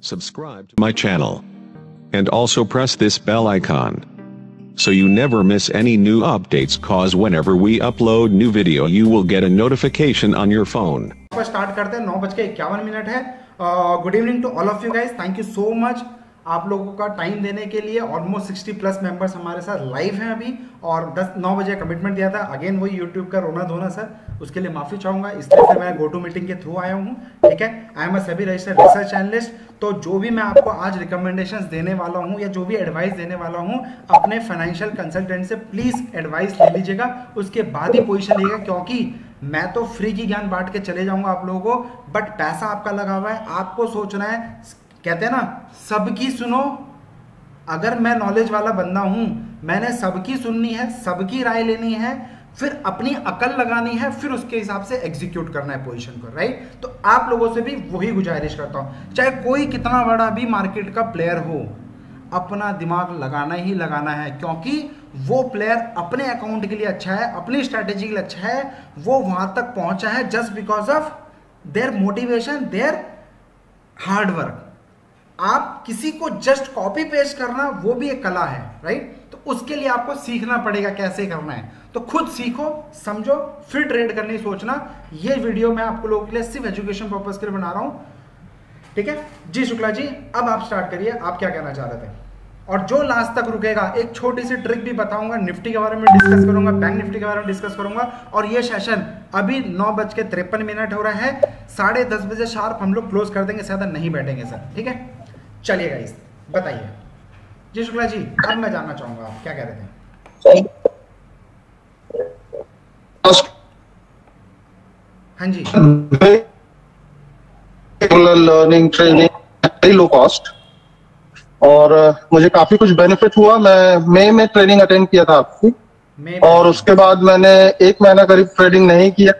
Subscribe to my channel. And also press this bell icon. So you never miss any new updates cause whenever we upload new video you will get a notification on your phone. Start करते हैं नौ बज के इक्यावन minute है good evening to all of you guys thank you so much आप लोगों का time देने के लिए ऑलमोस्ट 60 प्लस मेंबर्स हमारे साथ लाइव हैं अभी और 10 9 बजे कमिटमेंट दिया था। अगेन वही यूट्यूब का रोना धोना सर, उसके लिए माफ़ी चाहूँगा। इसलिए फिर मैं गो टू मीटिंग के थ्रू आया हूँ, ठीक है? आई एम अ सभी रजिस्टर्ड रिसर्च एनालिस्ट तो जो भी मैं आपको आज रिकमेंडेशन देने वाला हूँ या जो भी एडवाइस देने वाला हूँ, अपने फाइनेंशियल कंसल्टेंट से प्लीज़ एडवाइस ले लीजिएगा। उसके बाद ही पोजिशन लीजिएगा क्योंकि मैं तो फ्री की ज्ञान बांट के चले जाऊँगा आप लोगों को बट पैसा आपका लगा हुआ है। आपको सोचना है कहते हैं ना, सबकी सुनो। अगर मैं नॉलेज वाला बंदा हूँ, मैंने सबकी सुननी है, सबकी राय लेनी है, फिर अपनी अकल लगानी है, फिर उसके हिसाब से एग्जीक्यूट करना है पोजीशन को राइट तो आप लोगों से भी वही गुजारिश करता हूँ। चाहे कोई कितना बड़ा भी मार्केट का प्लेयर हो, अपना दिमाग लगाना ही लगाना है, क्योंकि वो प्लेयर अपने अकाउंट के लिए अच्छा है, अपनी स्ट्रैटेजी के लिए अच्छा है, वो वहाँ तक पहुँचा है just because of their motivation their hard work आप किसी को जस्ट कॉपी पेस्ट करना, वो भी एक कला है राइट तो उसके लिए आपको सीखना पड़ेगा कैसे करना है। तो खुद सीखो, समझो, फिर ट्रेड करने की सोचना। ये वीडियो मैं आपको लोगों के लिए सिर्फ़ एजुकेशन पर्पज के लिए बना रहा हूँ। ठीक है? जी शुक्ला जी, अब आप स्टार्ट करिए, आप क्या कहना चाह रहे थे? और जो लास्ट तक रुकेगा, एक छोटी सी ट्रिक भी बताऊँगा, निफ्टी के बारे में डिस्कस करूँगा बैंक निफ्टी के बारे में डिस्कस करूँगा। और ये सेशन अभी नौ बज के तिरपन मिनट हो रहा है। साढ़े दस बजे शार्प हम लोग क्लोज कर देंगे, ज़्यादा नहीं बैठेंगे सर ठीक है? चलिए गाइस बताइए। जी शुक्ला जी अब मैं जानना चाहूँगा आप क्या कह रहे थे? हाँ जी। Learning training very low cost और मुझे काफ़ी कुछ बेनिफिट हुआ। मैं मई में ट्रेनिंग अटेंड किया था आपकी और उसके बाद मैंने एक महीना करीब ट्रेडिंग नहीं किया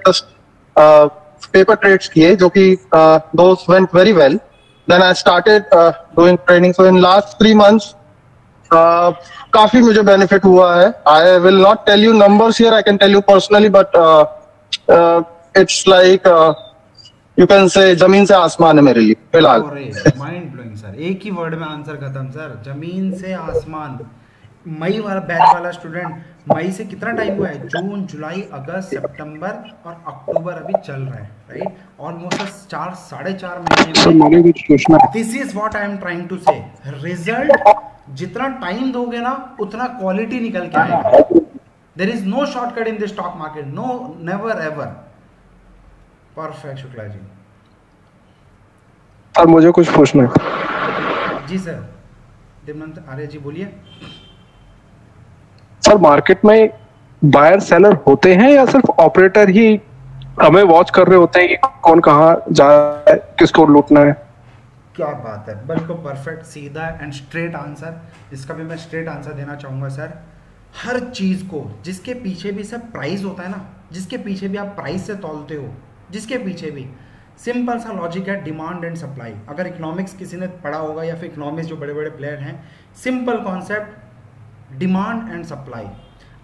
पेपर ट्रेड्स किए जो कि went very well then I started uh, doing training. So in last three months, uh, काफ़ी मुझे बेनिफिट हुआ है. I will not tell you numbers here I can tell you personally but it's like you can say ज़मीन से आसमान है मेरे लिए फ़िलहाल. माइंड ब्लोइंग सर एक ही वर्ड में आंसर खत्म सर ज़मीन से आसमान. मई वाला बैच वाला स्टूडेंट मई से कितना टाइम हुआ है? जून जुलाई अगस्त सितंबर और अक्टूबर अभी चल रहा है राइट ऑलमोस्ट चार साढ़े चार महीने this is what I am trying to say result जितना टाइम दोगे ना उतना क्वालिटी निकल के आएगा। There is no shortcut in the stock market no never ever perfect Shukla ji. Sir मुझे कुछ पूछना है। जी सर दिमनंत आर्य जी बोलिए। सर मार्केट में बायर सेलर होते हैं या सिर्फ़ ऑपरेटर ही हमें वॉच कर रहे होते हैं कि कौन कहाँ जा रहा है, किसको लूटना है? क्या बात है। बिल्कुल परफेक्ट सीधा एंड स्ट्रेट आंसर इसका भी मैं स्ट्रेट आंसर देना चाहूँगा सर हर चीज़ को, जिसके पीछे भी सर प्राइस होता है ना, जिसके पीछे भी आप प्राइस से तोलते हो, जिसके पीछे भी सिंपल सा लॉजिक है डिमांड एंड सप्लाई अगर इकोनॉमिक्स किसी ने पढ़ा होगा या फिर इकोनॉमिक्स जो बड़े बड़े प्लेयर हैं simple concept demand and supply.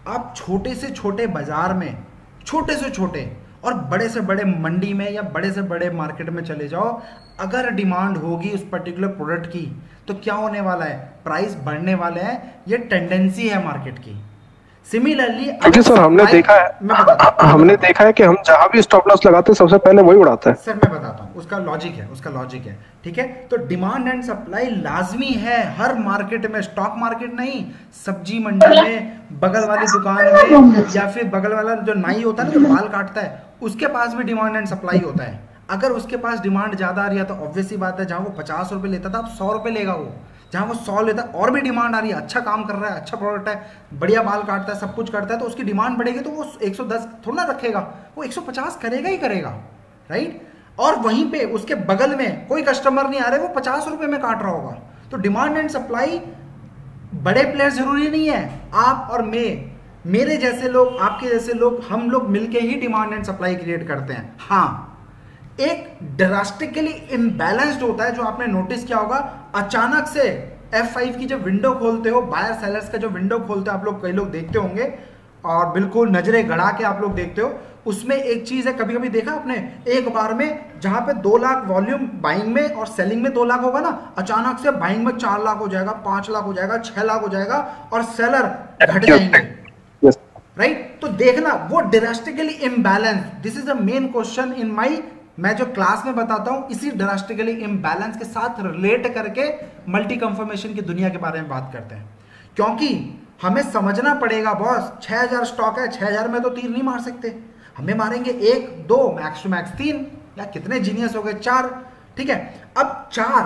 आप छोटे से छोटे बाज़ार में, छोटे से छोटे और बड़े से बड़े मंडी में या बड़े से बड़े मार्केट में चले जाओ, अगर डिमांड होगी उस पर्टिकुलर प्रोडक्ट की तो क्या होने वाला है? प्राइस बढ़ने वाले हैं, ये टेंडेंसी है मार्केट की। सिमिलरली क्योंकि सर हमने देखा है हमने देखा है कि हम जहाँ भी स्टॉप लॉस लगाते हैं सबसे पहले वही उड़ाता है। सर मैं बताता हूँ। उसका लॉजिक है उसका लॉजिक है। ठीक है? तो डिमांड एंड सप्लाई लाजमी है। हर मार्केट में स्टॉक मार्केट नहीं सब्ज़ी मंडी में बगल वाली दुकान में या फिर बगल वाला जो नाई होता है ना जो बाल काटता है उसके पास भी डिमांड एंड सप्लाई होता है। अगर उसके पास डिमांड ज़्यादा आ रही है तो ऑब्वियसली बात है जहाँ वो पचास रुपए लेता था अब सौ रुपए लेगा वो। जहाँ वो सौ लेता है, और भी डिमांड आ रही है अच्छा काम कर रहा है अच्छा प्रोडक्ट है, बढ़िया बाल काटता है, सब कुछ करता है तो उसकी डिमांड बढ़ेगी तो वो 110 थोड़ा ना रखेगा, वो 150 करेगा ही करेगा राइट और वहीं पे उसके बगल में कोई कस्टमर नहीं आ रहे वो पचास रुपए में काट रहा होगा तो डिमांड एंड सप्लाई बड़े प्लेयर ज़रूरी नहीं है, आप और मैं, मेरे जैसे लोग, आपके जैसे लोग, हम लोग मिलके ही डिमांड एंड सप्लाई क्रिएट करते हैं हाँ। एक ड्रास्टिकली इम्बैलेंस्ड होता है जो आपने नोटिस किया होगा अचानक से F5 की जब विंडो खोलते हो बायर सेलर्स का जो विंडो खोलते हो आप लोग कई लोग देखते होंगे और बिल्कुल नज़रें गड़ा के आप लोग देखते हो उसमें एक चीज़ है कभी कभी देखा आपने एक बार में जहाँ पे दो लाख वॉल्यूम बाइंग में और सेलिंग में दो लाख होगा ना अचानक से बाइंग में चार लाख हो जाएगा पाँच लाख हो जाएगा छह लाख हो जाएगा और सेलर घट जाएँगे। Right right? तो देखना वो drastically imbalance this is the main question in my मैं जो क्लास में बताता हूँ, इसी ड्रास्टिकली इम्बैलेंस के साथ रिलेट करके मल्टी कंफर्मेशन की दुनिया के बारे में बात करते हैं। क्योंकि हमें समझना पड़ेगा बॉस 6000 स्टॉक है 6000 में तो तीर नहीं मार सकते। हमें मारेंगे एक, दो मैक्स टू मैक्स तीन। या कितने जीनियस हो गए? चार। ठीक है? अब चार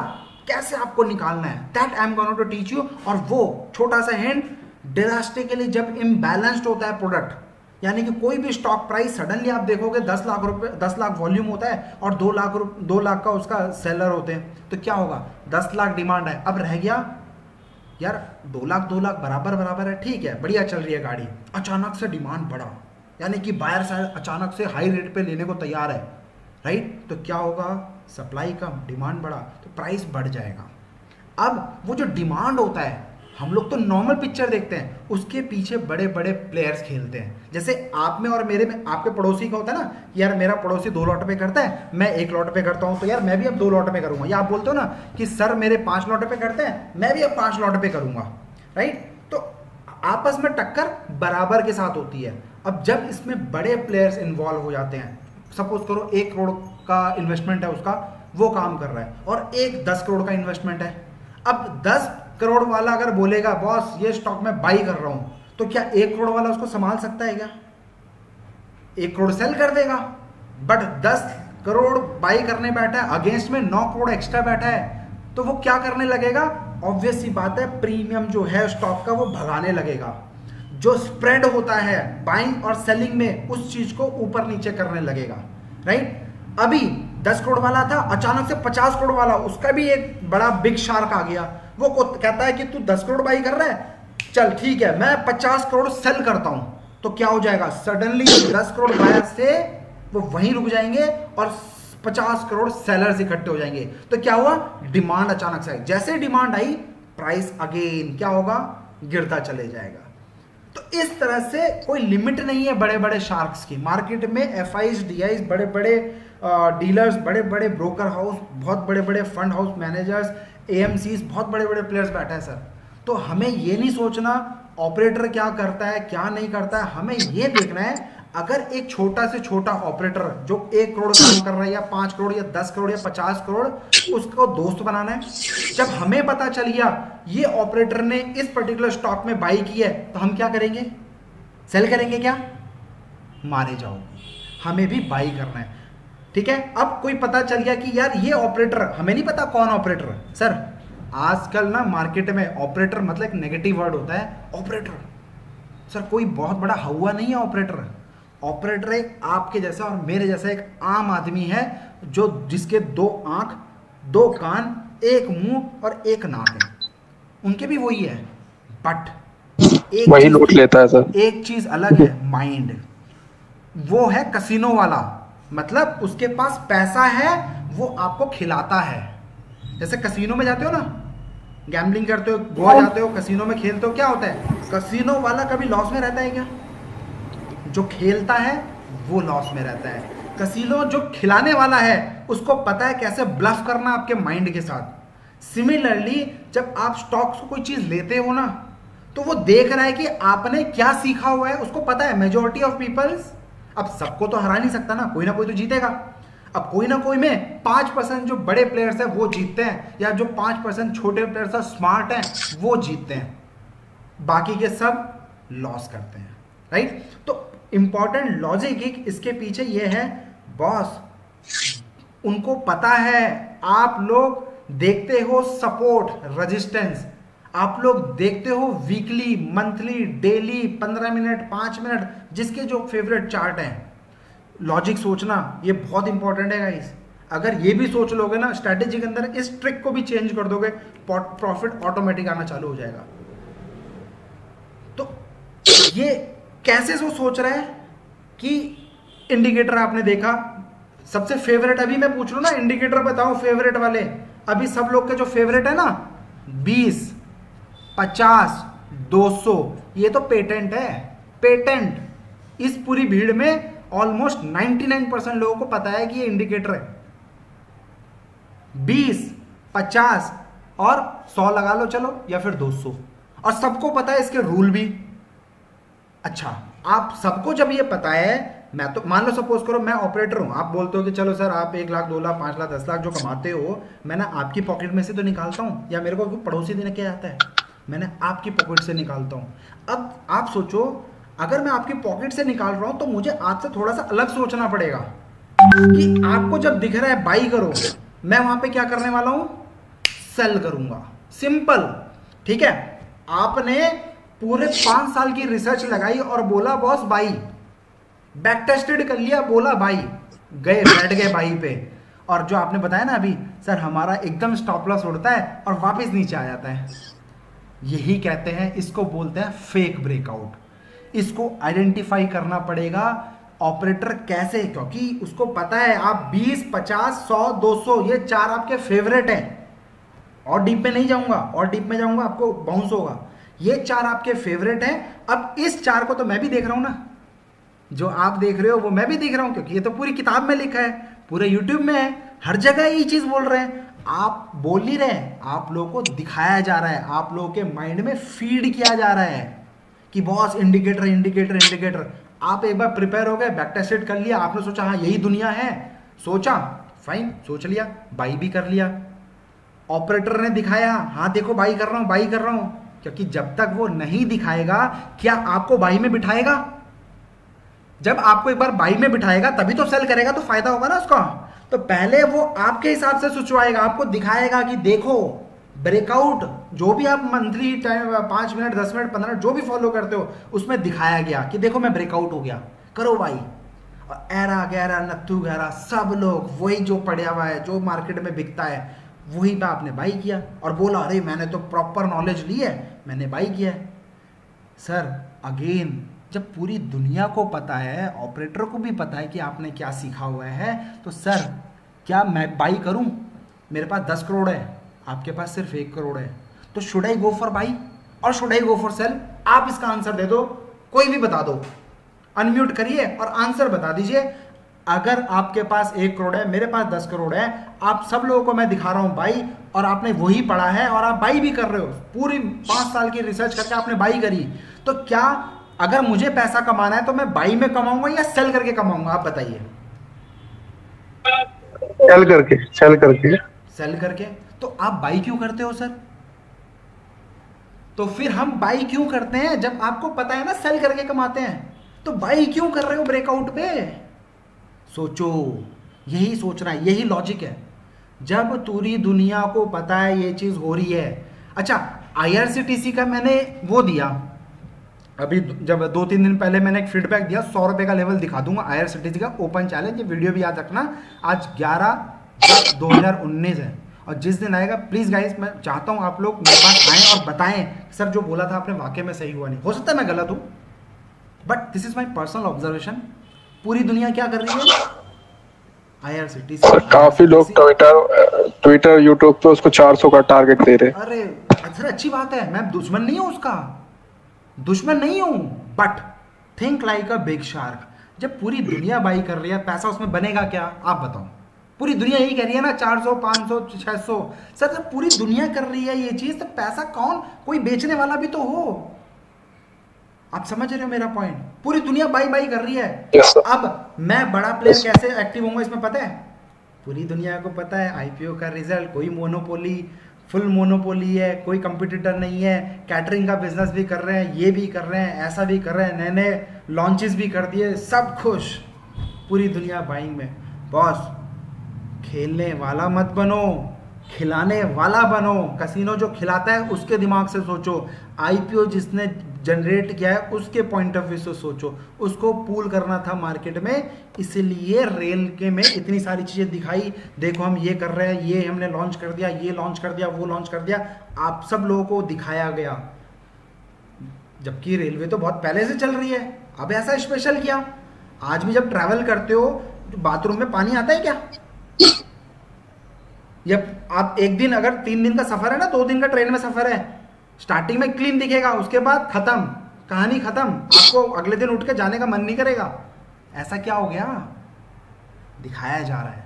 कैसे आपको निकालना है? That I am going to teach you और वो छोटा सा हिंट ड्रास्टिकली जब इम्बैलेंस्ड होता है प्रोडक्ट यानी कि कोई भी स्टॉक प्राइस सडनली आप देखोगे दस लाख रुपए, दस लाख वॉल्यूम होता है और दो लाख दो लाख का उसका सेलर होते हैं। तो क्या होगा? दस लाख डिमांड है। अब रह गया यार दो लाख दो लाख बराबर बराबर है। ठीक है, बढ़िया चल रही है गाड़ी। अचानक से डिमांड बढ़ा। यानी कि बायर साइड अचानक से हाई रेट पे लेने को तैयार है। राइट तो क्या होगा? सप्लाई कम डिमांड बढ़ा। तो प्राइस बढ़ जाएगा। अब वो जो डिमांड होता है हम लोग तो नॉर्मल पिक्चर देखते हैं। उसके पीछे बड़े बड़े प्लेयर्स खेलते हैं। जैसे आप में और मेरे में, आपके पड़ोसी का होता है ना यार मेरा पड़ोसी दो लॉट पे करता है, मैं एक लॉट पे करता हूँ तो यार मैं भी अब दो लॉट पे करूँगा। या आप बोलते हो ना, कि सर मेरे पाँच लॉट पे करते हैं, मैं भी अब पाँच लॉट पे करूँगा। राइट तो आपस में टक्कर बराबर के साथ होती है। अब जब इसमें बड़े प्लेयर्स इन्वॉल्व हो जाते हैं सपोज़ करो एक करोड़ का इन्वेस्टमेंट है उसका, वो काम कर रहा है, और एक दस करोड़ का इन्वेस्टमेंट है। अब दस करोड़ वाला अगर बोलेगा, बॉस, ये स्टॉक में बाई कर रहा हूँ तो क्या एक करोड़ वाला उसको संभाल सकता है क्या? एक करोड़ सेल कर देगा बट दस करोड़ बाई करने बैठा है अगेंस्ट में नौ करोड़ एक्स्ट्रा बैठा है तो वो क्या करने लगेगा? ऑब्वियस बात है प्रीमियम जो है स्टॉक का वो भगाने लगेगा। जो स्प्रेड होता है बाइंग और सेलिंग में, उस चीज़ को ऊपर नीचे करने लगेगा राइट अभी दस करोड़ वाला था, अचानक से पचास करोड़ वाला, उसका भी एक बड़ा बिग शार्क आ गया। वो कहता है कि तू दस करोड़ बाई कर रहा है। चल, ठीक है, मैं पचास करोड़ सेल करता हूँ। तो क्या हो जाएगा? सडनली दस करोड़ बायर से वो वहीं रुक जाएँगे और पचास करोड़ सेलर्स इकट्ठे हो जाएँगे। तो क्या हुआ? डिमांड अचानक से जैसे डिमांड आई प्राइस अगेन क्या होगा? गिरता चले जाएगा। तो इस तरह से कोई लिमिट नहीं है बड़े बड़े शार्क्स की। मार्केट में एफ़ आईज डी बड़े बड़े डीलर्स बड़े बड़े ब्रोकर हाउस बहुत बड़े बड़े फंड हाउस मैनेजर्स ए बहुत बड़े बड़े प्लेयर्स बैठे हैं सर तो हमें ये नहीं सोचना ऑपरेटर क्या करता है, क्या नहीं करता है, हमें ये देखना है, अगर एक छोटा से छोटा ऑपरेटर जो एक करोड़ काम कर रहा है, या पाँच करोड़, या दस करोड़, या पचास करोड़, उसको दोस्त बनाना है। जब हमें पता चल गया, ये ऑपरेटर ने इस पर्टिकुलर स्टॉक में बाई की है तो हम क्या करेंगे? सेल करेंगे क्या? मारे जाओ हमें भी बाई करना है। ठीक है? अब कोई पता चल गया कि यार ये ऑपरेटर हमें नहीं पता कौन ऑपरेटर सर आजकल ना मार्केट में ऑपरेटर मतलब एक नेगेटिव वर्ड होता है ऑपरेटर सर कोई बहुत बड़ा हवा नहीं है ऑपरेटर ऑपरेटर एक आपके जैसा और मेरे जैसा एक आम आदमी है जो जिसके दो आँख दो कान एक मुँह और एक नाक है। उनके भी वही है। बट एक वही लूट लेता है सर। एक चीज़ अलग है माइंड वो है कसिनो वाला। मतलब उसके पास पैसा है, वो आपको खिलाता है। जैसे कसिनो में जाते हो ना गैम्बलिंग करते हो, गोवा जाते हो कसिनो में खेलते हो, क्या होता है? कसिनो वाला कभी लॉस में रहता है क्या? जो खेलता है, वो लॉस में रहता है। कसिनो जो खिलाने वाला है, उसको पता है कैसे ब्लफ करना आपके माइंड के साथ। सिमिलरली जब आप स्टॉक्स को कोई चीज़ लेते हो ना तो वो देख रहा है कि आपने क्या सीखा हुआ है, उसको पता है मेजोरिटी ऑफ़ पीपल्स अब सबको तो हरा नहीं सकता ना, कोई ना कोई तो जीतेगा। अब कोई ना कोई में पाँच परसेंट जो बड़े प्लेयर्स हैं, वो जीतते हैं, या जो पाँच परसेंट छोटे प्लेयर्स हैं स्मार्ट हैं, वो जीतते हैं। बाकी के सब लॉस करते हैं राइट तो इंपॉर्टेंट लॉजिक इसके पीछे ये है बॉस उनको पता है, आप लोग देखते हो सपोर्ट रजिस्टेंस आप लोग देखते हो वीकली मंथली डेली पंद्रह मिनट, पाँच मिनट जिसके जो फेवरेट चार्ट हैं लॉजिक सोचना, ये बहुत इंपॉर्टेंट है गाइस अगर ये भी सोच लोगे ना स्ट्रेटेजी के अंदर इस ट्रिक को भी चेंज कर दोगे प्रॉफिट ऑटोमेटिक आना चालू हो जाएगा. तो ये कैसे वो सोच रहा है कि इंडिकेटर आपने देखा? सबसे फेवरेट अभी मैं पूछ रहा ना इंडिकेटर बताओ फेवरेट वाले. अभी सब लोग के जो फेवरेट है ना 20 पचास, दो सौ, ये तो पेटेंट है. पेटेंट इस पूरी भीड़ में ऑलमोस्ट 99 परसेंट लोगों को पता है कि ये इंडिकेटर है। 20, 50 और 100 लगा लो चलो या फिर 200 और सबको पता है इसके रूल भी। अच्छा आप सबको जब ये पता है मैं तो मान लो सपोज़ करो मैं ऑपरेटर हूँ आप बोलते हो कि चलो सर आप एक लाख दो लाख पाँच लाख दस लाख जो कमाते हो मैंने आपकी पॉकेट में से तो निकालता हूँ या मेरे को पड़ोसी देने क्या आता है? मैंने आपकी पॉकेट से निकालता हूँ। अब आप सोचो अगर मैं आपकी पॉकेट से निकाल रहा हूँ तो मुझे आपसे थोड़ा सा अलग सोचना पड़ेगा कि आपको जब दिख रहा है बाई करो, मैं वहाँ पे क्या करने वाला हूँ? सेल करूँगा। सिंपल ठीक है? आपने पूरे पाँच साल की रिसर्च लगाई और बोला, बॉस बाई बैक टेस्टेड कर लिया, बोला भाई गए, बैठ गए भाई पे। और जो आपने बताया ना अभी, सर, हमारा एकदम स्टॉप लॉस उड़ता है और वापस नीचे आ जाता है। यही कहते हैं, इसको बोलते हैं फेक ब्रेकआउट इसको आइडेंटिफाई करना पड़ेगा। ऑपरेटर कैसे क्योंकि उसको पता है आप 20, 50, 100, 200 ये चार आपके फेवरेट हैं। और डीप में नहीं जाऊँगा और डीप में जाऊँगा आपको बाउंस होगा। ये चार आपके फेवरेट हैं। अब इस चार को तो मैं भी देख रहा हूँ ना। जो आप देख रहे हो वो मैं भी देख रहा हूँ क्योंकि ये तो पूरी किताब में लिखा है पूरे यूट्यूब में है हर जगह ये चीज़ बोल रहे हैं। आप बोल नहीं रहे आप लोगों को दिखाया जा रहा है आप लोगों के माइंड में फ़ीड किया जा रहा है। कि बॉस इंडिकेटर इंडिकेटर इंडिकेटर आप एक बार प्रिपेयर हो गए बैक कर लिया, आपने सोचा हाँ यही दुनिया है। सोचा फाइन सोच लिया बाई भी कर लिया। ऑपरेटर ने दिखाया हाँ देखो बाई कर रहा हूँ बाई कर रहा हूँ। क्योंकि जब तक वो नहीं दिखाएगा, क्या आपको बाई में बिठाएगा? जब आपको एक बार बाई में बिठाएगा, तभी तो सेल करेगा तो फ़ायदा होगा ना उसका। तो पहले वो आपके हिसाब से सोचवाएगा, आपको दिखाएगा कि देखो ब्रेकआउट जो भी आप मंथली टाइम पाँच मिनट दस मिनट पंद्रह जो भी फॉलो करते हो, उसमें दिखाया गया कि देखो मैं ब्रेकआउट हो गया। करो भाई। और एरा, गहरा, नत्थू गहरा, सब लोग, वही जो पड़ा हुआ है, जो मार्केट में बिकता है, वही पे आपने बाई किया। और बोला, अरे, मैंने तो प्रॉपर नॉलेज ली है, मैंने बाई किया है। सर अगेन जब पूरी दुनिया को पता है ऑपरेटर को भी पता है कि आपने क्या सीखा हुआ है तो सर क्या मैं बाई करूँ? मेरे पास दस करोड़ है। आपके पास सिर्फ़ एक करोड़ है। तो should I go for buy और should I go for sell आप इसका आंसर दे दो कोई भी बता दो। अनम्यूट करिए और आंसर बता दीजिए। अगर आपके पास एक करोड़ है मेरे पास दस करोड़ है आप सब लोगों को मैं दिखा रहा हूँ बाई और आपने वही पढ़ा है और आप बाई भी कर रहे हो। पूरी पाँच साल की रिसर्च करके आपने बाई करी। तो क्या अगर मुझे पैसा कमाना है तो मैं बाई में कमाऊँगा या सेल करके कमाऊँगा? आप बताइए। सेल करके सेल करके। सेल करके? तो आप बाई क्यों करते हो सर तो फिर हम बाई क्यों करते हैं जब आपको पता है ना सेल करके कमाते हैं? तो बाई क्यों कर रहे हो ब्रेकआउट पे? सोचो, यही सोचना है यही लॉजिक है। जब पूरी दुनिया को पता है ये चीज़ हो रही है। अच्छा आईआरसीटीसी का मैंने वो दिया। अभी जब दो तीन दिन पहले मैंने एक फीडबैक दिया, सौ रुपए का लेवल दिखा दूँगा आई का। ओपन चैलेंज ये वीडियो भी याद रखना। आज ग्यारह दो हज़ार उन्नीस है। और जिस दिन आएगा प्लीज़ गाइस मैं चाहता हूँ आप लोग मेरे पास आए और बताएँ सर जो बोला था आपने वाकई में सही हुआ नहीं। हो सकता है मैं गलत हूँ but this is my personal observation पूरी दुनिया क्या कर रही है? काफ़ी लोग ट्विटर ट्विटर यूट्यूब पे उसको 400 का टारगेट दे रहे अरे सर अच्छी बात है मैं दुश्मन नहीं हूँ उसका। दुश्मन नहीं हूँ but think like a big shark जब पूरी दुनिया बाई कर रही है पैसा उसमें बनेगा क्या? आप बताओ। पूरी दुनिया यही कह रही है ना 400 500 600 सर जब पूरी दुनिया कर रही है ये चीज़ तो पैसा कौन कोई बेचने वाला भी तो हो। आप समझ रहे हो मेरा पॉइंट पूरी दुनिया बाई बाई कर रही है। Yes, अब मैं बड़ा प्लेयर yes. कैसे एक्टिव होऊँगा इसमें पता है? पूरी दुनिया को पता है आईपीओ का रिज़ल्ट कोई मोनोपोली फुल मोनोपोली है कोई कंपटीटर नहीं है कैटरिंग का बिज़नेस भी कर रहे हैं ये भी कर रहे हैं ऐसा भी कर रहे हैं नए नए लॉन्चेस भी कर दिए सब खुश। पूरी दुनिया बाइंग में। बॉस खेलने वाला मत बनो, खिलाने वाला बनो। कसिनो जो खिलाता है, उसके दिमाग से सोचो। आईपीओ जिसने जनरेट किया है, उसके पॉइंट ऑफ़ व्यू से सोचो। उसको पूल करना था मार्केट में, इसलिए रेल के में इतनी सारी चीज़ें दिखाई। देखो, हम ये कर रहे हैं, ये हमने लॉन्च कर दिया, ये लॉन्च कर दिया, वो लॉन्च कर दिया। आप सब लोगों को दिखाया गया। जबकि रेलवे तो बहुत पहले से चल रही है। अब ऐसा स्पेशल किया। आज भी जब ट्रैवल करते हो तो बाथरूम में पानी आता है क्या? या आप एक दिन, अगर तीन दिन का सफ़र है ना, दो दिन का ट्रेन में सफ़र है स्टार्टिंग में क्लीन दिखेगा, उसके बाद खत्म, कहानी खत्म, आपको अगले दिन उठ के जाने का मन नहीं करेगा। ऐसा क्या हो गया? दिखाया जा रहा है।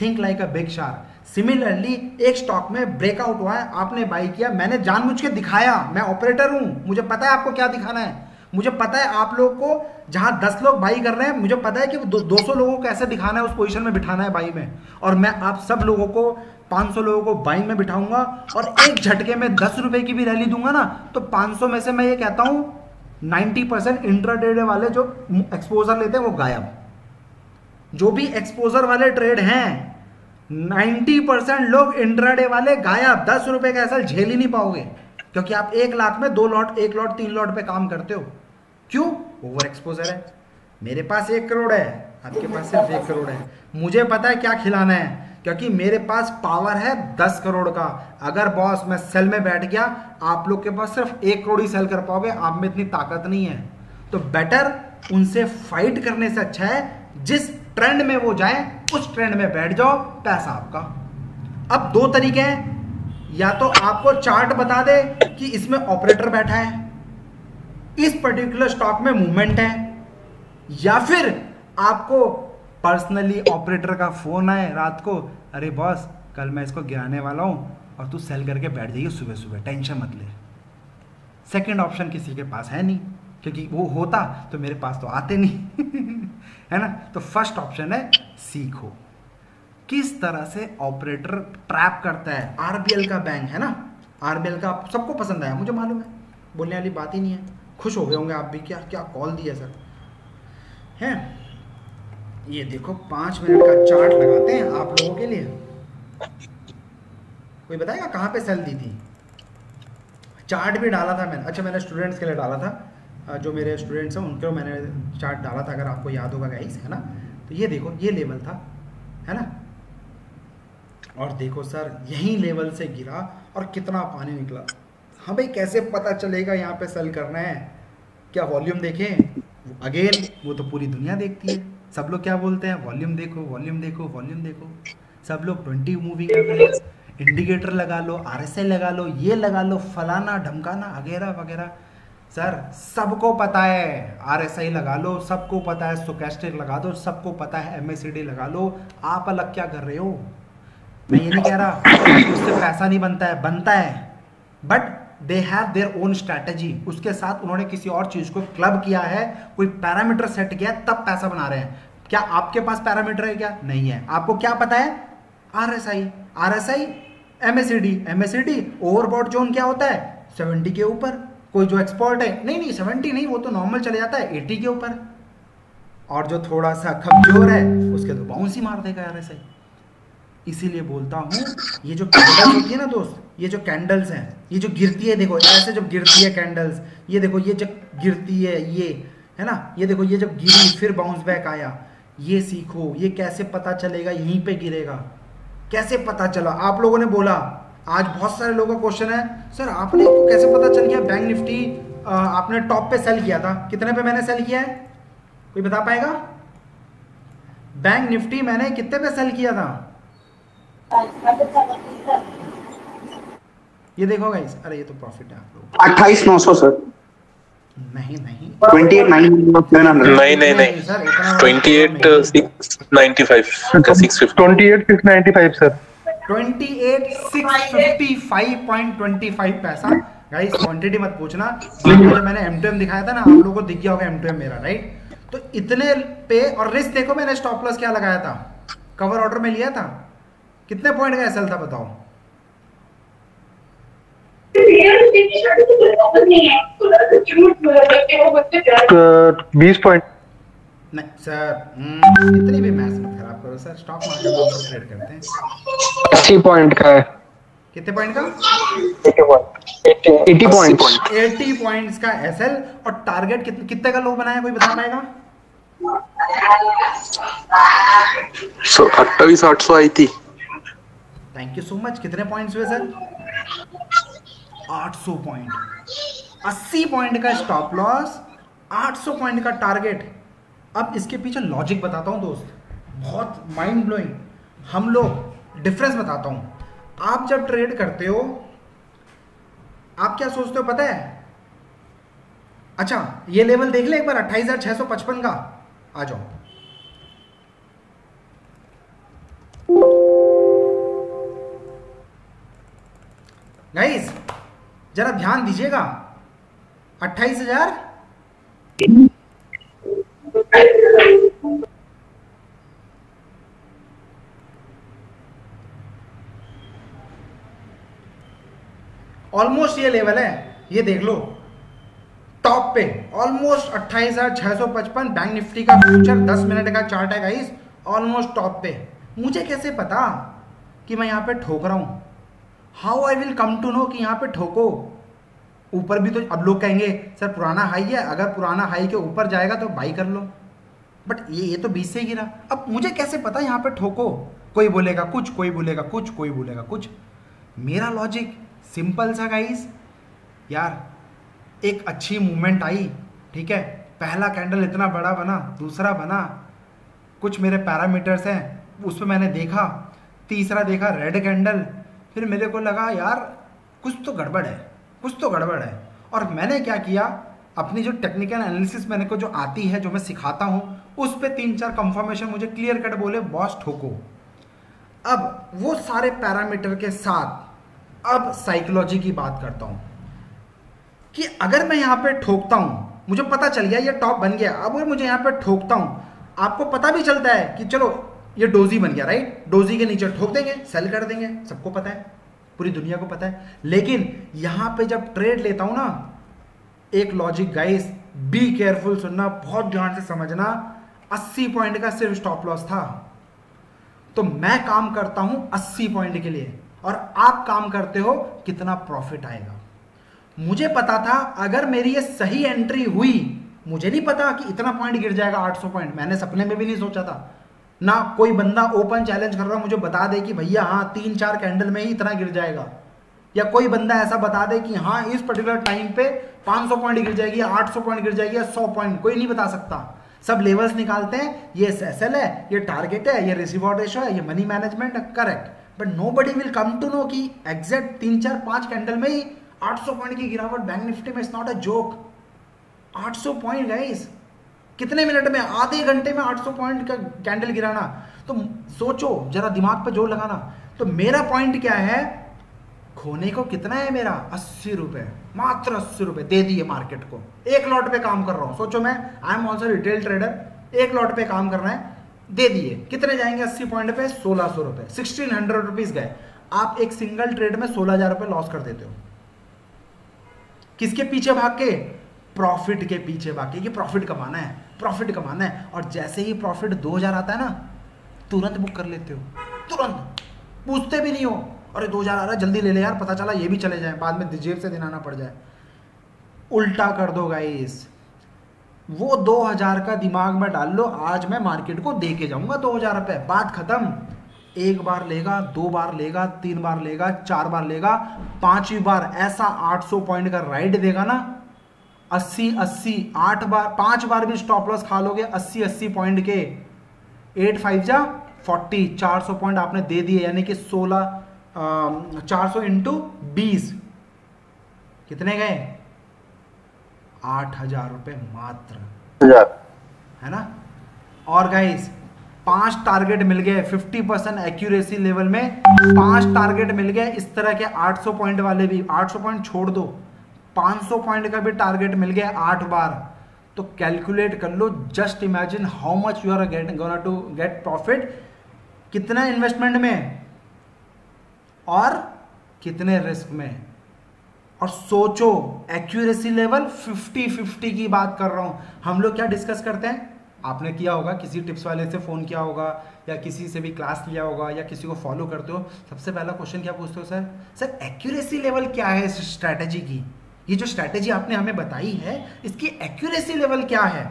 Think like a big shark similarly एक स्टॉक में ब्रेकआउट हुआ है, आपने बाई किया, मैंने जानबूझ के दिखाया, मैं ऑपरेटर हूँ, मुझे पता है आपको क्या दिखाना है। मुझे पता है आप लोगों को जहाँ दस लोग बाई कर रहे हैं मुझे पता है कि दो, सौ लोगों को कैसे दिखाना है उस पोजीशन में बिठाना है बाई में। और मैं आप सब लोगों को 500 लोगों को बाई में बिठाऊँगा और एक झटके में दस रुपए की भी रैली दूँगा ना तो 500 में से मैं ये कहता हूँ 90 परसेंट इंट्राडे वाले जो एक्सपोजर लेते हैं वो गायब। जो भी एक्सपोजर वाले ट्रेड हैं 90 परसेंट लोग इंट्राडे वाले गायब। दस रुपए का ऐसा झेल ही नहीं पाओगे क्योंकि आप एक लाख में दो लॉट एक लॉट तीन लॉट पे काम करते हो। क्यों? ओवर एक्सपोजर है। मेरे पास एक करोड़ है। आपके पास सिर्फ़ एक करोड़ है। मुझे पता है क्या खिलाना है, क्योंकि मेरे पास पावर है दस करोड़ का। अगर बॉस मैं सेल में बैठ गया, आप लोग के पास सिर्फ़ एक करोड़ ही सेल कर पाओगे, आप में इतनी ताकत नहीं है। तो बेटर उनसे फाइट करने से अच्छा है, जिस ट्रेंड में वो जाए, उस ट्रेंड में बैठ जाओ, पैसा आपका। अब दो तरीके हैं। या तो आपको चार्ट बता दे कि इसमें ऑपरेटर बैठा है। इस पर्टिकुलर स्टॉक में मूवमेंट है? या फिर आपको पर्सनली ऑपरेटर का फ़ोन आए रात को, अरे बॉस कल मैं इसको गिराने वाला हूँ और तू सेल करके बैठ जाइए सुबह सुबह टेंशन मत ले। सेकेंड ऑप्शन किसी के पास है नहीं, क्योंकि वो होता तो मेरे पास तो आते नहीं, है ना? तो फ़र्स्ट ऑप्शन है सीखो। किस तरह से ऑपरेटर ट्रैप करता है? आरबीएल का बैंक है ना? आरबीएल का सबको पसंद आया, मुझे मालूम है। बोलने वाली बात ही नहीं है। खुश हो गए होंगे, आप भी क्या क्या कॉल दिया सर हैं? ये देखो, पाँच मिनट का चार्ट लगाते हैं आप लोगों के लिए। कोई बताएगा कहाँ पे सेल दी थी? चार्ट भी डाला था मैंने। अच्छा मैंने स्टूडेंट्स के लिए डाला था। जो मेरे स्टूडेंट्स हैं, उनके मैंने चार्ट डाला था, अगर आपको याद होगा गाइस है ना? तो ये देखो, ये लेवल था, है ना? और देखो सर यही लेवल से गिरा और कितना पानी निकला। हाँ भाई, कैसे पता चलेगा यहाँ पे सेल करना है? क्या वॉल्यूम देखें? अगेन वो तो पूरी दुनिया देखती है। सब लोग क्या बोलते हैं? वॉल्यूम देखो वॉल्यूम देखो वॉल्यूम देखो। सब लोग ट्वेंटी मूविंग एवरेज इंडिकेटर लगा लो आर लगा लो, ये लगा लो, फलाना, ढमकाना वगैरह वगैरह सर, सबको पता है। आरएसआई लगा लो, सबको पता है। सोकेस्टिक लगा दो, सबको पता है। एम लगा लो। आप अलग क्या कर रहे हो? मैं ये नहीं कह रहा, उससे पैसा नहीं बनता है बनता है। But they have their own strategy उसके साथ उन्होंने किसी और चीज़ को क्लब किया है, कोई पैरामीटर सेट किया तब पैसा बना रहे हैं। क्या आपके पास पैरामीटर है क्या? नहीं है। आपको क्या पता है? R S I R S I MSCD MSCD overbought zone क्या होता है? सेवेंटी के ऊपर। कोई जो एक्सपर्ट है। नहीं नहीं सेवेंटी नहीं, वो तो नॉर्मल चले जाता है एटी के ऊपर। और जो थोड़ा सा कमज़ोर है, उसके तो बाउंस ही मार देगा आर एस आई इसीलिए बोलता हूँ, ये जो कैंडल होती है ना दोस्त ये जो कैंडल्स हैं, ये जो गिरती है, देखो, ऐसे जब गिरती है कैंडल्स ये देखो, ये जब गिरती है, ये, है ना? ये देखो, ये जब गिरी, फिर बाउंस बैक आया। ये सीखो, ये कैसे पता चलेगा, यहीं पे गिरेगा। कैसे पता चला? आप लोगों ने बोला, आज बहुत सारे लोगों का क्वेश्चन है। सर, आपने कैसे पता चल गया? बैंक निफ्टी आपने टॉप पे सेल किया था। कितने पे मैंने सेल किया है? कोई बता पाएगा? बैंक निफ्टी मैंने कितने पे सेल किया था? ये देखो गाइस अरे ये तो प्रॉफिट है आप लोग अट्ठाईस नौ सौ सर नहीं नहीं। ट्वेंटी एट नाइन नहीं नहीं। नहीं twenty eight six ninety five six fifty twenty eight six ninety five sir twenty eight six fifty five point twenty five पैसा। गाइस क्वांटिटी मत पूछना। जब मैंने एम टू एम दिखाया था ना आप लोगों को दिख गया होगा एम टू एम मेरा राइट तो इतने पे और रिस्क देखो मैंने स्टॉप लॉस क्या लगाया था? कवर ऑर्डर में लिया था? कितने पॉइंट का एसएल था बताओ? बीस पॉइंट नहीं सर हम्म, इतनी भी मैथ्स मत खराब करो सर स्टॉक मार्केट में ट्रेड करते हैं। अस्सी पॉइंट का है। कितने पॉइंट का? एटी पॉइंट एटी पॉइंट्स का एसएल और टारगेट कितने कितने का लो बनाया कोई बता पाएगा? सो अट्ठाईस आठ सौ आई थी। थैंक यू सो मच कितने पॉइंट्स हुए सर? 800 पॉइंट। 80 पॉइंट का स्टॉप लॉस 800 पॉइंट का टारगेट अब इसके पीछे लॉजिक बताता हूँ दोस्त। बहुत माइंड ब्लोइंग हम लोग डिफरेंस बताता हूँ। आप जब ट्रेड करते हो, आप क्या सोचते हो पता है? अच्छा ये लेवल देख ले एक बार, अट्ठाईस हज़ार छह सौ पचपन का। आ जाओ। गाइस जरा ध्यान दीजिएगा। अट्ठाईस हज़ार? ऑलमोस्ट ये लेवल है, ये देख लो। टॉप पे ऑलमोस्ट अट्ठाईस हज़ार छह सौ पचपन बैंक निफ्टी का फ्यूचर दस मिनट का चार्ट है ऑलमोस्ट टॉप पे। मुझे कैसे पता कि मैं यहाँ पे ठोक रहा हूँ? How I will come to know कि यहाँ पे ठोको। ऊपर भी तो अब लोग कहेंगे, सर, पुराना हाई है, अगर पुराना हाई के ऊपर जाएगा तो बाई कर लो। बट ये ये तो बीस से गिरा। अब मुझे कैसे पता यहाँ पे ठोको? कोई बोलेगा, कुछ, कोई बोलेगा, कुछ, कोई बोलेगा, कुछ। मेरा लॉजिक सिंपल सा गाइस यार, एक अच्छी मूवमेंट आई, ठीक है? पहला कैंडल इतना बड़ा बना, दूसरा बना। कुछ मेरे पैरामीटर्स हैं, उसमें मैंने देखा। तीसरा देखा रेड कैंडल फिर मेरे को लगा, यार, कुछ तो गड़बड़ है, कुछ तो गड़बड़ है। और मैंने क्या किया, अपनी जो टेक्निकल एनालिसिस मैंने को जो आती है, जो मैं सिखाता हूँ, उस पर तीन चार कंफर्मेशन मुझे क्लियर कट बोले, बॉस, ठोको। अब वो सारे पैरामीटर के साथ, अब साइकोलॉजी की बात करता हूँ कि अगर मैं यहाँ पे ठोकता हूँ, मुझे पता चल गया, ये टॉप बन गया, अब मुझे यहाँ पे ठोकता हूँ, आपको पता भी चलता है कि चलो ये डोजी बन गया राइट डोजी के नीचे ठोक देंगे सेल कर देंगे, सबको पता है, पूरी दुनिया को पता है। लेकिन यहाँ पे जब ट्रेड लेता हूँ ना, एक लॉजिक गाइस बी केयरफुल सुनना, बहुत ध्यान से समझना 80 पॉइंट का सिर्फ़ स्टॉप लॉस था। तो मैं काम करता हूँ 80 पॉइंट के लिए, और आप काम करते हो कितना प्रॉफिट आएगा। मुझे पता था, अगर मेरी ये सही एंट्री हुई, मुझे नहीं पता कि इतना पॉइंट गिर जाएगा 800 पॉइंट मैंने सपने में भी नहीं सोचा था। ना कोई बंदा ओपन चैलेंज कर रहा मुझे बता दे कि भैया हाँ तीन चार कैंडल में ही इतना गिर जाएगा। या कोई बंदा ऐसा बता दे कि हाँ इस पर्टिकुलर टाइम पे 500 पॉइंट गिर जाएगी 800 पॉइंट गिर जाएगी या 100 पॉइंट कोई नहीं बता सकता। सब लेवल्स निकालते हैं, ये एस है, ये टारगेट है, ये रिसीवर्ड रेशो है, ये मनी मैनेजमेंट है correct but nobody will come to know कि एग्जैक्ट तीन चार पाँच कैंडल में ही 800 पॉइंट की गिरावट बैंक निफ्टी में it's not a joke 800 point guys कितने मिनट में, आधे घंटे में 800 पॉइंट का कैंडल गिराना? तो सोचो, जरा दिमाग पर ज़ोर लगाना। तो मेरा पॉइंट क्या है? खोने को कितना है मेरा? अस्सी रुपए, मात्र अस्सी रुपए दे दिए मार्केट को। एक लॉट पे काम कर रहा हूँ। सोचो मैं I am also retail trader एक लॉट पे काम करना है, दे दिए। कितने जाएँगे अस्सी पॉइंट पे? सोलह सौ रुपए। सिक्सटीन हंड्रेड रुपीज़ गए। आप एक सिंगल ट्रेड में सोलह हज़ार रुपए लॉस कर देते हो। किसके पीछे भाग के? प्रॉफिट के पीछे भाग कि प्रॉफिट कमाना है। प्रॉफिट कमाना है। और जैसे ही प्रॉफिट दो हज़ार आता है ना, तुरंत बुक कर लेते हो। तुरंत। पूछते भी नहीं हो। अरे दो हज़ार आ रहा है, जल्दी ले ले यार, पता चला ये भी चले जाए। बाद में जेब से दिलाना पड़ जाए। उल्टा कर दो गाइस वो दो हज़ार का दिमाग में डाल लो, आज मैं मार्केट को दे के जाऊँगा दो हज़ार रुपए। बात खत्म। एक बार लेगा, दो बार लेगा, तीन बार लेगा, चार बार लेगा, पांचवी बार ऐसा 800 पॉइंट का राइड देगा ना 80 80 आठ बार पाँच बार भी स्टॉप लॉस खा लोगे 80 80 पॉइंट के। एट फाइव जा फोर्टी चार सौ पॉइंट आपने दे दिए यानी कि सोलह चार सौ इंटू बीस। कितने गए? आठ हज़ार रुपए मात्र। है ना? और गाइस पाँच टारगेट मिल गए 50 परसेंट एक्यूरेसी लेवल में पाँच टारगेट मिल गए इस तरह के 800 पॉइंट वाले भी। 800 पॉइंट छोड़ दो। 500 पॉइंट का भी टारगेट मिल गया आठ बार। तो कैलकुलेट कर लो just imagine how much you are get gonna to get profit कितना इन्वेस्टमेंट में और कितने रिस्क में। और सोचो एक्यूरेसी लेवल 50 50 की बात कर रहा हूँ। हम लोग क्या डिस्कस करते हैं? आपने किया होगा, किसी टिप्स वाले से फ़ोन किया होगा, या किसी से भी क्लास लिया होगा, या किसी को फॉलो करते हो। सबसे पहला क्वेश्चन क्या पूछते हो सर सर एक्यूरेसी लेवल क्या है इस स्ट्रैटेजी की? ये जो स्ट्रैटेजी आपने हमें बताई है, इसकी एक्यूरेसी लेवल क्या है?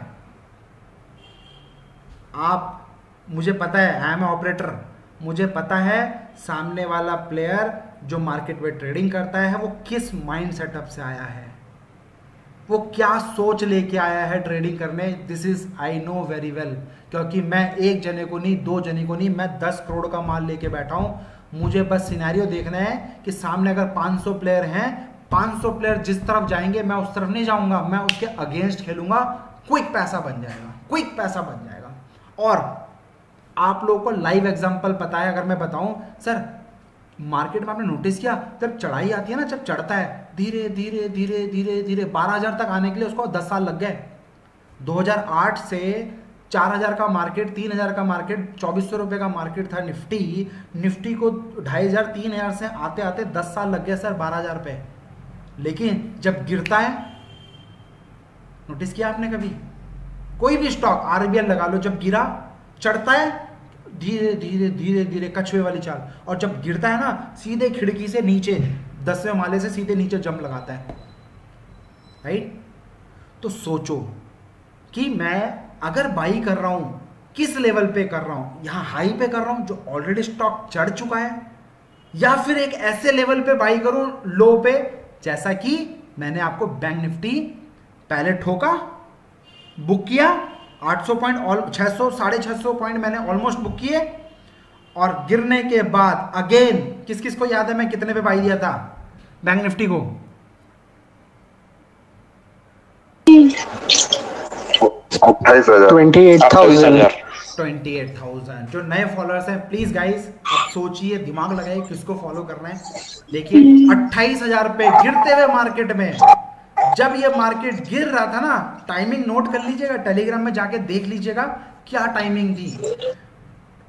आप, मुझे पता है आई एम ऑपरेटर मुझे पता है सामने वाला प्लेयर जो मार्केट में ट्रेडिंग करता है, वो किस माइंड सेटअप से आया है? वो क्या सोच लेके आया है ट्रेडिंग करने? This is I know very well क्योंकि मैं एक जने को नहीं, दो जने को नहीं, मैं दस करोड़ का माल लेके बैठा हूँ। मुझे बस सिनेरियो देखना है कि सामने अगर 500 प्लेयर हैं 500 प्लेयर जिस तरफ़ जाएँगे, मैं उस तरफ़ नहीं जाऊँगा, मैं उसके अगेंस्ट खेलूँगा क्विक पैसा बन जाएगा क्विक पैसा बन जाएगा। और आप लोगों को लाइव एग्जांपल पता है, अगर मैं बताऊँ सर मार्केट में आपने नोटिस किया, जब चढ़ाई आती है ना, जब चढ़ता है, धीरे धीरे धीरे धीरे धीरे, बारह हज़ार तक आने के लिए उसको दस साल लग गए। 2008 से 4000 का मार्केट 3000 का मार्केट चौबीस सौ का मार्केट था निफ्टी। निफ्टी को ढाई हज़ार, तीन हज़ार से आते आते दस साल लग गया सर बारह हज़ार रुपये लेकिन जब गिरता है नोटिस किया आपने कभी? कोई भी स्टॉक आरबीएल लगा लो, जब गिरा, चढ़ता है, धीरे धीरे धीरे धीरे, कछुए वाली चाल। और जब गिरता है ना, सीधे खिड़की से नीचे, दसवें माले से सीधे नीचे जंप लगाता है। राइट तो सोचो कि मैं अगर बाई कर रहा हूँ, किस लेवल पे कर रहा हूँ? यहाँ हाई पे कर रहा हूँ, जो ऑलरेडी स्टॉक चढ़ चुका है, या फिर एक ऐसे लेवल पे बाई करूँ लो पे जैसा कि मैंने आपको बैंक निफ्टी पहले ठोका बुक किया 800 पॉइंट ऑल 600 साढ़े छह पॉइंट मैंने ऑलमोस्ट बुक किए। और गिरने के बाद अगेन किस किस को याद है? मैं कितने पे बाई दिया था? बैंक निफ्टी को। Twenty eight thousand twenty eight thousand जो नए फॉलोअर्स हैं प्लीज़ गाइस आप सोचिए, दिमाग लगाइए किसको फॉलो करना है। देखिए, अट्ठाईस हज़ार रुपए गिरते हुए मार्केट में। जब ये मार्केट गिर रहा था ना टाइमिंग नोट कर लीजिएगा टेलीग्राम में जाके देख लीजिएगा, क्या टाइमिंग थी।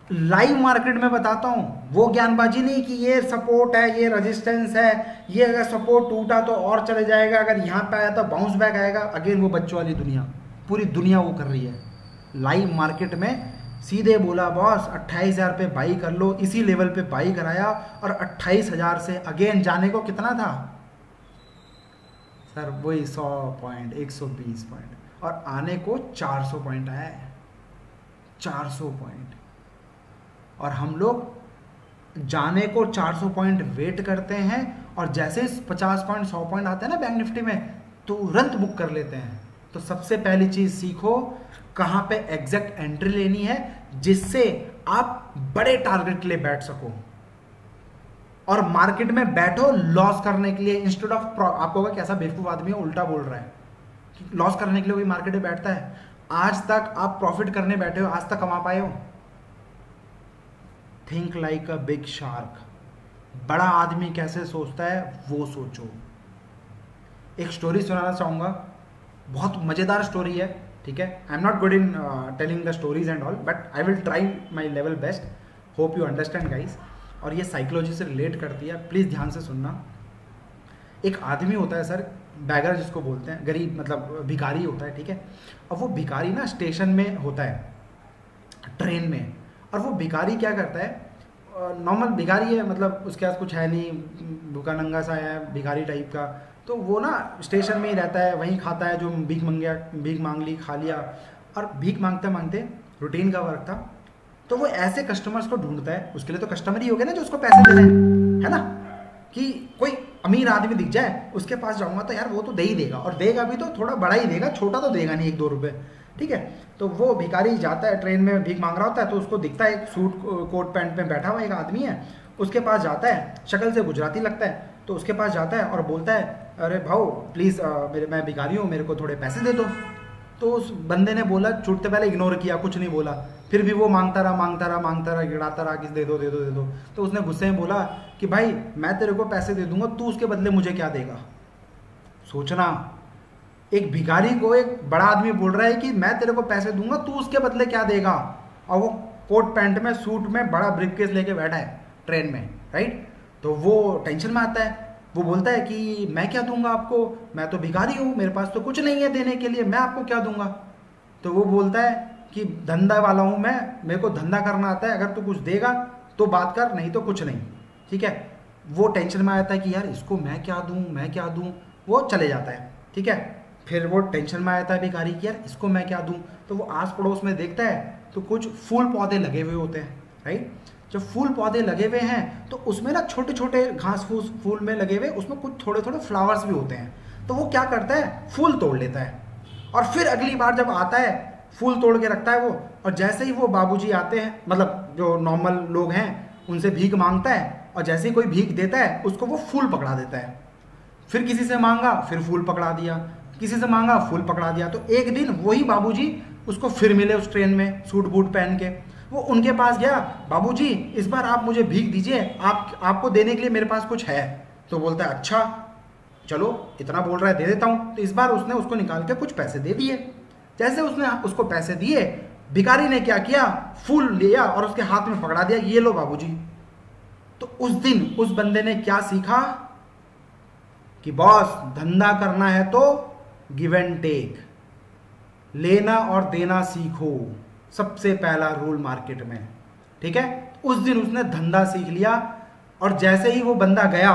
लाइव मार्केट में बताता हूँ, वो ज्ञानबाजी नहीं कि ये सपोर्ट है, ये रेजिस्टेंस है, ये अगर सपोर्ट टूटा तो और चले जाएगा, अगर यहाँ पे आया तो बाउंस बैक आएगा। अगेन वो बच्चों वाली दुनिया, पूरी दुनिया वो कर रही है। लाइव मार्केट में सीधे बोला, बॉस, अट्ठाईस हज़ार पे बाई कर लो, इसी लेवल पे बाई कराया और अट्ठाईस हज़ार से अगेन जाने को कितना था? सर, वही सौ पॉइंट, एक सौ बीस पॉइंट, और आने को चार सौ पॉइंट आया है। चार सौ पॉइंट। और हम लोग जाने को चार सौ पॉइंट वेट करते हैं और जैसे पचास पॉइंट, सौ पॉइंट आते हैं ना बैंक निफ्टी में, तुरंत बुक कर लेते हैं। तो सबसे पहली चीज़ सीखो कहाँ पे एग्जैक्ट एंट्री लेनी है, जिससे आप बड़े टारगेट के लिए बैठ सको। और मार्केट में बैठो लॉस करने के लिए इंस्टेड ऑफ़ आपको कैसा बेवकूफ़ आदमी उल्टा बोल रहा है लॉस करने के लिए कोई मार्केट में बैठता है। आज तक आप प्रॉफिट करने बैठे हो, आज तक कमा पाए हो। Think like a big shark बड़ा आदमी कैसे सोचता है, वो सोचो। एक स्टोरी सुनाना चाहूँगा। बहुत मज़ेदार स्टोरी है। ठीक है? I am not good in telling the stories and all but I will try my level best hope you understand guys और ये साइकोलॉजी से रिलेट करती है। प्लीज़ ध्यान से सुनना। एक आदमी होता है सर बैगर जिसको बोलते हैं, गरीब मतलब भिकारी होता है, ठीक है? और वो भिकारी ना स्टेशन में होता है ट्रेन में। और वो भिकारी क्या करता है? नॉर्मल भिकारी है मतलब उसके पास कुछ है नहीं, भूखा नंगा सा है, भिखारी टाइप का। तो वो ना स्टेशन में ही रहता है, वहीं खाता है जो भीख मंगया, भीख मांग ली, खा लिया। और भीख मांगते मांगते रूटीन का वर्क था। तो वो ऐसे कस्टमर्स को ढूंढता है, उसके लिए तो कस्टमर ही हो गया ना जो उसको पैसे दे रहे हैं, है ना? कि कोई अमीर आदमी दिख जाए, उसके पास जाऊँगा तो यार वो तो दे ही देगा। और देगा भी तो थोड़ा बड़ा ही देगा, छोटा तो देगा नहीं, एक दो रुपये ठीक है? तो वो भिखारी जाता है ट्रेन में भीख मांग रहा होता है तो उसको दिखता है, एक सूट कोट पैंट में बैठा हुआ एक आदमी है, उसके पास जाता है, शक्ल से गुजराती लगता है तो उसके पास जाता है और बोलता है अरे भाऊ प्लीज़ मेरे, मैं भिखारी हूँ, मेरे को थोड़े पैसे दे दो। तो उस बंदे ने बोला, छूटते पहले इग्नोर किया, कुछ नहीं बोला। फिर भी वो माँगता रहा माँगता रहा माँगता रहा, गिड़ाता रहा किस दे दो दे दो दे दो। तो उसने गुस्से में बोला कि भाई, मैं तेरे को पैसे दे दूँगा, तू उसके बदले मुझे क्या देगा? सोचना, एक भिखारी को एक बड़ा आदमी बोल रहा है कि मैं तेरे को पैसे दूँगा, तू उसके बदले क्या देगा? और वो कोट पैंट में, सूट में, बड़ा ब्रिक केस लेके बैठा है, ट्रेन में राइट तो वो टेंशन में आता है। वो बोलता है कि मैं क्या दूँगा आपको? मैं तो भिखारी हूँ, मेरे पास तो कुछ नहीं है देने के लिए, मैं आपको क्या दूँगा? तो वो बोलता है कि धंधा वाला हूँ मैं, मेरे को धंधा करना आता है, अगर तू कुछ देगा तो बात कर, नहीं तो कुछ नहीं। ठीक है? वो टेंशन में आता है कि यार, इसको मैं क्या दूँ, मैं क्या दूँ? वो चले जाता है। ठीक है? फिर वो टेंशन में आता है भिखारी कि यार, इसको मैं क्या दूँ? तो वो आस पड़ोस में देखता है तो कुछ फूल पौधे लगे हुए होते हैं राइट जब फूल पौधे लगे हुए हैं तो उसमें ना छोटे छोटे घास फूस फूल में लगे हुए, उसमें कुछ थोड़े थोड़े फ्लावर्स भी होते हैं। तो वो क्या करता है? फूल तोड़ लेता है। और फिर अगली बार जब आता है, फूल तोड़ के रखता है वो, और जैसे ही वो बाबूजी आते हैं मतलब जो नॉर्मल लोग हैं, उनसे भीख माँगता है, और जैसे ही कोई भीख देता है, उसको वो फूल पकड़ा देता है। फिर किसी से मांगा, फिर फूल पकड़ा दिया। किसी से मांगा, फूल पकड़ा दिया। तो एक दिन वही बाबूजी उसको फिर मिले उस ट्रेन में सूट बूट पहन के। वो उनके पास गया, बाबूजी, इस बार आप मुझे भीख दीजिए, आप, आपको देने के लिए मेरे पास कुछ है। तो बोलता है अच्छा चलो, इतना बोल रहा है, दे देता हूँ। तो इस बार उसने उसको निकाल के कुछ पैसे दे दिए। जैसे उसने उसको पैसे दिए भिकारी ने क्या किया? फूल लिया और उसके हाथ में पकड़ा दिया, ये लो बाबूजी। तो उस दिन उस बंदे ने क्या सीखा? कि बॉस, धंधा करना है तो गिव एंड टेक। लेना और देना सीखो। सबसे पहला रूल मार्केट में। ठीक है? उस दिन उसने धंधा सीख लिया और जैसे ही वो बंदा गया,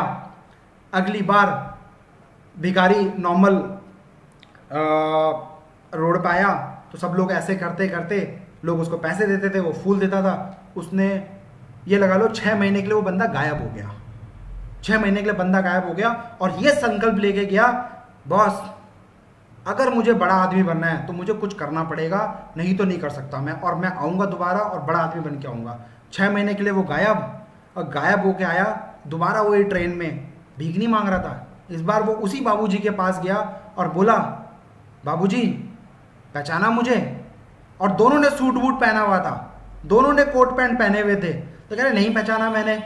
अगली बार भिखारी नॉर्मल रोड पे आया तो सब लोग ऐसे करते करते लोग उसको पैसे देते थे, वो फूल देता था। उसने ये लगा लो छः महीने के लिए वो बंदा गायब हो गया। छः महीने के लिए बंदा गायब हो गया और ये संकल्प लेके गया, बॉस अगर मुझे बड़ा आदमी बनना है तो मुझे कुछ करना पड़ेगा, नहीं तो नहीं कर सकता मैं। और मैं आऊँगा दोबारा और बड़ा आदमी बन के आऊँगा। छः महीने के लिए वो गायब, और गायब होके आया, दोबारा वही ट्रेन में भीख नहीं मांग रहा था। इस बार वो उसी बाबूजी के पास गया और बोला, बाबूजी, पहचाना मुझे? और दोनों ने सूट वूट पहना हुआ था। दोनों ने कोट पैंट पहने हुए थे। तो कह रहे, नहीं पहचाना मैंने।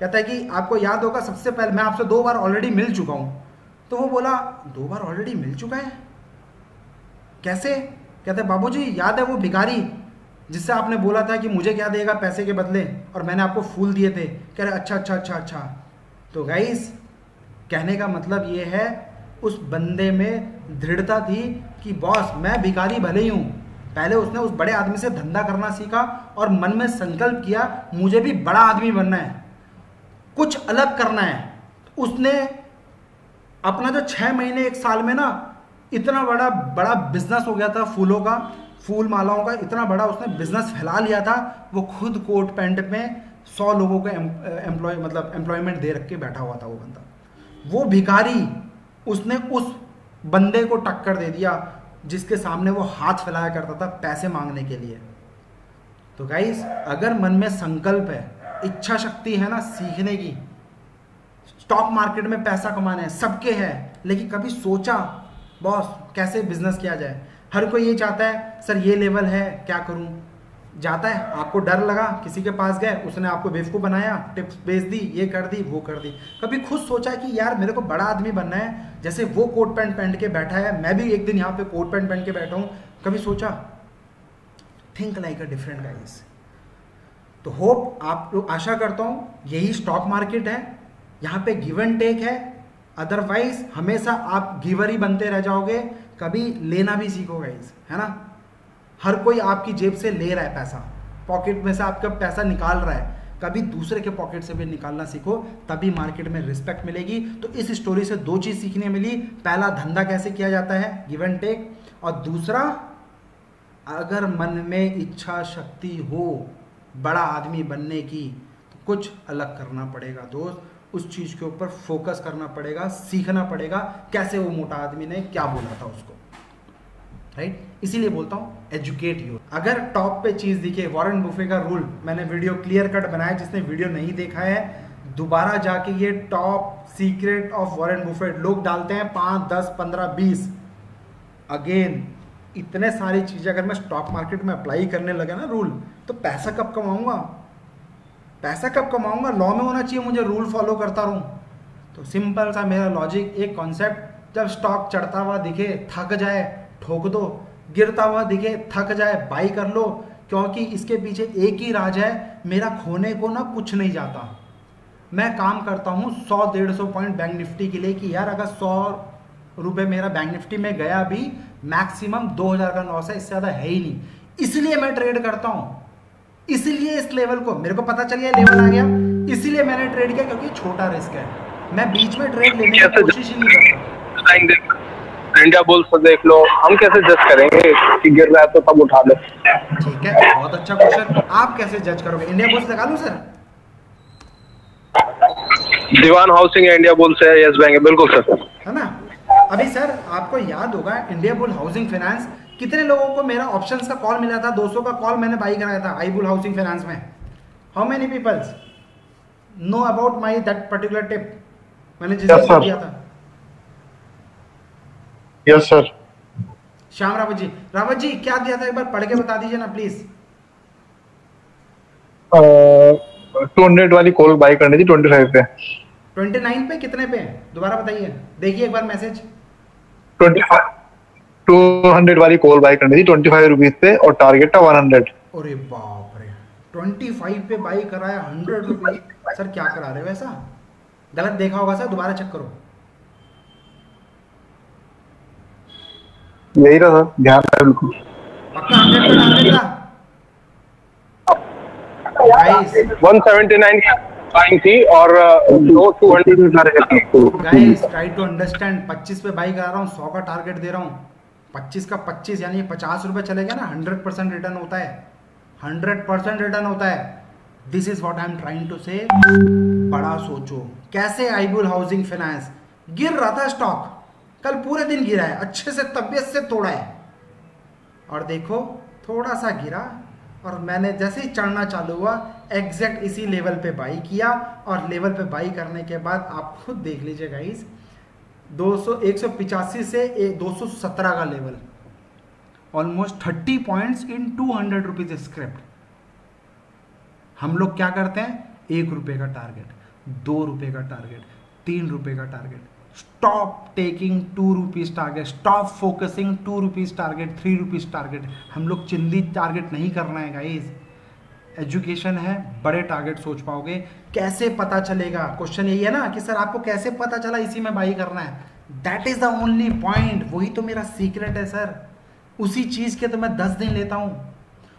कहता है कि, आपको याद होगा, सबसे पहले मैं आपसे दो बार ऑलरेडी मिल चुका हूँ। तो वो बोला, दो बार ऑलरेडी मिल चुका है? कैसे? कहते बाबूजी, याद है वो भिखारी जिससे आपने बोला था कि मुझे क्या देगा पैसे के बदले और मैंने आपको फूल दिए थे? कह रहे अच्छा अच्छा अच्छा अच्छा। तो गाइस कहने का मतलब ये है, उस बंदे में दृढ़ता थी कि, बॉस, मैं भिखारी भले ही हूँ। पहले उसने उस बड़े आदमी से धंधा करना सीखा और मन में संकल्प किया, मुझे भी बड़ा आदमी बनना है। कुछ अलग करना है। उसने अपना जो छः महीने, एक साल में ना इतना बड़ा बड़ा बिज़नेस हो गया था फूलों का, फूल मालाओं का, इतना बड़ा उसने बिज़नेस फैला लिया था, वो खुद कोट पैंट में सौ लोगों को एम्प्लॉय मतलब एम्प्लॉयमेंट दे रख के बैठा हुआ था वो बंदा। वो भिखारी उसने उस बंदे को टक्कर दे दिया, जिसके सामने वो हाथ फैलाया करता था पैसे मांगने के लिए। तो गाइस अगर मन में संकल्प है, इच्छा शक्ति है ना सीखने की स्टॉक मार्केट में पैसा कमाना है, सबके है, लेकिन कभी सोचा बॉस कैसे बिज़नेस किया जाए? हर कोई ये चाहता है, सर, ये लेवल है, क्या करूँ? जाता है, आपको डर लगा, किसी के पास गए, उसने आपको बेवकूफ़ बनाया, टिप्स बेच दी, ये कर दी, वो कर दी। कभी खुद सोचा कि, यार, मेरे को बड़ा आदमी बनना है, जैसे वो कोट पैंट पहन के बैठा है, मैं भी एक दिन यहाँ पे कोट पैंट पहन के बैठा हूँ। कभी सोचा? Think like a different guys तो होप आप आशा करता हूँ, यही स्टॉक मार्केट है, यहाँ पे गिव एंड टेक है अदरवाइज़ हमेशा आप गिवर ही बनते रह जाओगे। कभी लेना भी सीखोगे इस है ना? हर कोई आपकी जेब से ले रहा है पैसा। पॉकेट में से आपका पैसा निकाल रहा है। कभी दूसरे के पॉकेट से भी निकालना सीखो, तभी मार्केट में रिस्पेक्ट मिलेगी। तो इस स्टोरी से दो चीज़ सीखने मिली। पहला, धंधा कैसे किया जाता है? गिव एंड टेक और दूसरा, अगर मन में इच्छा शक्ति हो बड़ा आदमी बनने की तो कुछ अलग करना पड़ेगा, दोस्त। उस चीज़ के ऊपर फोकस करना पड़ेगा, सीखना पड़ेगा, कैसे वो मोटा आदमी ने क्या बोला था उसको। राइट इसीलिए बोलता हूँ एजुकेट यू अगर टॉप पे चीज़ दिखे वॉरेन बुफे का रूल मैंने वीडियो क्लियर कट बनाया, जिसने वीडियो नहीं देखा है, दोबारा जाके ये top secret of Warren Buffett लोग डालते हैं पाँच, दस, पंद्रह, बीस। अगेन इतने सारी चीज़ें, अगर मैं स्टॉक मार्केट में अप्लाई करने लगा ना रूल तो पैसा कब कमाऊँगा? पैसा कब कमाऊँगा? लॉ में होना चाहिए, मुझे रूल फॉलो करता रहूँ। तो सिंपल सा मेरा लॉजिक एक कॉन्सेप्ट जब स्टॉक चढ़ता हुआ दिखे, थक जाए, ठोक दो। गिरता हुआ दिखे, थक जाए बाई कर लो। क्योंकि इसके पीछे एक ही राज है, मेरा खोने को ना कुछ नहीं जाता। मैं काम करता हूँ सौ, डेढ़ सौ पॉइंट बैंक निफ्टी के लिए कि यार, अगर सौ रुपये मेरा बैंक निफ्टी में गया भी मैक्सिमम दो हज़ार का लॉस है, इससे ज़्यादा है ही नहीं। इसलिए मैं ट्रेड करता हूँ। इसलिए इस लेवल को मेरे को पता चल गया लेवल आ गया। इसीलिए मैंने ट्रेड किया क्योंकि छोटा रिस्क है। मैं बीच में ट्रेड लेने की कोशिश ही नहीं करता इंडिया बुल्स देख लो। हम कैसे जज करेंगे? कि गिर रहा है तो तब उठा लो। ठीक है बहुत अच्छा क्वेश्चन आप कैसे जज करोगे? इंडिया बुल्स लगा लूँ sir Dewan housing India bulls है यस बैंक बिल्कुल सर है ना? अभी सर आपको याद होगा इंडिया बुल हाउसिंग फाइनेंस कितने लोगों को मेरा ऑप्शंस का कॉल मिला था? 200 का कॉल मैंने बाई कराया था आई बुल हाउसिंग फाइनेंस में। How many peoples know about my that particular tip मैंने जिस yes, दिया था। यस सर श्याम रावत जी रावत जी क्या दिया था एक बार? पढ़ के बता दीजिए ना प्लीज़ टू हंड्रेड वाली कॉल बाय करनी थी ट्वेंटी फाइव पे। ट्वेंटी नाइन पे कितने पे? दोबारा बताइए। देखिए एक बार message twenty five two hundred वाली कॉल बाय करनी थी ट्वेंटी फाइव रुपीज़ पे और टारगेट था वन हंड्रेड अरे बाप रे ट्वेंटी फाइव पे बाई कराया हंड्रेड रुपीज़ सर क्या करा रहे हो ऐसा? गलत देखा होगा सर दोबारा चेक करो। यही रहा सर ध्यान है बिल्कुल। पक्का हंड्रेड पे डालने का guys one seventy nine buying थी और दो टू हंड्रेड टारगेट थी गाइस ट्राई टू अंडरस्टैंड 25 पे बाई करा रहा हूँ 100 का टारगेट दे रहा हूँ। 25 का 25 यानी पचास रुपए चलेगा ना 100 परसेंट रिटर्न होता है। 100 परसेंट रिटर्न होता है। This is what I am trying to say बड़ा सोचो। कैसे आईबुल हाउसिंग फाइनेंस गिर रहा था स्टॉक कल पूरे दिन गिरा है। अच्छे से, तबियत से तोड़ा है। और देखो, थोड़ा सा गिरा। और मैंने जैसे ही चढ़ना चालू हुआ एग्जैक्ट इसी लेवल पे बाई किया। और लेवल पे बाई करने के बाद आप खुद देख लीजिए गाइस 200 185 से 217 का level almost 30 points in 200 rupees script हम लोग क्या करते हैं? एक रुपए का टारगेट दो रुपए का टारगेट तीन रुपए का target stop taking two rupees target stop focusing two rupees target three rupees target हम लोग चिंदी टारगेट नहीं करना है गाइज़ एजुकेशन है, बड़े टारगेट सोच पाओगे। कैसे पता चलेगा? क्वेश्चन यही है ना कि सर आपको कैसे पता चला इसी में बाई करना है? That is the only point वही तो मेरा सीक्रेट है सर। उसी चीज़ के तो मैं दस दिन लेता हूँ।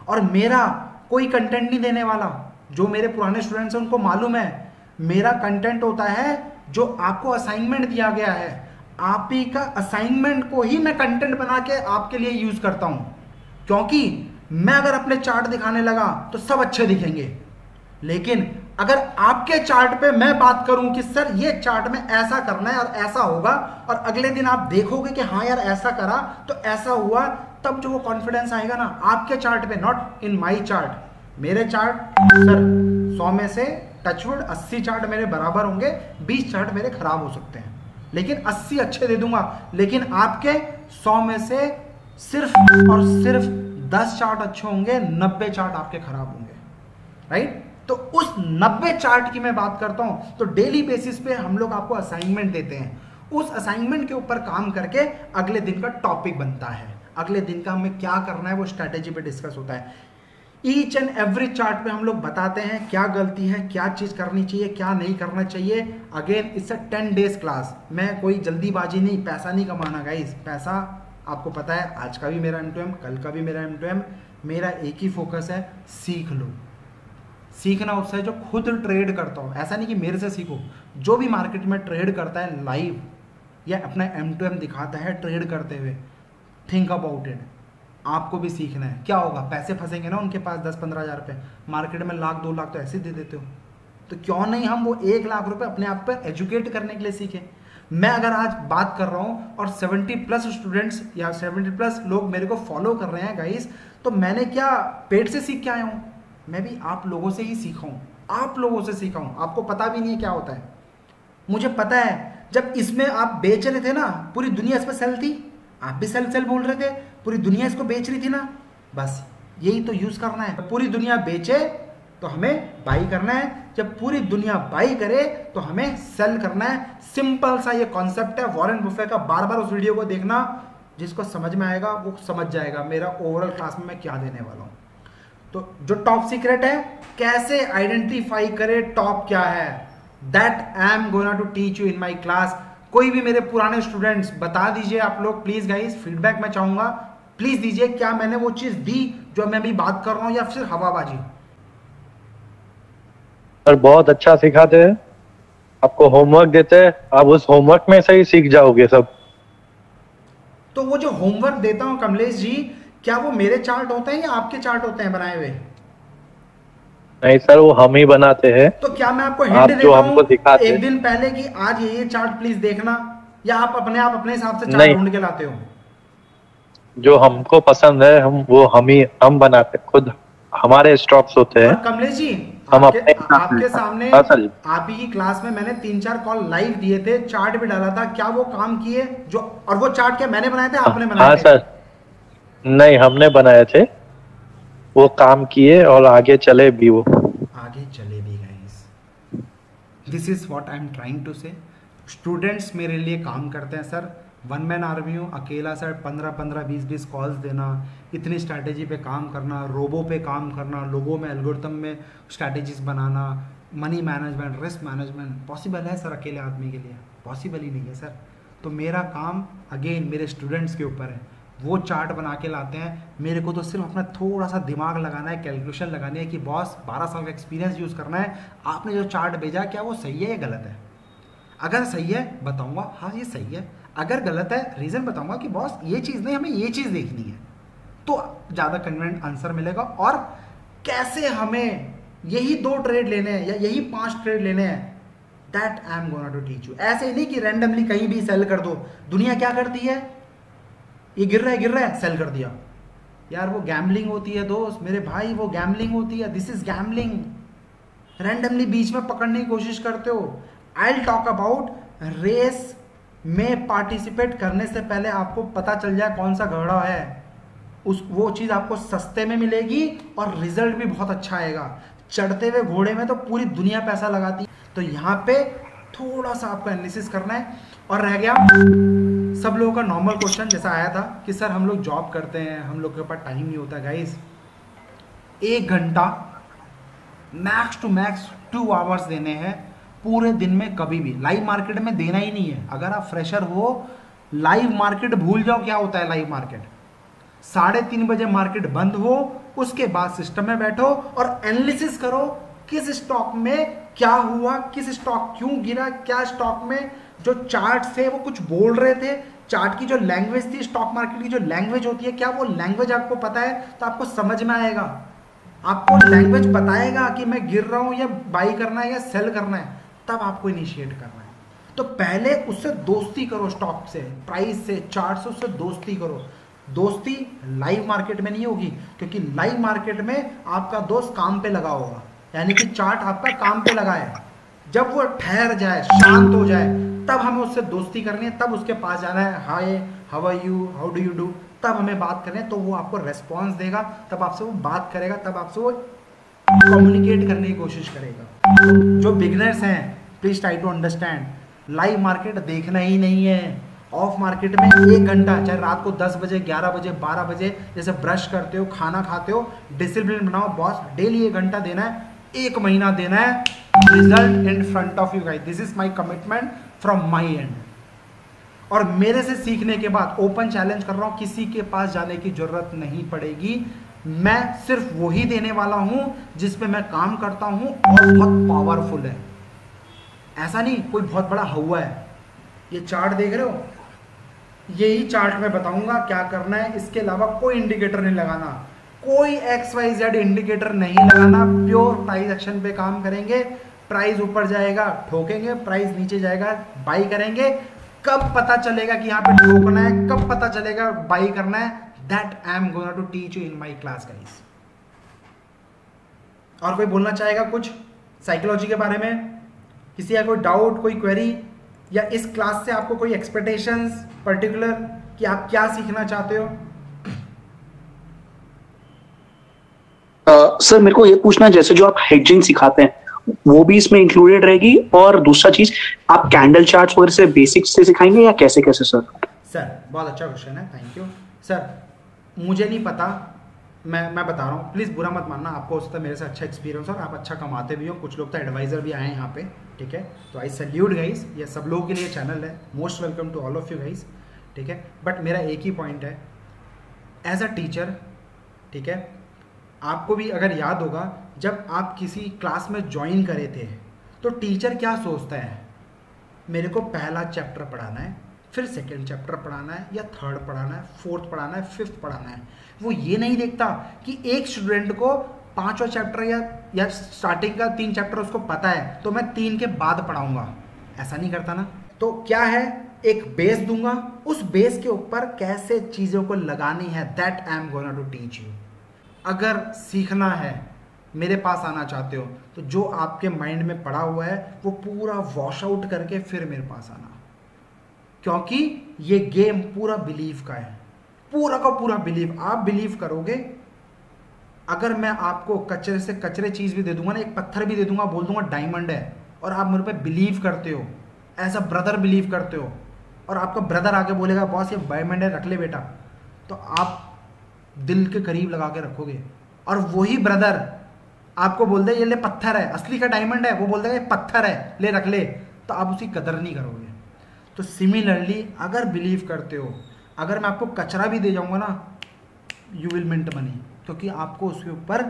और मेरा कोई कंटेंट नहीं देने वाला। जो मेरे पुराने स्टूडेंट्स हैं, उनको मालूम है। मेरा कंटेंट होता है जो आपको असाइनमेंट दिया गया है। आप ही का असाइनमेंट को ही मैं कंटेंट बना के आपके लिए यूज़ करता हूँ। क्योंकि मैं अगर अपने चार्ट दिखाने लगा तो सब अच्छे दिखेंगे। लेकिन अगर आपके चार्ट पे मैं बात करूँ कि सर, ये चार्ट में ऐसा करना है और ऐसा होगा, और अगले दिन आप देखोगे कि हाँ यार, ऐसा करा तो ऐसा हुआ, तब जो वो कॉन्फिडेंस आएगा ना, आपके चार्ट पे नॉट इन माई चार्ट मेरे चार्ट सर, सौ में से टचवुड 80 चार्ट मेरे बराबर होंगे 20 चार्ट मेरे खराब हो सकते हैं। लेकिन 80 अच्छे दे दूँगा, लेकिन आपके सौ में से सिर्फ़ और सिर्फ़ 10 चार्ट अच्छे होंगे 90 चार्ट आपके खराब होंगे राइट तो उस 90 चार्ट की मैं बात करता हूँ तो डेली बेसिस पे हम लोग आपको असाइनमेंट देते हैं। उस असाइनमेंट के ऊपर काम करके अगले दिन का टॉपिक बनता है। अगले दिन का हमें क्या करना है, वो स्ट्रैटेजी पे डिस्कस होता है। ईच एंड एवरी चार्ट पे हम लोग बताते हैं, क्या गलती है, क्या चीज़ करनी चाहिए, क्या नहीं करना चाहिए। Again it's a ten days class मैं कोई जल्दीबाजी नहीं, पैसा नहीं कमाना गाइस पैसा आपको पता है, आज का भी मेरा एम टू एम कल का भी मेरा एम टू एम मेरा एक ही फोकस है, सीख लो। सीखना उससे जो खुद ट्रेड करता हो। ऐसा नहीं कि मेरे से सीखो। जो भी मार्केट में ट्रेड करता है लाइव या अपना एम टू एम दिखाता है ट्रेड करते हुए थिंक अबाउट इट आपको भी सीखना है। क्या होगा? पैसे फंसेंगे ना उनके पास दस पंद्रह हज़ार रुपये मार्केट में लाख, दो लाख तो ऐसे दे देते हो। तो क्यों नहीं हम वो एक लाख रुपए अपने आप पर एजुकेट करने के लिए सीखें? मैं अगर आज बात कर रहा हूँ और 70 प्लस स्टूडेंट्स या 70 प्लस लोग मेरे को फॉलो कर रहे हैं गाइस तो मैंने क्या पेट से सीख के आया हूँ? मैं भी आप लोगों से ही सीखा हूँ। आप लोगों से सीखा हूँ। आपको पता भी नहीं है क्या होता है। मुझे पता है, जब इसमें आप बेच रहे थे ना, पूरी दुनिया इस पर सेल थी। आप भी सेल सेल बोल रहे थे। पूरी दुनिया इसको बेच रही थी ना। बस, यही तो यूज़ करना है। पूरी दुनिया बेचे तो हमें बाई करना है। जब पूरी दुनिया बाई करे तो हमें सेल करना है। सिंपल सा ये कॉन्सेप्ट है। वॉरेन बुफे का बार बार उस वीडियो को देखना, जिसको समझ में आएगा, वो समझ जाएगा। मेरा ओवरऑल क्लास में मैं क्या देने वाला हूँ? तो जो टॉप सीक्रेट है, कैसे आइडेंटिफाई करे टॉप क्या है? That I am gonna to teach you in my class कोई भी मेरे पुराने स्टूडेंट्स बता दीजिए आप लोग प्लीज़ गाइज़ फीडबैक मैं चाहूँगा। प्लीज़ दीजिए, क्या मैंने वो चीज़ दी, जो मैं अभी बात कर रहा हूँ, या फिर हवाबाजी? सर बहुत अच्छा सिखाते हैं। आपको होमवर्क देते हैं आप उस होमवर्क में से ही सीख जाओगे सब। तो वो जो होमवर्क देता हूँ कमलेश जी क्या वो मेरे चार्ट होते हैं या आपके चार्ट होते हैं बनाए हुए? नहीं सर वो हम ही बनाते हैं। तो क्या मैं आपको हिंट आप देता हूँ एक दिन पहले कि आज ये ये चार्ट प्लीज़ देखना या आप अपने आप अपने हिसाब से चार्ट ढूंढ के लाते हो? जो हमको पसंद है हम वो हम ही हम बनाते खुद हमारे स्टॉक्स होते हैं। कमलेश जी हम आपके, आपके सामने हाँ, आप ही की क्लास में मैंने तीन चार कॉल लाइव दिए थे चार्ट भी डाला था क्या वो काम किए जो और वो चार्ट क्या मैंने बनाए थे आपने बनाए हाँ, सर। नहीं हमने बनाए थे। वो काम किए और आगे चले भी वो। आगे चले भी guys this is what I am trying to say students मेरे लिए काम करते हैं सर। वन मैन आर्मी हूँ, अकेला सर पंद्रह पंद्रह, बीस बीस कॉल्स देना, इतनी स्ट्रैटेजी पे काम करना रोबो पे काम करना, लोगों में एल्गोरिथम में स्ट्रैटेजीज बनाना money management risk management possible है सर अकेले आदमी के लिए? पॉसिबल ही नहीं है सर तो मेरा काम अगेन मेरे स्टूडेंट्स के ऊपर है। वो चार्ट बना के लाते हैं। मेरे को तो सिर्फ़ अपना थोड़ा सा दिमाग लगाना है कैलकुलेशन लगानी है कि, बॉस, बारह साल का एक्सपीरियंस यूज़ करना है। आपने जो चार्ट भेजा, क्या वो सही है या गलत है? अगर सही है, बताऊँगा हाँ ये सही है। अगर गलत है रीज़न बताऊँगा कि बॉस ये चीज़ नहीं, हमें ये चीज़ देखनी है। तो ज़्यादा कन्वीनियंट आंसर मिलेगा। और कैसे हमें यही दो ट्रेड लेने हैं या यही पाँच ट्रेड लेने हैं that I am gonna to teach you ऐसे नहीं कि रैंडमली कहीं भी सेल कर दो। दुनिया क्या करती है? ये गिर रहा है, गिर रहा है सेल कर दिया। यार, वो गैमलिंग होती है, दोस्त। मेरे भाई, वो गैमलिंग होती है। दिस इज़ गैमलिंग रैंडमली बीच में पकड़ने की कोशिश करते हो। आई टॉक अबाउट रेस में पार्टिसिपेट करने से पहले आपको पता चल जाए कौन सा घड़ा है। उस, वो चीज़ आपको सस्ते में मिलेगी और रिज़ल्ट भी बहुत अच्छा आएगा। चढ़ते हुए घोड़े में तो पूरी दुनिया पैसा लगाती तो यहाँ पे थोड़ा सा आपको एनालिसिस करना है। और रह गया सब लोगों का नॉर्मल क्वेश्चन जैसा आया था कि सर हम लोग जॉब करते हैं, हम लोग के पास टाइम नहीं होता गाइस एक घंटा max to max two hours देने हैं। पूरे दिन में कभी भी। लाइव मार्केट में देना ही नहीं है। अगर आप फ्रेशर हो लाइव मार्केट भूल जाओ क्या होता है लाइव मार्केट साढ़े तीन बजे मार्केट बंद हो, उसके बाद सिस्टम में बैठो और एनालिसिस करो किस स्टॉक में क्या हुआ, किस स्टॉक क्यों गिरा, क्या स्टॉक में जो चार्ट थे वो कुछ बोल रहे थे। चार्ट की जो लैंग्वेज थी स्टॉक मार्केट की जो लैंग्वेज होती है, क्या वो लैंग्वेज आपको पता है? तो आपको समझ में आएगा। आपको लैंग्वेज बताएगा कि मैं गिर रहा हूँ या बाई करना है या सेल करना है। तब आपको इनिशिएट करना है। तो पहले उससे दोस्ती करो स्टॉक से प्राइस से चार्ट से, उससे दोस्ती करो। दोस्ती लाइव मार्केट में नहीं होगी, क्योंकि लाइव मार्केट में आपका दोस्त काम पे लगा होगा। यानी कि चार्ट आपका काम पे लगा है। जब वो ठहर जाए, शांत हो जाए, तब हमें उससे दोस्ती करनी है, तब उसके पास जाना है hi how are you how do you do तब हमें बात करें तो वो आपको रेस्पॉन्स देगा, तब आपसे वो बात करेगा, तब आपसे वो कम्युनिकेट करने की कोशिश करेगा। जो बिगनर्स हैं please try to understand live market देखना ही नहीं है। ऑफ़ मार्केट में एक घंटा, चाहे रात को 10 बजे 11 बजे 12 बजे, जैसे ब्रश करते हो, खाना खाते हो डिसिप्लिन बनाओ बॉस डेली एक घंटा देना है, एक महीना देना है result in front of you guys this is my commitment from my end और मेरे से सीखने के बाद ओपन चैलेंज कर रहा हूँ, किसी के पास जाने की ज़रूरत नहीं पड़ेगी। मैं सिर्फ़ वही देने वाला हूँ जिसपे मैं काम करता हूँ और बहुत पावरफुल है। ऐसा नहीं, कोई बहुत बड़ा हवा है। ये चार्ट देख रहे हो? यही चार्ट में बताऊँगा क्या करना है। इसके अलावा कोई इंडिकेटर नहीं लगाना। कोई एक्स वाई जेड इंडिकेटर नहीं लगाना। प्योर प्राइस एक्शन पे काम करेंगे। प्राइस ऊपर जाएगा, ठोकेंगे। प्राइस नीचे जाएगा बाई करेंगे। कब पता चलेगा कि यहाँ पे ठोकना है? कब पता चलेगा बाई करना है? That I am gonna to teach you in my class guys और कोई बोलना चाहेगा कुछ? साइकोलॉजी के बारे में? किसी का कोई डाउट कोई क्वेरी या इस क्लास से आपको कोई एक्सपेक्टेशंस पर्टिकुलर कि आप क्या सीखना चाहते हो? सर uh, मेरे को ये पूछना है जैसे जो आप हेजिंग सिखाते हैं वो भी इसमें इंक्लूडेड रहेगी? और दूसरा चीज़ आप कैंडल चार्ट्स वगैरह से बेसिक से सिखाएँगे या कैसे कैसे सर सर बहुत अच्छा क्वेश्चन है थैंक यू सर मुझे नहीं पता मैं मैं बता रहा हूँ प्लीज़ बुरा मत मानना, आपको उसका मेरे से अच्छा एक्सपीरियंस और आप अच्छा कमाते भी हो। कुछ लोग तो एडवाइज़र भी आए हैं यहाँ पे, ठीक है? तो आई सल्यूट गाइस ये सब लोगों के लिए चैनल है। Most welcome to all of you guys ठीक है? बट मेरा एक ही पॉइंट है एज अ टीचर ठीक है? आपको भी अगर याद होगा, जब आप किसी क्लास में ज्वाइन करे थे तो टीचर क्या सोचता है? मेरे को पहला चैप्टर पढ़ाना है। फिर सेकेंड चैप्टर पढ़ाना है, या थर्ड पढ़ाना है फोर्थ पढ़ाना है फिफ्थ पढ़ाना है। वो ये नहीं देखता कि एक स्टूडेंट को पांचवा चैप्टर या या स्टार्टिंग का तीन चैप्टर उसको पता है तो मैं तीन के बाद पढ़ाऊँगा। ऐसा नहीं करता ना। तो क्या है? एक बेस दूँगा। उस बेस के ऊपर कैसे चीज़ों को लगानी है that I am gonna to teach you अगर सीखना है, मेरे पास आना चाहते हो तो जो आपके माइंड में पड़ा हुआ है, वो पूरा वॉश आउट करके फिर मेरे पास आना। क्योंकि ये गेम पूरा बिलीव का है। पूरा का पूरा बिलीव। आप बिलीव करोगे, अगर मैं आपको कचरे से कचरे चीज़ भी दे दूँगा ना, एक पत्थर भी दे दूँगा, बोल दूँगा डायमंड है, और आप मेरे पे बिलीव करते हो एज अ ब्रदर बिलीव करते हो, और आपका ब्रदर आके बोलेगा, बॉस, ये डायमंड है, रख ले बेटा। तो आप दिल के करीब लगा के रखोगे। और वही ब्रदर आपको बोल दे ये ले पत्थर है, असली का डायमंड है। वो बोल देगा ये पत्थर है, ले, रख ले। तो आप उसकी कदर नहीं करोगे। तो सिमिलरली अगर बिलीव करते हो, अगर मैं आपको कचरा भी दे जाऊँगा ना यू विल मिंट मनी क्योंकि आपको उसके ऊपर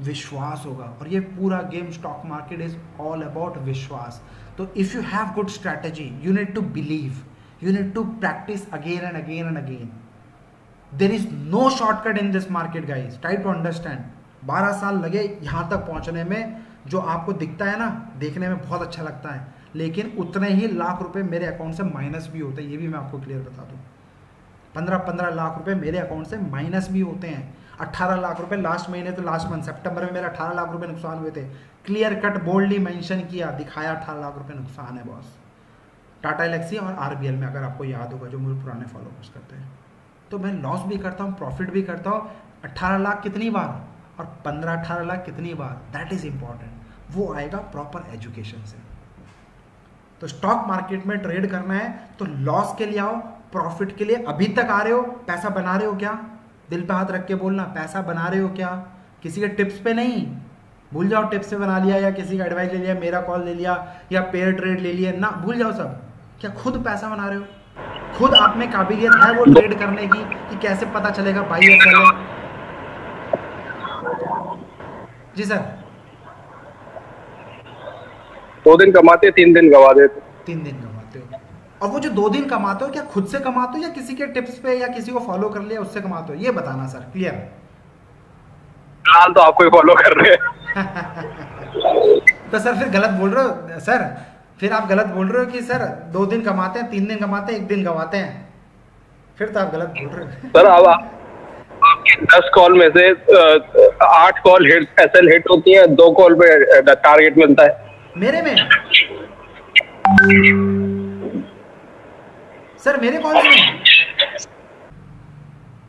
विश्वास होगा। और ये पूरा game stock market is all about विश्वास। तो if you have good strategy you need to believe you need to practice again and again and again there is no shortcut in this market guys try to understand बारह साल लगे यहाँ तक पहुँचने में, जो आपको दिखता है ना, देखने में बहुत अच्छा लगता है। लेकिन उतने ही लाख रुपए मेरे अकाउंट से माइनस भी होते हैं, ये भी मैं आपको क्लियर बता दूँ। पंद्रह पंद्रह लाख रुपए मेरे अकाउंट से माइनस भी होते हैं। अट्ठारह लाख रुपए लास्ट महीने तो लास्ट मंथ सितंबर में मेरे अठारह लाख रुपए नुकसान हुए थे। क्लियर कट बोल्डली मेंशन किया, दिखाया अठारह लाख रुपए नुकसान है बॉस टाटा एलेक्सी और आरबीएल में अगर आपको याद होगा, जो मुझे पुराने फॉलोअर्स करते हैं। तो मैं लॉस भी करता हूँ प्रॉफिट भी करता हूँ। अट्ठारह लाख कितनी बार? और पंद्रह अठारह लाख कितनी बार? दैट इज़ इंपॉर्टेंट वो आएगा प्रॉपर एजुकेशन से। तो स्टॉक मार्केट में ट्रेड करना है तो लॉस के लिए आओ प्रॉफिट के लिए अभी तक आ रहे हो, पैसा बना रहे हो क्या? दिल पे हाथ रख के बोलना, पैसा बना रहे हो क्या? किसी के टिप्स पे नहीं। भूल जाओ टिप्स पे बना लिया या किसी का एडवाइस ले लिया, मेरा कॉल ले लिया या पेयर ट्रेड ले लिया, ना, भूल जाओ सब। क्या खुद पैसा बना रहे हो? खुद आप में काबिलियत है वो ट्रेड करने की, कि कैसे पता चलेगा बाई या जी सर दो दिन कमाते तीन दिन गवा देते। तीन दिन कमाते हो। और वो जो दो दिन कमाते हो क्या खुद से कमाते हो या किसी के टिप्स पे या किसी को फॉलो कर लिया उससे कमाते हो? ये बताना सर क्लियर फ़िलहाल तो आपको ही फॉलो कर रहे हैं। तो सर फिर गलत बोल रहे हो? सर फिर आप गलत बोल रहे हो कि सर दो दिन कमाते हैं तीन दिन कमाते हैं एक दिन कमाते हैं? फिर तो आप गलत बोल रहे हो। सर अब आपकी दस कॉल में से आठ कॉल हिट एस हिट होती है दो कॉल पे टारगेट मिलता है। मेरे में? सर मेरे कॉल में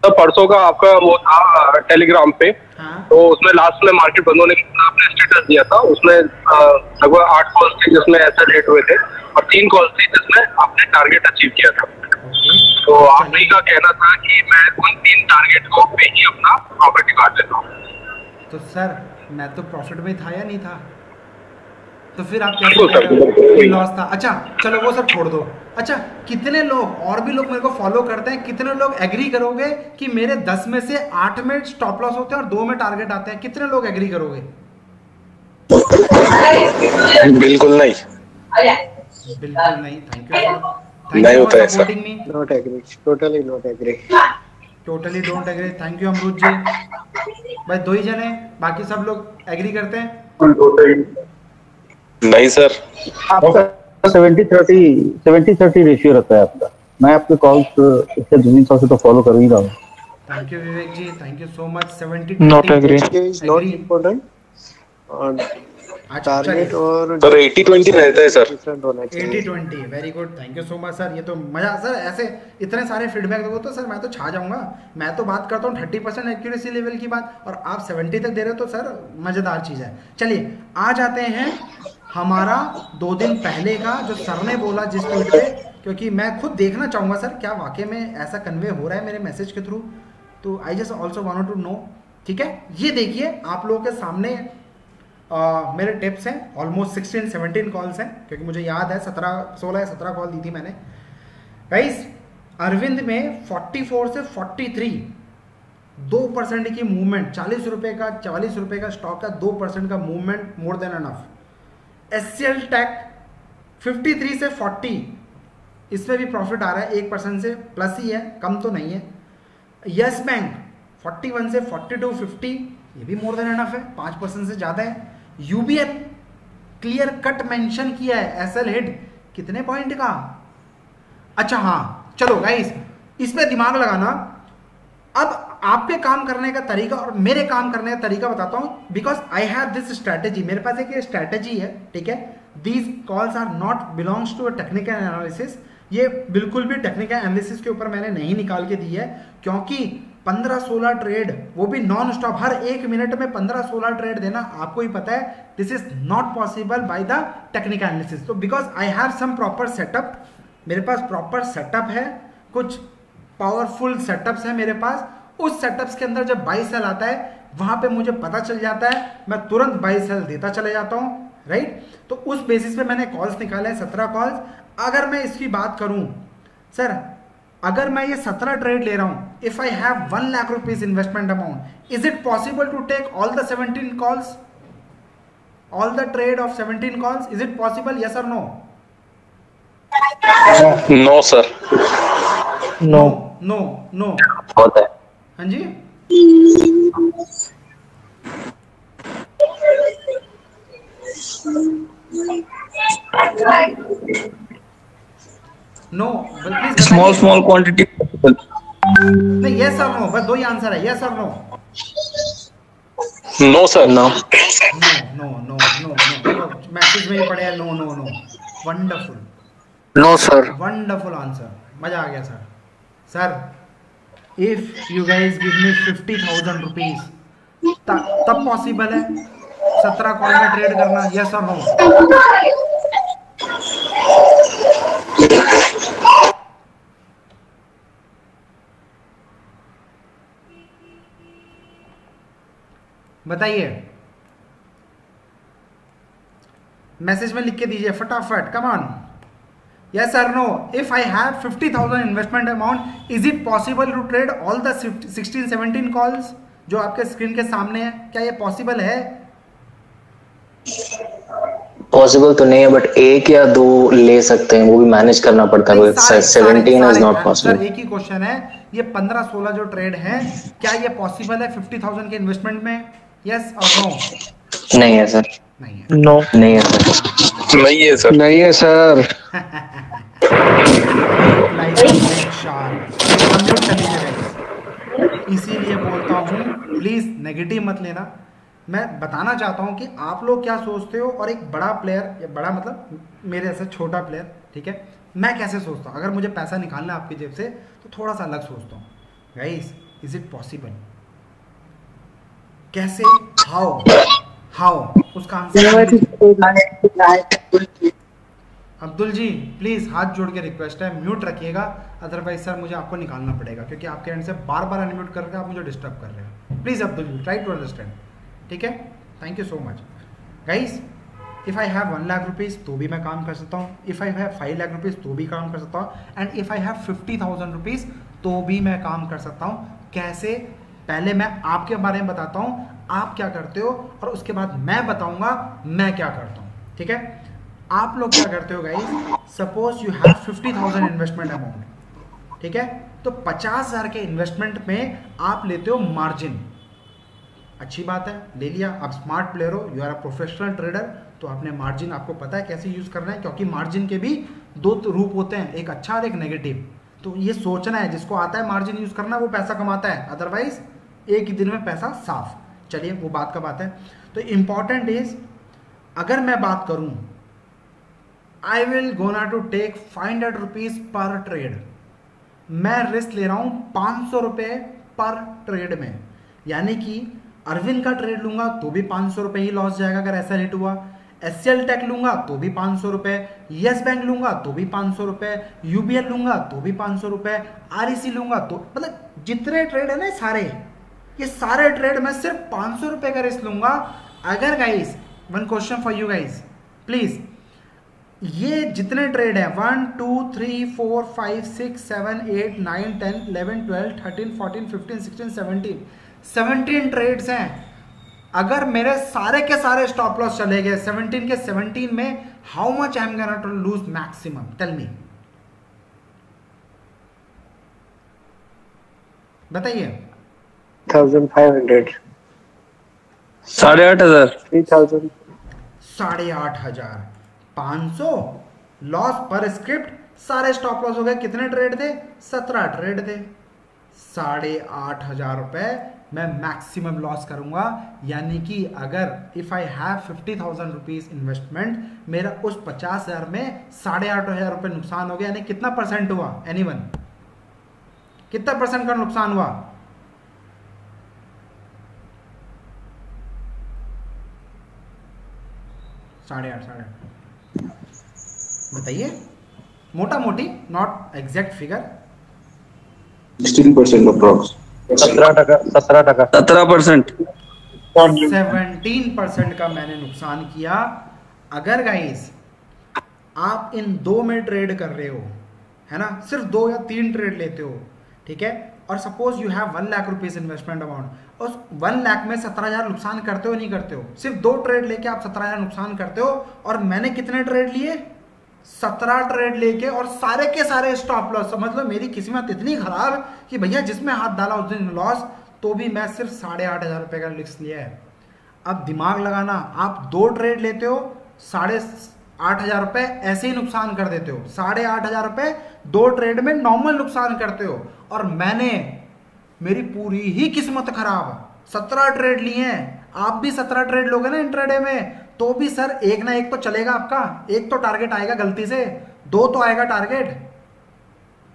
तो परसों का आपका वो था टेलीग्राम पे। हाँ? तो उसमें लास्ट में मार्केट बंद होने के आपने स्टेटस दिया था? उसमें लगभग आठ कॉल्स थे जिसमें ऐसा रेट हुए थे और तीन कॉल्स थी जिसमें आपने टारगेट अचीव किया था। तो आप ही का कहना था कि मैं उन तीन टारगेट को पे ही अपना प्रॉफिट निकाल लेता हूँ। तो सर मैं तो प्रॉफिट में था या नहीं था? तो फिर आप कैसे लॉस था। अच्छा चलो वो सब छोड़ दो। अच्छा कितने लोग और भी लोग मेरे को फॉलो करते हैं कितने लोग एग्री करोगे कि मेरे दस में से आठ में स्टॉप लॉस होते हैं और दो में टारगेट आते हैं? कितने लोग एग्री करोगे? बिल्कुल नहीं। बिल्कुल नहीं। थैंक यू नहीं होता ऐसा। Not agree totally not agree totally don't agree thank you Amrood ji भाई दो ही जने बाकी सब लोग एग्री करते हैं। नहीं सर आपका seventy thirty seventy thirty ratio रहता है आपका। मैं आपके कॉल इससे दो तीन से तो फॉलो कर ही रहा हूँ। Thank you Vivek ji thank you so much seventy not agree is not important target और सर 80 20 रहता है sir 80 20 very good thank you so much sir ये तो मज़ा सर ऐसे इतने सारे फीडबैक दोगे तो सर मैं तो छा जाऊँगा। मैं तो बात करता हूँ थर्टी परसेंट एक्यूरेसी लेवल की बात और आप सेवेंटी तक दे रहे हो तो सर मज़ेदार चीज़ है। चलिए आ जाते हैं हमारा दो दिन पहले का जो सर ने बोला जिस ट्वीट पे क्योंकि मैं खुद देखना चाहूँगा सर क्या वाकई में ऐसा कन्वे हो रहा है मेरे मैसेज के थ्रू तो I just also want to know ठीक है? ये देखिए आप लोगों के सामने आ, मेरे टिप्स हैं ऑलमोस्ट सिक्सटीन सेवनटीन कॉल्स हैं क्योंकि मुझे याद है सत्रह सोलह सत्रह कॉल दी थी मैंने। गाइस अरविंद में 44 से 43 दो परसेंट की मूवमेंट चालीस रुपए का चालीस रुपए का स्टॉक का दो परसेंट का movement more than enough S C L tech fifty three से फोर्टी इसमें भी प्रॉफिट आ रहा है, एक परसेंट से प्लस ही है, कम तो नहीं है। यस बैंक फोर्टी वन से फोर्टी टू फिफ्टी ये भी मोर देन एनफ है, पाँच परसेंट से ज़्यादा है। यूबीएफ क्लियर कट मेंशन किया है एस एल हेड कितने पॉइंट का? अच्छा हाँ चलो गाइस इस पे दिमाग लगाना। अब आपके काम करने का तरीका और मेरे काम करने का तरीका बताता हूँ। Because I have this strategy मेरे पास एक स्ट्रैटेजी है, ठीक है? These calls are not belongs to a technical analysis ये बिल्कुल भी टेक्निकल एनालिसिस के ऊपर मैंने नहीं निकाल के दी है, क्योंकि 15-16 ट्रेड वो भी नॉन स्टॉप हर एक मिनट में 15-16 ट्रेड देना आपको ही पता है। This is not possible by the technical analysis तो because I have some proper setup मेरे पास प्रॉपर सेटअप है, कुछ पावरफुल सेटअप्स है मेरे पास उस सेटअप्स के अंदर जब बाई सेल आता है वहाँ पे मुझे पता चल जाता है मैं तुरंत बाई सेल देता चले जाता हूँ राइट तो उस बेसिस पे मैंने कॉल्स निकाले हैं सत्रह कॉल्स अगर मैं इसकी बात करूँ सर अगर मैं ये सत्रह ट्रेड ले रहा हूँ if I have one lakh rupees investment amount is it possible to take all the seventeen calls all the trade of seventeen calls is it possible yes और no no sir no no no होता है हाँ जी? No small small quantity नहीं yes और no बस दो ही आंसर है। यस और no no sir no no no no no message में ही पड़े हैं no no no wonderful no sir wonderful answer मज़ा आ गया sir sir if you guys give me fifty thousand rupees तब पॉसिबल है? सत्रह कॉल में ट्रेड करना? यस और नो बताइए। मैसेज में लिख के दीजिए, फटाफट come sir no if I have fifty thousand investment amount is it possible to trade all the sixteen seventeen calls जो आपके स्क्रीन के सामने है? क्या ये पॉसिबल है? पॉसिबल तो नहीं है बट एक या दो ले सकते हैं वो भी मैनेज करना पड़ता है सेवनटीन इज़ नॉट पॉसिबल एक ही क्वेश्चन है। ये पंद्रह सोलह जो ट्रेड है क्या ये पॉसिबल है फिफ्टी थाउज़ेंड के इन्वेस्टमेंट में? यस और नो नहीं है सर नहीं है। नो नहीं है सर नहीं है सर नहीं है सर इसीलिए बोलता हूँ प्लीज़ नेगेटिव मत लेना। मैं बताना चाहता हूँ कि आप लोग क्या सोचते हो और एक बड़ा प्लेयर या बड़ा मतलब मेरे जैसे छोटा प्लेयर ठीक है? मैं कैसे सोचता हूँ? अगर मुझे पैसा निकालना है आपकी जेब से तो थोड़ा सा अलग सोचता हूँ। गाइस इज़ इट पॉसिबल कैसे? हाउ हाउ उसका आंसर अब्दुल जी प्लीज़ हाथ जोड़ के रिक्वेस्ट है म्यूट रखिएगा अदरवाइज़ सर मुझे आपको निकालना पड़ेगा, क्योंकि आपके एंड से बार बार अनम्यूट करके आप मुझे डिस्टर्ब कर रहे हैं। Please Abdul ji try to understand ठीक है? Thank you so much guys if I have one lakh rupees तो भी मैं काम कर सकता हूँ. If I have five lakh rupees तो भी काम कर सकता हूँ. And if I have fifty thousand rupees तो भी मैं काम कर सकता हूँ. कैसे? पहले मैं आपके बारे में बताता हूँ. आप क्या करते हो? और उसके बाद मैं बताऊँगा मैं क्या करता हूँ, ठीक है? आप लोग क्या करते हो guys suppose you have fifty thousand investment amount ठीक है? तो पचास हज़ार के इन्वेस्टमेंट में आप लेते हो मार्जिन अच्छी बात है, ले लिया। आप स्मार्ट प्लेयर हो you are a professional trader तो आपने मार्जिन आपको पता है कैसे यूज़ करना है, क्योंकि मार्जिन के भी दो रूप होते हैं, एक अच्छा और एक नेगेटिव तो ये सोचना है, जिसको आता है मार्जिन यूज़ करना, वो पैसा कमाता है। अदरवाइज़ एक ही दिन में पैसा साफ़। चलिए, वो बात का बात है। तो इंपॉर्टेंट इज़ अगर मैं बात करूँ I will gonna to take five hundred rupees पर ट्रेड मैं रिस्क ले रहा हूँ पाँच सौ रुपए पर ट्रेड में। यानी कि अरविंद का ट्रेड लूँगा तो भी पाँच सौ रुपए ही लॉस जाएगा अगर ऐसा रेट हुआ। एस सी एल टेक लूँगा तो भी पाँच सौ रुपए। यस बैंक लूँगा तो भी पाँच सौ रुपए। यूबीएल लूँगा तो भी पाँच सौ रुपए। आरईसी लूँगा तो मतलब जितने ट्रेड है ना सारे, ये सारे ट्रेड मैं सिर्फ़ पाँच सौ रुपए का रिस्क लूँगा। अगर guys one question for you guys please ये जितने ट्रेड है one two three four five six seven eight nine ten eleven twelve thirteen fourteen fifteen sixteen seventeen seventeen trades हैं। अगर मेरे सारे के सारे स्टॉप लॉस चले गए सेवनटीन के सेवनटीन में how much I am gonna to lose maximum tell me बताइए। थाउज़ेंड फाइव हंड्रेड साढ़े आठ हज़ार। थ्री थाउज़ेंड साढ़े आठ हज़ार। पाँच सौ। लॉस पर स्क्रिप्ट सारे स्टॉप लॉस हो गए। कितने ट्रेड थे? सत्रह ट्रेड थे। साढ़े आठ हज़ार रुपए मैं मैक्सिमम लॉस करूँगा। यानी कि अगर if I have fifty thousand rupees investment मेरा उस पचास हज़ार में साढ़े आठ हज़ार रुपए नुकसान हो गया। यानी कितना परसेंट हुआ? एनी वन कितना परसेंट का नुकसान हुआ? साढ़े आठ साढ़े आठ। बताइए। मोटा मोटी not exact figure sixteen percent approx सत्रह टका सत्रह टका। सत्रह परसेंट सेवनटीन परसेंट का मैंने नुकसान किया। अगर गाइस आप इन दो में ट्रेड कर रहे हो है ना? सिर्फ़ दो या तीन ट्रेड लेते हो ठीक है? और suppose you have one lakh rupees investment amount उस वन लाख में सत्रह हज़ार नुकसान करते हो नहीं करते हो? सिर्फ़ दो ट्रेड लेके आप सत्रह हज़ार नुकसान करते हो और मैंने कितने ट्रेड लिए? सत्रह ट्रेड लेके और सारे के सारे स्टॉप लॉस समझ लो, मेरी किस्मत इतनी खराब कि भैया, जिसमें हाथ डाला उस दिन लॉस तो भी मैं सिर्फ़ साढ़े आठ हज़ार रुपए का रिस्क लिया है। अब दिमाग लगाना, आप दो ट्रेड लेते हो, साढ़े आठ हज़ार रुपए ऐसे ही नुकसान कर देते हो। साढ़े आठ हज़ार रुपए दो ट्रेड में नॉर्मल नुकसान करते हो। और मैंने, मेरी पूरी ही किस्मत खराब। सत्रह ट्रेड लिए हैं। आप भी सत्रह ट्रेड लोगे ना इंट्राडे में। तो भी सर, एक ना एक तो चलेगा आपका। एक तो टारगेट आएगा गलती से, दो तो आएगा टारगेट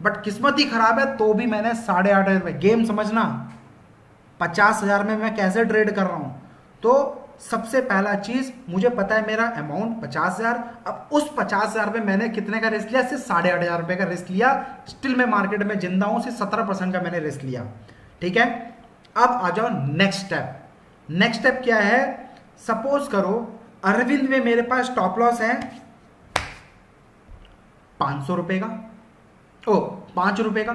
बट किस्मत ही खराब है तो भी मैंने साढ़े आठ हज़ार रुपये गेम समझना। पचास हज़ार में मैं कैसे ट्रेड कर रहा हूँ? तो सबसे पहला चीज़, मुझे पता है मेरा अमाउंट पचास हज़ार। अब उस पचास हज़ार में मैंने कितने का रिस्क लिया? सिर्फ़ साढ़े आठ हज़ार रुपए का रिस्क लिया। स्टिल मैं मार्केट में ज़िंदा हूँ, सिर्फ़ सत्रह परसेंट का मैंने रिस्क लिया। ठीक है? अब आ जाओ नेक्स्ट स्टेप नेक्स्ट स्टेप क्या है? सपोज़ करो अरविंद में मेरे पास स्टॉप लॉस है। पाँच सौ रुपए का। ओ, पाँच रुपए का।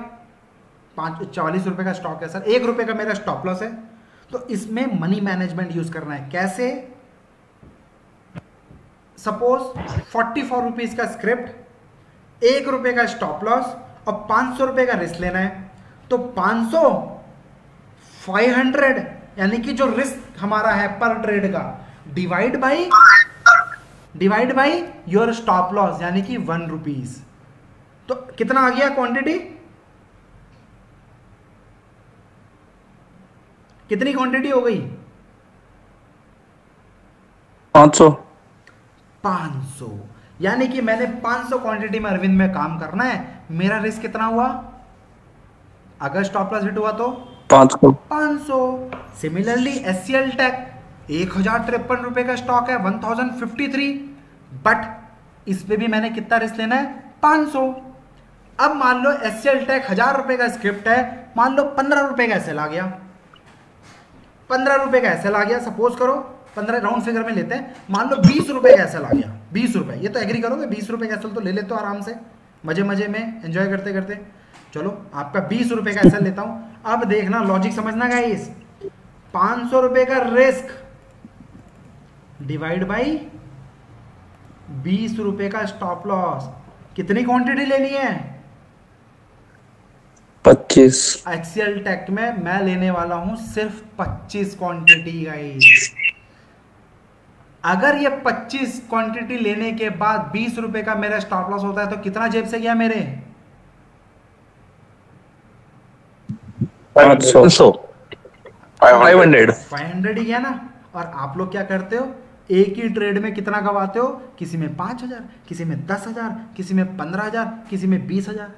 पाँच, चालीस रुपए का स्टॉक है सर। एक रुपए का मेरा स्टॉप लॉस है। तो इसमें मनी मैनेजमेंट यूज़ करना है। कैसे? सपोज़ फोर्टी फोर रुपीज़ का स्क्रिप्ट एक रुपए का स्टॉप लॉस और पाँच सौ रुपए का रिस्क लेना है। तो पाँच सौ फाइव हंड्रेड यानी कि जो रिस्क हमारा है पर ट्रेड का divide by divide by your stop loss यानी कि वन रुपीज़ तो कितना आ गया क्वांटिटी कितनी क्वांटिटी हो गई? 500 500 यानी कि मैंने 500 क्वांटिटी में अरविंद में काम करना है। मेरा रिस्क कितना हुआ? अगर स्टॉप लॉस हिट हुआ तो? 500 500 similarly S C L take एक हज़ार तिरपन रुपए का स्टॉक है 1053 बट इस पे भी मैंने कितना रिस्क लेना है? 500 अब मान लो एस सी एल टेक हज़ार रुपए का स्क्रिप्ट है, मान लो पंद्रह रुपए का एस आ गया। पंद्रह रुपए का एसएल आ गया सपोज़ करो, पंद्रह राउंड फिगर में लेते हैं, मान लो बीस रुपए का एसएल आ गया, बीस रुपए। ये तो एग्री करोगे, बीस रुपए का एसएल तो ले लेते हो आराम से मज़े मज़े में एंजॉय करते करते चलो, आपका बीस रुपए का एसएल लेता हूँ। अब देखना लॉजिक समझना गाइस पाँच सौ रुपए का रिस्क डिवाइड बाई बीस रुपए का स्टॉप लॉस। कितनी क्वांटिटी लेनी है? पच्चीस। एक्सीएल टेक में मैं लेने वाला हूँ सिर्फ़ पच्चीस क्वांटिटी गाइस अगर ये पच्चीस क्वांटिटी लेने के बाद बीस रुपए का मेरा स्टॉप लॉस होता है तो कितना जेब से गया मेरे? फाइव हंड्रेड फाइव हंड्रेड ही गया ना? और आप लोग क्या करते हो? एक ही ट्रेड में कितना गवाते हो? किसी में पाँच हज़ार, किसी में दस हज़ार, किसी में पंद्रह हज़ार, किसी में बीस हज़ार।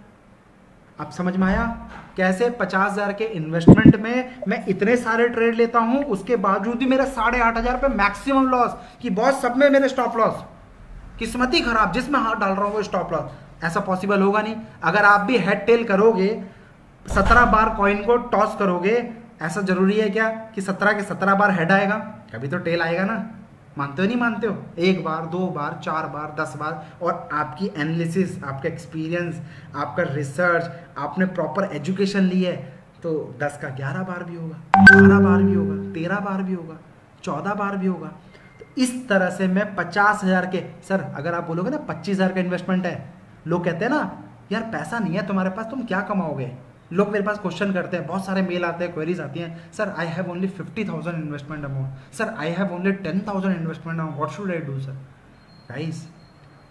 अब समझ में आया? कैसे पचास हज़ार के इन्वेस्टमेंट में मैं इतने सारे ट्रेड लेता हूँ, उसके बावजूद भी मेरा साढ़े आठ हज़ार पे मैक्सिमम लॉस कि बहुत सब में मेरे स्टॉप लॉस किस्मत ही खराब जिसमें हाथ डाल रहा हूँ वो स्टॉप लॉस ऐसा पॉसिबल होगा नहीं। अगर आप भी हेड टेल करोगे, सत्रह बार कॉइन को टॉस करोगे, ऐसा ज़रूरी है क्या कि सत्रह के सत्रह बार हेड आएगा? कभी तो टेल आएगा ना। मानते हो, नहीं मानते हो? एक बार, दो बार, चार बार, दस बार, और आपकी एनालिसिस आपका एक्सपीरियंस आपका रिसर्च आपने प्रॉपर एजुकेशन ली है तो दस का ग्यारह बार भी होगा, बारह बार भी होगा, तेरह बार भी होगा, चौदह बार भी होगा। तो इस तरह से मैं पचास हज़ार के, सर, अगर आप बोलोगे ना, पच्चीस हज़ार का इन्वेस्टमेंट है, लोग कहते हैं ना, यार, पैसा नहीं है तुम्हारे पास, तुम क्या कमाओगे? लोग मेरे पास क्वेश्चन करते हैं, बहुत सारे मेल आते हैं क्वेरीज आती हैं। Sir I have only fifty thousand investment amount sir I have only ten thousand investment amount what should I do sir guys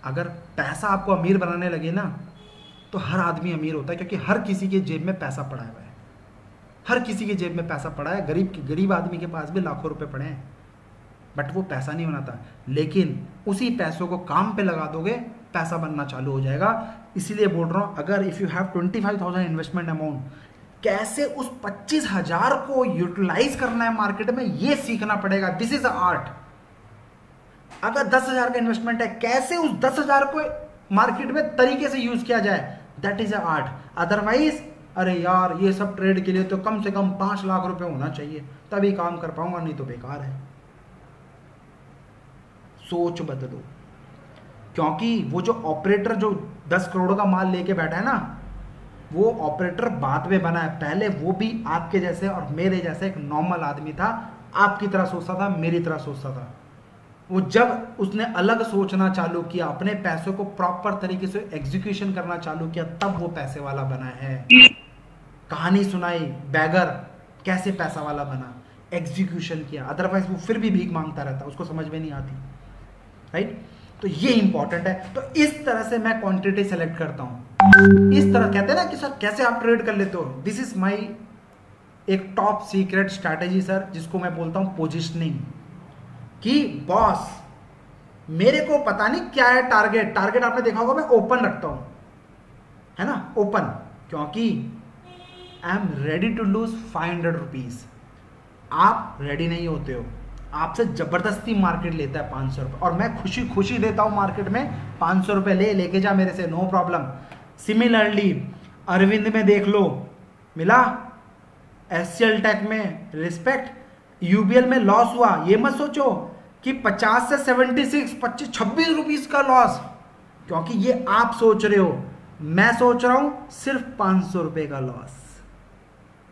अगर पैसा आपको अमीर बनाने लगे ना तो हर आदमी अमीर होता है, क्योंकि हर किसी के जेब में पैसा पड़ा हुआ है। हर किसी के जेब में पैसा पड़ा है। गरीब गरीब आदमी के पास भी लाखों रुपए पड़े हैं। बट वो पैसा नहीं बनाता। लेकिन उसी पैसों को काम पे लगा दोगे, पैसा बनना चालू हो जाएगा। इसीलिए बोल रहा हूँ, अगर if you have twenty five thousand investment amount कैसे उस पच्चीस हज़ार को यूटिलाइज करना है मार्केट में, ये सीखना पड़ेगा। दिस इज़ आर्ट अगर दस हज़ार का इन्वेस्टमेंट है, कैसे उस दस हज़ार को मार्केट में तरीके से यूज़ किया जाए? That is a art otherwise अरे यार, ये सब ट्रेड के लिए तो कम से कम पाँच लाख रुपए होना चाहिए। तभी काम कर पाऊँगा, नहीं तो बेकार है। सोच बदलो। क्योंकि वो जो ऑपरेटर जो दस करोड़ का माल लेके बैठा है ना, वो ऑपरेटर बाद में बना है। पहले वो भी आपके जैसे और मेरे जैसे एक नॉर्मल आदमी था, आपकी तरह सोचता था, मेरी तरह सोचता था। वो जब उसने अलग सोचना चालू किया, अपने पैसों को प्रॉपर तरीके से एग्जीक्यूशन करना चालू किया, तब वो पैसे वाला बना है। कहानी सुनाई, बैगर, कैसे पैसा वाला बना? एग्जीक्यूशन किया। अदरवाइज़ वो फिर भी भीख माँगता रहता, उसको समझ में नहीं आती। राइट तो ये इंपॉर्टेंट है। तो इस तरह से मैं क्वांटिटी सेलेक्ट करता हूँ। इस तरह कहते हैं ना कि सर, कैसे आप ट्रेड कर लेते हो? दिस इज़ माई एक टॉप सीक्रेट स्ट्रैटेजी सर जिसको मैं बोलता हूँ पोजिशनिंग कि बॉस मेरे को पता नहीं क्या है टारगेट टारगेट आपने देखा होगा, मैं ओपन रखता हूँ। है ना? ओपन क्योंकि I am ready to lose five hundred rupees आप रेडी नहीं होते हो। आपसे ज़बरदस्ती मार्केट लेता है पाँच सौ और मैं खुशी खुशी देता हूँ मार्केट में, पाँच सौ ले, लेके जा मेरे से, नो प्रॉब्लम। सिमिलरली, अरविंद में देख लो, मिला? एससीएल टेक में रिस्पेक्ट यूबीएल में लॉस हुआ। ये मत सोचो कि 50 से 76 25 छब्बीस रुपीज़ का लॉस क्योंकि ये आप सोच रहे हो। मैं सोच रहा हूँ सिर्फ़ पाँच सौ रुपए का लॉस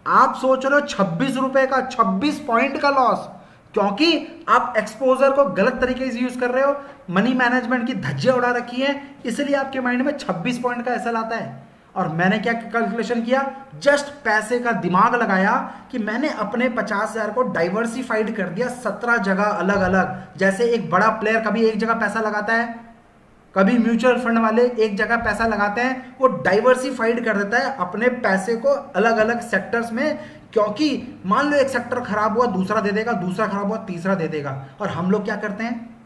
आप सोच रहे हो छब्बीस रुपए का 26 पॉइंट का लॉस क्योंकि आप एक्सपोजर को गलत तरीके से यूज़ कर रहे हो मनी मैनेजमेंट की धज्जियाँ उड़ा रखी है, इसलिए आपके माइंड में 26 पॉइंट का ऐसा लाता है। और मैंने क्या कैलकुलेशन किया? जस्ट पैसे का दिमाग लगाया कि मैंने अपने पचास हज़ार को डाइवर्सिफाइड कर दिया सत्रह जगह अलग अलग जैसे एक बड़ा प्लेयर कभी एक जगह पैसा लगाता है, कभी म्यूचुअल फंड वाले एक जगह पैसा लगाते हैं, वो डाइवर्सिफाइड कर देता है अपने पैसे को अलग अलग सेक्टर्स में क्योंकि मान लो एक सेक्टर खराब हुआ, दूसरा दे देगा, दूसरा खराब हुआ, तीसरा दे देगा। और हम लोग क्या करते हैं?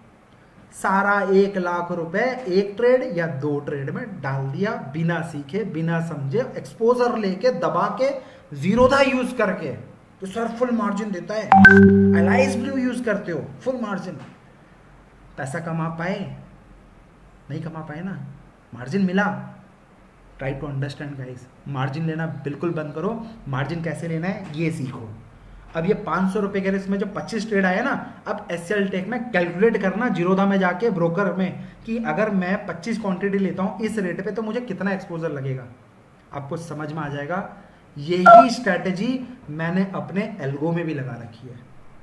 सारा एक लाख रुपए एक ट्रेड या दो ट्रेड में डाल दिया, बिना सीखे, बिना समझे एक्सपोजर लेके, दबा के ज़ीरो था यूज़ करके। तो सर फुल मार्जिन देता है। एलाइस ब्लू यूज़ करते हो फुल मार्जिन पैसा कमा पाए? नहीं कमा पाए ना। मार्जिन मिला। Try to understand guys margin लेना बिल्कुल बंद करो। मार्जिन कैसे लेना है, ये सीखो। अब ये पाँच सौ रुपये के इसमें जो पच्चीस ट्रेड आया ना, अब एस टेक में कैलकुलेट करना जीरोधा में जाके ब्रोकर में कि अगर मैं पच्चीस क्वांटिटी लेता हूँ इस रेट पे तो मुझे कितना एक्सपोजर लगेगा? आपको समझ में आ जाएगा। यही स्ट्रैटेजी मैंने अपने एल्गो में भी लगा रखी है।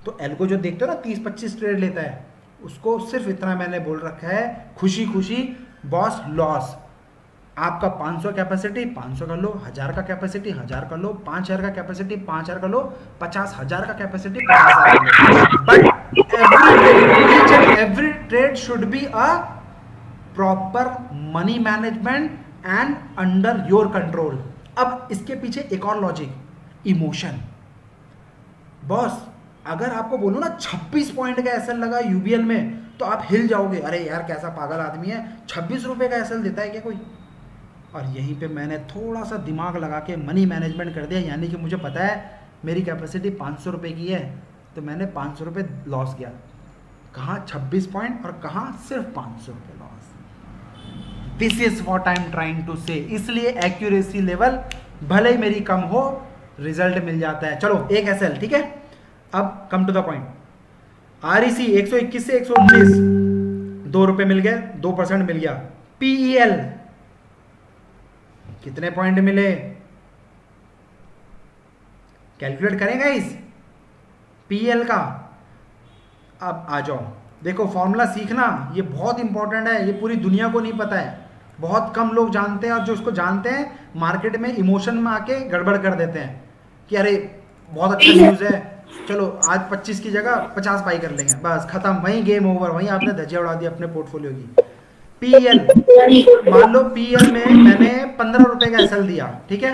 तो एल्गो जो देखते हो ना, तीस पच्चीस ट्रेड लेता है, उसको सिर्फ़ इतना मैंने बोल रखा है खुशी खुशी बॉस लॉस आपका 500 कैपेसिटी 500 कर लो, हज़ार का कैपेसिटी हज़ार कर लो, पाँच हज़ार का कैपेसिटी पाँच हज़ार कर लो, पचास हज़ार का कैपेसिटी पचास हज़ार but every every trade should be a proper money management and under your control अब इसके पीछे एक और लॉजिक इमोशन बॉस अगर आपको बोलो ना 26 पॉइंट का एसएल लगा यूबीएल में तो आप हिल जाओगे। अरे यार, कैसा पागल आदमी है। छब्बीस रुपए का एसएल देता है क्या कोई? और यहीं पे मैंने थोड़ा सा दिमाग लगा के मनी मैनेजमेंट कर दिया। यानी कि मुझे पता है, मेरी कैपेसिटी पाँच सौ रुपये की है तो मैंने पाँच सौ रुपये लॉस किया। कहाँ छब्बीस पॉइंट और कहाँ सिर्फ़ पाँच सौ रुपये loss this is what I am trying to say इसलिए एक्यूरेसी लेवल भले ही मेरी कम हो रिज़ल्ट मिल जाता है। चलो, एक एस एल ठीक है? अब come to the point R E C एक सौ इक्कीस से एक सौ उन्नीस, दो रुपये मिल गए, दो परसेंट मिल गया। पीई एल कितने पॉइंट मिले? कैलकुलेट करेंगे इस पीएल का। अब आ जाओ। देखो फॉर्मूला सीखना ये बहुत इंपॉर्टेंट है। ये पूरी दुनिया को नहीं पता है। बहुत कम लोग जानते हैं और जो उसको जानते हैं मार्केट में इमोशन में आके गड़बड़ कर देते हैं कि अरे बहुत अच्छा न्यूज़ है। चलो आज 25 की जगह 50 पाई कर लेंगे। बस खत्म। वहीं गेम ओवर वहीं आपने धजिया उड़ा दी अपने पोर्टफोलियो की। पीएल मान लो पीएल में मैंने पंद्रह रुपए का एसएल दिया, ठीक है?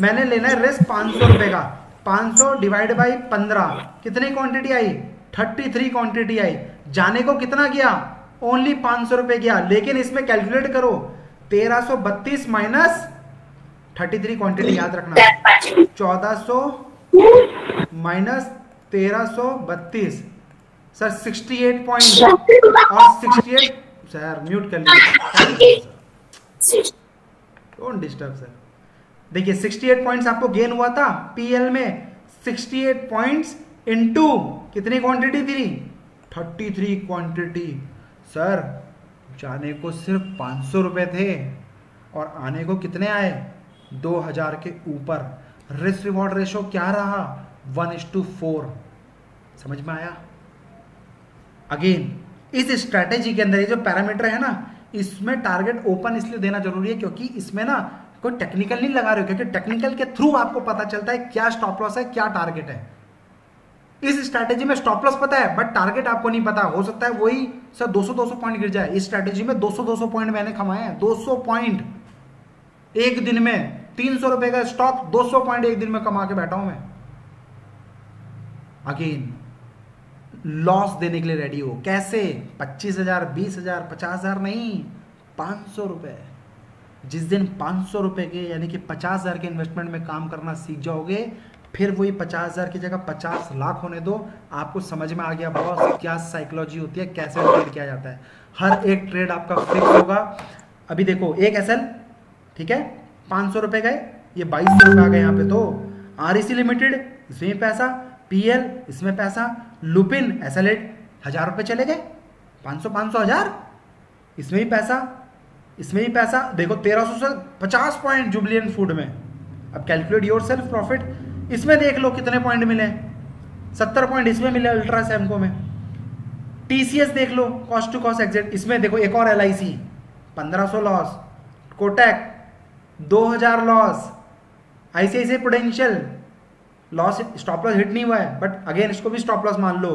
मैंने लेना है रिस्क पाँच सौ रुपए का। 500 डिवाइड बाई 15 कितनी क्वांटिटी आई? 33 क्वांटिटी आई। जाने को कितना गया ओनली 500 रुपए गया लेकिन इसमें कैलकुलेट करो 1332 माइनस 33 क्वांटिटी याद रखना। 1400 माइनस 1332 सर 68 पॉइंट और 68 सर म्यूट कर लीजिए। डोंट डिस्टर्ब सर देखिए 68 पॉइंट्स आपको गेन हुआ था पीएल में। 68 पॉइंट्स इनटू कितनी क्वांटिटी थी? 33 क्वांटिटी सर जाने को सिर्फ़ पाँच सौ थे और आने को कितने आए? 2000 के ऊपर। रिस्क रिवॉर्ड रेशो क्या रहा? वन इज़ टू फोर समझ में आया? अगेन इस स्ट्रैटेजी के अंदर ये जो पैरामीटर है ना, इसमें टारगेट ओपन इसलिए देना ज़रूरी है क्योंकि इसमें ना कोई टेक्निकल नहीं लगा रहे हो, क्योंकि टेक्निकल के थ्रू आपको पता चलता है क्या स्टॉप लॉस है, क्या टारगेट है। इस स्ट्रैटेजी में स्टॉप लॉस पता है बट टारगेट आपको नहीं पता। हो सकता है वही सर 200 200 पॉइंट गिर जाए। इस स्ट्रैटेजी में 200 200 पॉइंट मैंने कमाए हैं। 200 पॉइंट एक दिन में तीन सौ रुपए का स्टॉक 200 पॉइंट एक दिन में कमा के बैठा हूँ मैं। अगेन लॉस देने के लिए रेडी हो। कैसे? पच्चीस हज़ार, बीस हज़ार, पचास हज़ार नहीं, पाँच सौ रुपए। जिस दिन पाँच सौ रुपए के, यानी कि पचास हज़ार के इन्वेस्टमेंट में काम करना सीख जाओगे, फिर वही पचास हज़ार की जगह पचास लाख होने दो। आपको समझ में आ गया बॉस क्या साइकोलॉजी होती है, कैसे ट्रेड किया जाता है। हर एक ट्रेड आपका फिक्स होगा। अभी देखो, एक एस ठीक है? पाँच सौ रुपए गए, ये बाईस सौ रुपए आ गए यहाँ पे तो। आर लिमिटेड इसमें पैसा। पीएल इसमें पैसा। लुपिन एसएलएट हज़ार रुपये चले गए। पाँच सौ पाँच सौ, हज़ार। इसमें भी पैसा, इसमें भी पैसा। देखो, तेरह सौ से पचास पॉइंट जुबलियन फ़ूड में। अब कैलकुलेट योर सेल्फ प्रॉफिट इसमें देख लो कितने पॉइंट मिले। सत्तर पॉइंट इसमें मिले अल्ट्रा सैमको में। टीसीएस देख लो कॉस्ट टू कॉस्ट एग्जिट इसमें देखो, एक और एल आई सी पंद्रह सौ लॉस कोटैक दो हज़ार loss ICICI Prudential loss stop loss hit नहीं हुआ है बट अगेन इसको भी स्टॉप लॉस मान लो।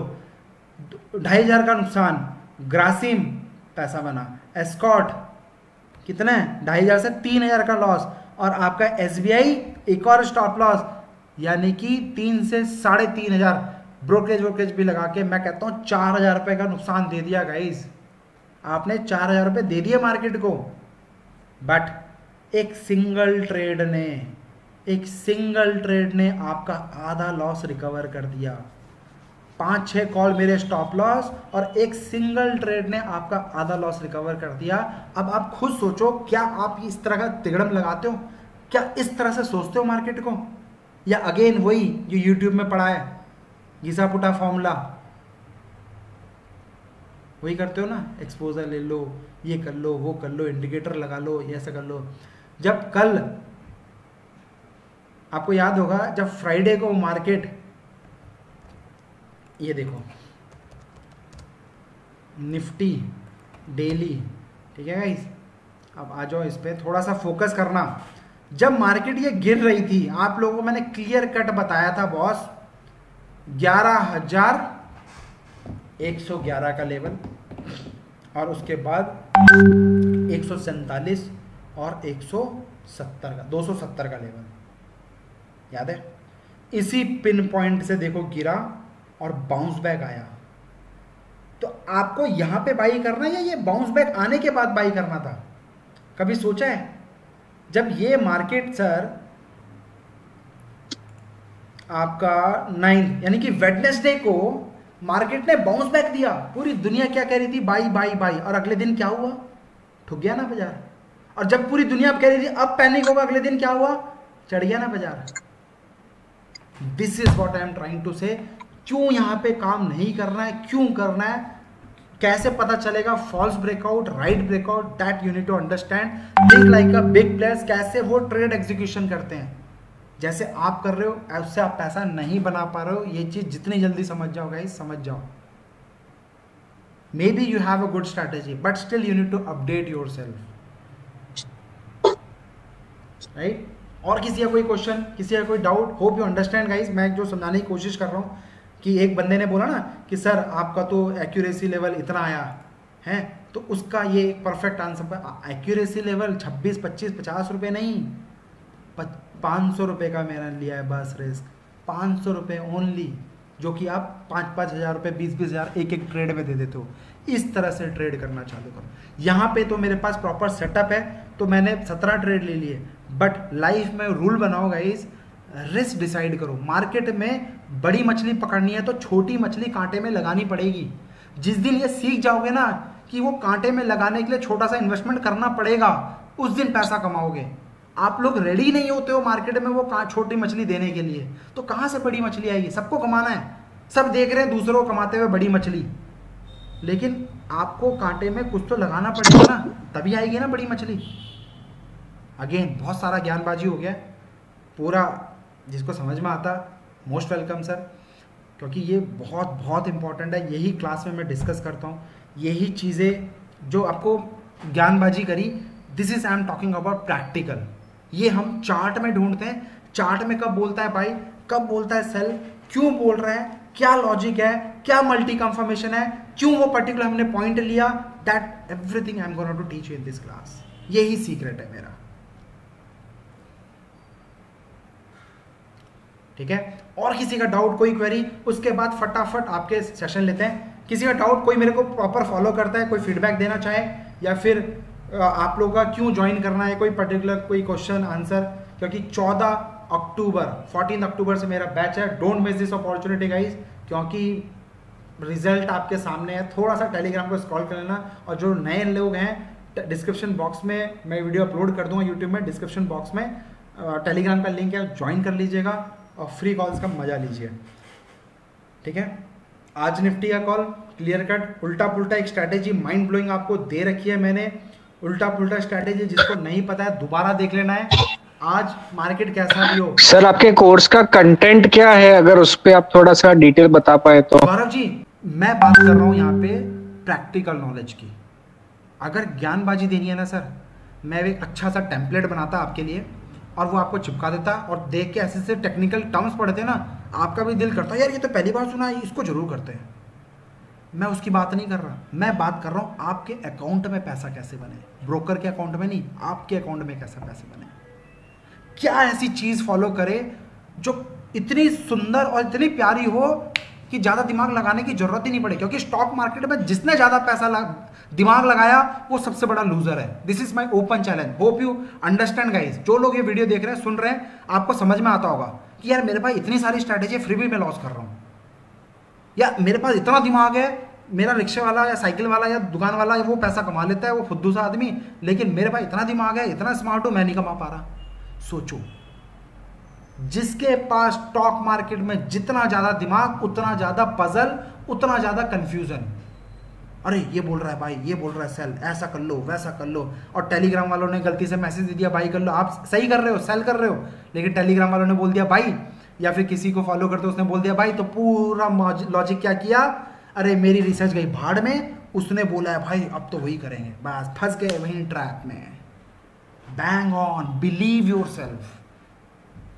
ढाई हज़ार का नुकसान, ग्रासिम पैसा बना एस्कॉट कितना है? ढाई हज़ार से तीन हज़ार का लॉस और आपका एसबीआई एक और स्टॉप लॉस यानी कि तीन से साढ़े तीन हज़ार ब्रोकरेज ब्रोकरेज भी लगा के मैं कहता हूँ चार हज़ार रुपए का नुकसान दे दिया गाइस आपने चार हज़ार रुपये दे दिए मार्केट को बट एक सिंगल ट्रेड ने एक सिंगल ट्रेड ने आपका आधा लॉस रिकवर कर दिया। पाँच, छह कॉल मेरे स्टॉप लॉस और एक सिंगल ट्रेड ने आपका आधा लॉस रिकवर कर दिया। अब आप खुद सोचो, क्या आप इस तरह का तिगड़म लगाते हो? क्या इस तरह से सोचते हो मार्केट को? या अगेन वही जो यूट्यूब में पढ़ा है घिसा पुटा फॉर्मूला वही करते हो ना एक्सपोजर ले लो, ये कर लो, वो कर लो इंडिकेटर लगा लो ऐसा कर लो। जब कल आपको याद होगा जब फ्राइडे को मार्केट, ये देखो, निफ्टी, डेली, ठीक है गाइस अब आ जाओ इस पर थोड़ा सा फोकस करना। जब मार्केट ये गिर रही थी, आप लोगों को मैंने क्लियर कट बताया था बॉस ग्यारह हज़ार एक सौ ग्यारह का लेवल और उसके बाद एक सौ सैतालीस और एक सौ सत्तर का, दो सौ सत्तर का लेवल याद है? इसी पिन पॉइंट से देखो गिरा और बाउंस बैक आया। तो आपको यहाँ पे बाई करना या ये बाउंस बैक आने के बाद बाई करना था? कभी सोचा है? जब ये मार्केट सर आपका नाइन्थ यानी कि वेडनेसडे को मार्केट ने बाउंस बैक दिया। पूरी दुनिया क्या कह रही थी? बाई बाई बाई और अगले दिन क्या हुआ? ठुक गया ना बाज़ार। और जब पूरी दुनिया कह रही थी, अब पैनिक होगा, अगले दिन क्या हुआ? चढ़ गया ना बाज़ार। This is what I am trying to say क्यों यहाँ पे काम नहीं करना है? क्यों करना है? कैसे पता चलेगा? False breakout right breakout that you need to understand think like a big players कैसे वो ट्रेड एग्जीक्यूशन करते हैं? जैसे आप कर रहे हो, उससे आप पैसा नहीं बना पा रहे हो। ये चीज़ जितनी जल्दी समझ जाओ गाइस समझ जाओ। May be you have a good strategy but still you need to update your self right और किसी का कोई क्वेश्चन किसी का कोई doubt hope you understand guys मैं जो समझाने की कोशिश कर रहा हूँ कि एक बंदे ने बोला ना कि, सर, आपका तो एक्यूरेसी लेवल इतना आया है तो उसका ये परफेक्ट आंसर एक्यूरेसी लेवल 26 25 50 रुपए नहीं। पाँच सौ रुपये का मैंने लिया है, बस रिस्क पाँच सौ रुपये ओनली जो कि आप पाँच पाँच हज़ार रुपये बीस बीस हज़ार एक एक ट्रेड में दे देते हो। इस तरह से ट्रेड करना चालू करो। यहाँ पे तो मेरे पास प्रॉपर सेटअप है तो मैंने सत्रह ट्रेड ले लिए। बट लाइफ में रूल बनाओ गाइस रिस्क डिसाइड करो। मार्केट में बड़ी मछली पकड़नी है तो छोटी मछली कांटे में लगानी पड़ेगी। जिस दिन ये सीख जाओगे ना कि वो कांटे में लगाने के लिए छोटा सा इन्वेस्टमेंट करना पड़ेगा, उस दिन पैसा कमाओगे। आप लोग रेडी नहीं होते हो मार्केट में वो छोटी मछली देने के लिए। तो कहाँ से बड़ी मछली आएगी? सबको कमाना है। सब देख रहे हैं, दूसरों को कमाते हुए बड़ी मछली। लेकिन आपको कांटे में कुछ तो लगाना पड़ेगा ना, तभी आएगी ना बड़ी मछली। अगेन बहुत सारा ज्ञानबाजी हो गया। पूरा जिसको समझ में आता मोस्ट वेलकम सर क्योंकि ये बहुत बहुत इंपॉर्टेंट है। यही क्लास में मैं डिस्कस करता हूँ। यही चीज़ें जो आपको ज्ञानबाजी करी this is I am talking about practical ये हम चार्ट में ढूंढते हैं। चार्ट में कब बोलता है भाई, कब बोलता है सेल क्यों बोल रहा है, क्या लॉजिक है, क्या मल्टी कंफर्मेशन है, क्यों वो पर्टिकुलर हमने पॉइंट लिया that everything I am gonna to teach you in this class यही सीक्रेट है मेरा। ठीक है? और किसी का डाउट कोई क्वेरी उसके बाद फटाफट आपके सेशन लेते हैं। किसी का डाउट कोई मेरे को प्रॉपर फॉलो करता है, कोई फीडबैक देना चाहे, या फिर आप लोगों का क्यों ज्वाइन करना है, कोई पर्टिकुलर कोई क्वेश्चन आंसर क्योंकि 14 अक्टूबर 14 अक्टूबर से मेरा बैच है। Don't miss this opportunity guys क्योंकि रिज़ल्ट आपके सामने है। थोड़ा सा टेलीग्राम को स्क्रॉल कर लेना, और जो नए लोग हैं डिस्क्रिप्शन बॉक्स में मैं वीडियो अपलोड कर दूँगा यूट्यूब में। डिस्क्रिप्शन बॉक्स में टेलीग्राम का लिंक है ज्वाइन कर लीजिएगा। और फ्री कॉल्स का मज़ा लीजिए। ठीक है? आज निफ्टी का कॉल क्लियर कट उल्टा पुल्टा एक स्ट्रैटेजी माइंड ब्लोइंग आपको दे रखी है मैंने। उल्टा पुल्टा स्ट्रैटेजी जिसको नहीं पता है दोबारा देख लेना है। आज मार्केट कैसा भी हो। सर आपके कोर्स का कंटेंट क्या है? अगर उस पर आप थोड़ा सा डिटेल बता पाए तो। गौरव जी मैं बात कर रहा हूँ यहाँ पे प्रैक्टिकल नॉलेज की। अगर ज्ञानबाजी देनी है ना सर मैं एक अच्छा सा टेम्पलेट बनाता आपके लिए। और वो आपको चिपका देता और देख के ऐसे ऐसे टेक्निकल टर्म्स पढ़ते ना, आपका भी दिल करता, यार, ये तो पहली बार सुना है, इसको ज़रूर करते हैं। मैं उसकी बात नहीं कर रहा, मैं बात कर रहा हूँ आपके अकाउंट में पैसा कैसे बने? ब्रोकर के अकाउंट में नहीं, आपके अकाउंट में कैसे पैसे बने? क्या ऐसी चीज़ फॉलो करे जो इतनी सुंदर और इतनी प्यारी हो कि ज़्यादा दिमाग लगाने की ज़रूरत ही नहीं पड़े क्योंकि स्टॉक मार्केट में जिसने ज़्यादा पैसा लग, दिमाग लगाया वो सबसे बड़ा लूजर है। This is my open challenge hope you understand guys जो लोग ये वीडियो देख रहे हैं सुन रहे हैं आपको समझ में आता होगा कि यार मेरे पास इतनी सारी स्ट्रैटेजी फ्री भी मैं लॉस कर रहा हूँ। या मेरे पास इतना दिमाग है मेरा रिक्शे वाला या साइकिल वाला या दुकान वाला या वो पैसा कमा लेता है वो फुद्दू सा आदमी लेकिन मेरे पास इतना दिमाग है इतना स्मार्ट हूँ मैं नहीं कमा पा रहा। सोचो। जिसके पास स्टॉक मार्केट में जितना ज़्यादा दिमाग, उतना ज़्यादा पजल उतना ज़्यादा कंफ्यूजन अरे, ये बोल रहा है भाई, ये बोल रहा है सेल ऐसा कर लो, वैसा कर लो। और टेलीग्राम वालों ने गलती से मैसेज दे दिया, भाई कर लो, आप सही कर रहे हो सेल कर रहे हो। लेकिन टेलीग्राम वालों ने बोल दिया, भाई, या फिर किसी को फॉलो करते उसने बोल दिया, भाई तो पूरा लॉजिक क्या किया? अरे, मेरी रिसर्च गई भाड़ में, उसने बोला है भाई, अब तो वही करेंगे। बस, फंस गए वहीं ट्रैप में। Bang on believe your self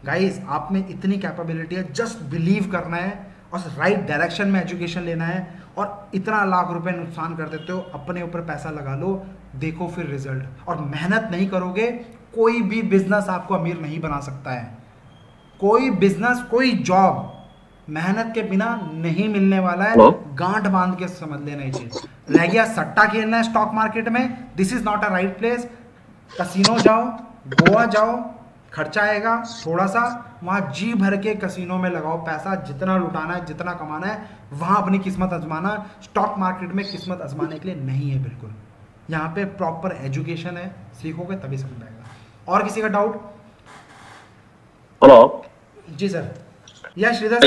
guys आप में इतनी कैपेबिलिटी है जस्ट बिलीव करना है और राइट डायरेक्शन में एजुकेशन लेना है और इतना लाख रुपए नुकसान कर देते हो अपने ऊपर पैसा लगा लो देखो फिर रिज़ल्ट और मेहनत नहीं करोगे कोई भी बिज़नेस आपको अमीर नहीं बना सकता है। कोई बिज़नेस कोई जॉब मेहनत के बिना नहीं मिलने वाला है। गांठ बाँध के समझ लेना चाहिए रह गया सट्टा खेलना है स्टॉक मार्केट में। This is not a right place casino जाओ गोवा जाओ खर्चा आएगा थोड़ा सा वहाँ जी भर के कसिनो में लगाओ पैसा जितना लुटाना है जितना कमाना है वहाँ अपनी किस्मत आजमाना। स्टॉक मार्केट में किस्मत आजमाने के लिए नहीं है बिल्कुल। यहाँ पे प्रॉपर एजुकेशन है सीखोगे तभी समझ आएगा। और किसी का डाउट हेलो जी सर या श्रीधर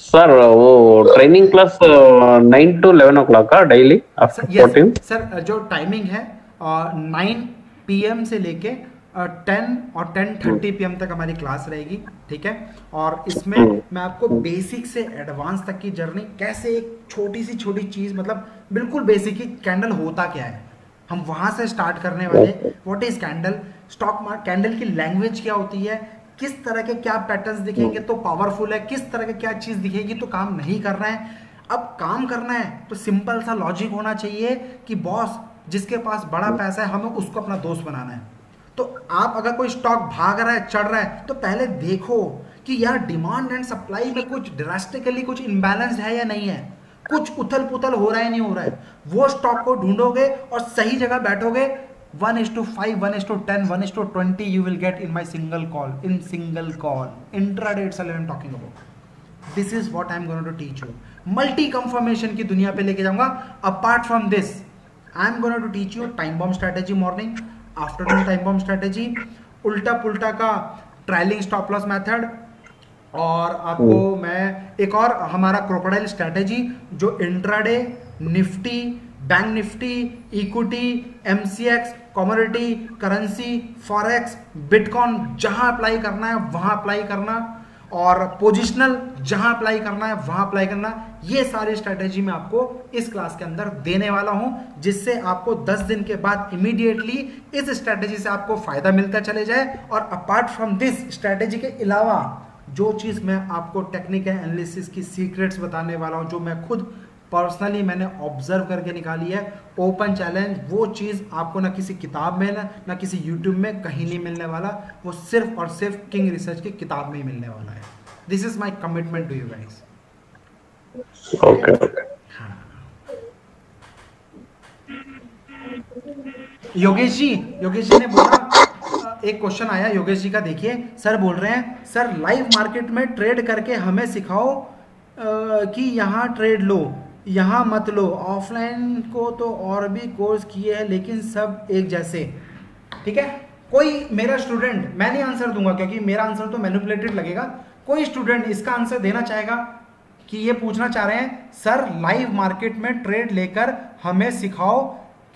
सर वो training class nine to eleven o'clock का डेली सर जो टाइमिंग है नाइन पीएम से लेके टेन और टेन थर्टी पी तक हमारी क्लास रहेगी ठीक है? और इसमें हम्म। मैं आपको बेसिक से एडवांस तक की जर्नी कैसे एक छोटी सी छोटी चीज़ मतलब बिल्कुल बेसिक ही कैंडल होता क्या है? हम वहाँ से स्टार्ट करने वाले what is candle stock mark candle की लैंग्वेज क्या होती है? किस तरह के क्या पैटर्न्स दिखेंगे तो पावरफुल है? किस तरह के क्या चीज़ दिखेगी तो काम नहीं कर रहा है? अब काम करना है तो सिंपल सा लॉजिक होना चाहिए कि बॉस जिसके पास बड़ा पैसा है हमें उसको अपना दोस्त बनाना है। तो आप अगर कोई स्टॉक भाग रहा है, चढ़ रहा है तो पहले देखो कि यार डिमांड एंड सप्लाई में कुछ ड्रास्टिकली कुछ इम्बैलेंस है या नहीं है। कुछ उथल पुथल हो रहा है नहीं हो रहा है। वो स्टॉक को ढूंढोगे और सही जगह बैठोगे। One is to five one is to ten one is to twenty you will get in my single call in single call intraday talking about this is what I am going to teach you multi confirmation की दुनिया पे लेके जाऊँगा। Apart from this I am going to teach you time bomb strategy morning afternoon time bomb strategy उल्टा पुल्टा का ट्रायलिंग stop loss method और आपको. मैं एक और हमारा क्रोकोडाइल स्ट्रेटेजी जो intraday Nifty bank Nifty equity MCX commodity currency forex bitcoin जहाँ अप्लाई करना है वहाँ अप्लाई करना और पोजिशनल जहाँ अप्लाई करना है, वहाँ अप्लाई करना ये सारी स्ट्रेटेजी मैं आपको इस क्लास के अंदर देने वाला हूँ, जिससे आपको 10 दिन के बाद इमीडिएटली इस स्ट्रेटेजी से आपको फ़ायदा मिलता चले जाए। और अपार्ट फ्रॉम दिस स्ट्रेटेजी के अलावा, जो चीज़ मैं आपको टेक्निकल एनालिसिस की सीक्रेट्स बताने वाला हूँ, जो मैं खुद पर्सनली मैंने ऑब्ज़र्व करके निकाली है ओपन चैलेंज वो चीज़ आपको ना किसी किताब में ना ना किसी यूट्यूब में कहीं नहीं मिलने वाला वो सिर्फ़ और सिर्फ़ किंग रिसर्च की किताब में ही मिलने वाला है। This is my commitment to you guys okay Yogesh ji Yogesh ji ने बोला एक क्वेश्चन आया योगेश जी का देखिए। सर बोल रहे हैं सर लाइव मार्केट में ट्रेड करके हमें सिखाओ आ, कि यहाँ ट्रेड लो। यहाँ मत लो। ऑफलाइन को तो और भी कोर्स किए हैं, लेकिन सब एक जैसे। ठीक है? कोई मेरा स्टूडेंट, मैं नहीं आंसर दूँगा, क्योंकि मेरा आंसर तो मैनुपुलेटेड लगेगा। कोई स्टूडेंट इसका आंसर देना चाहेगा कि ये पूछना चाह रहे हैं, सर लाइव मार्केट में ट्रेड लेकर हमें सिखाओ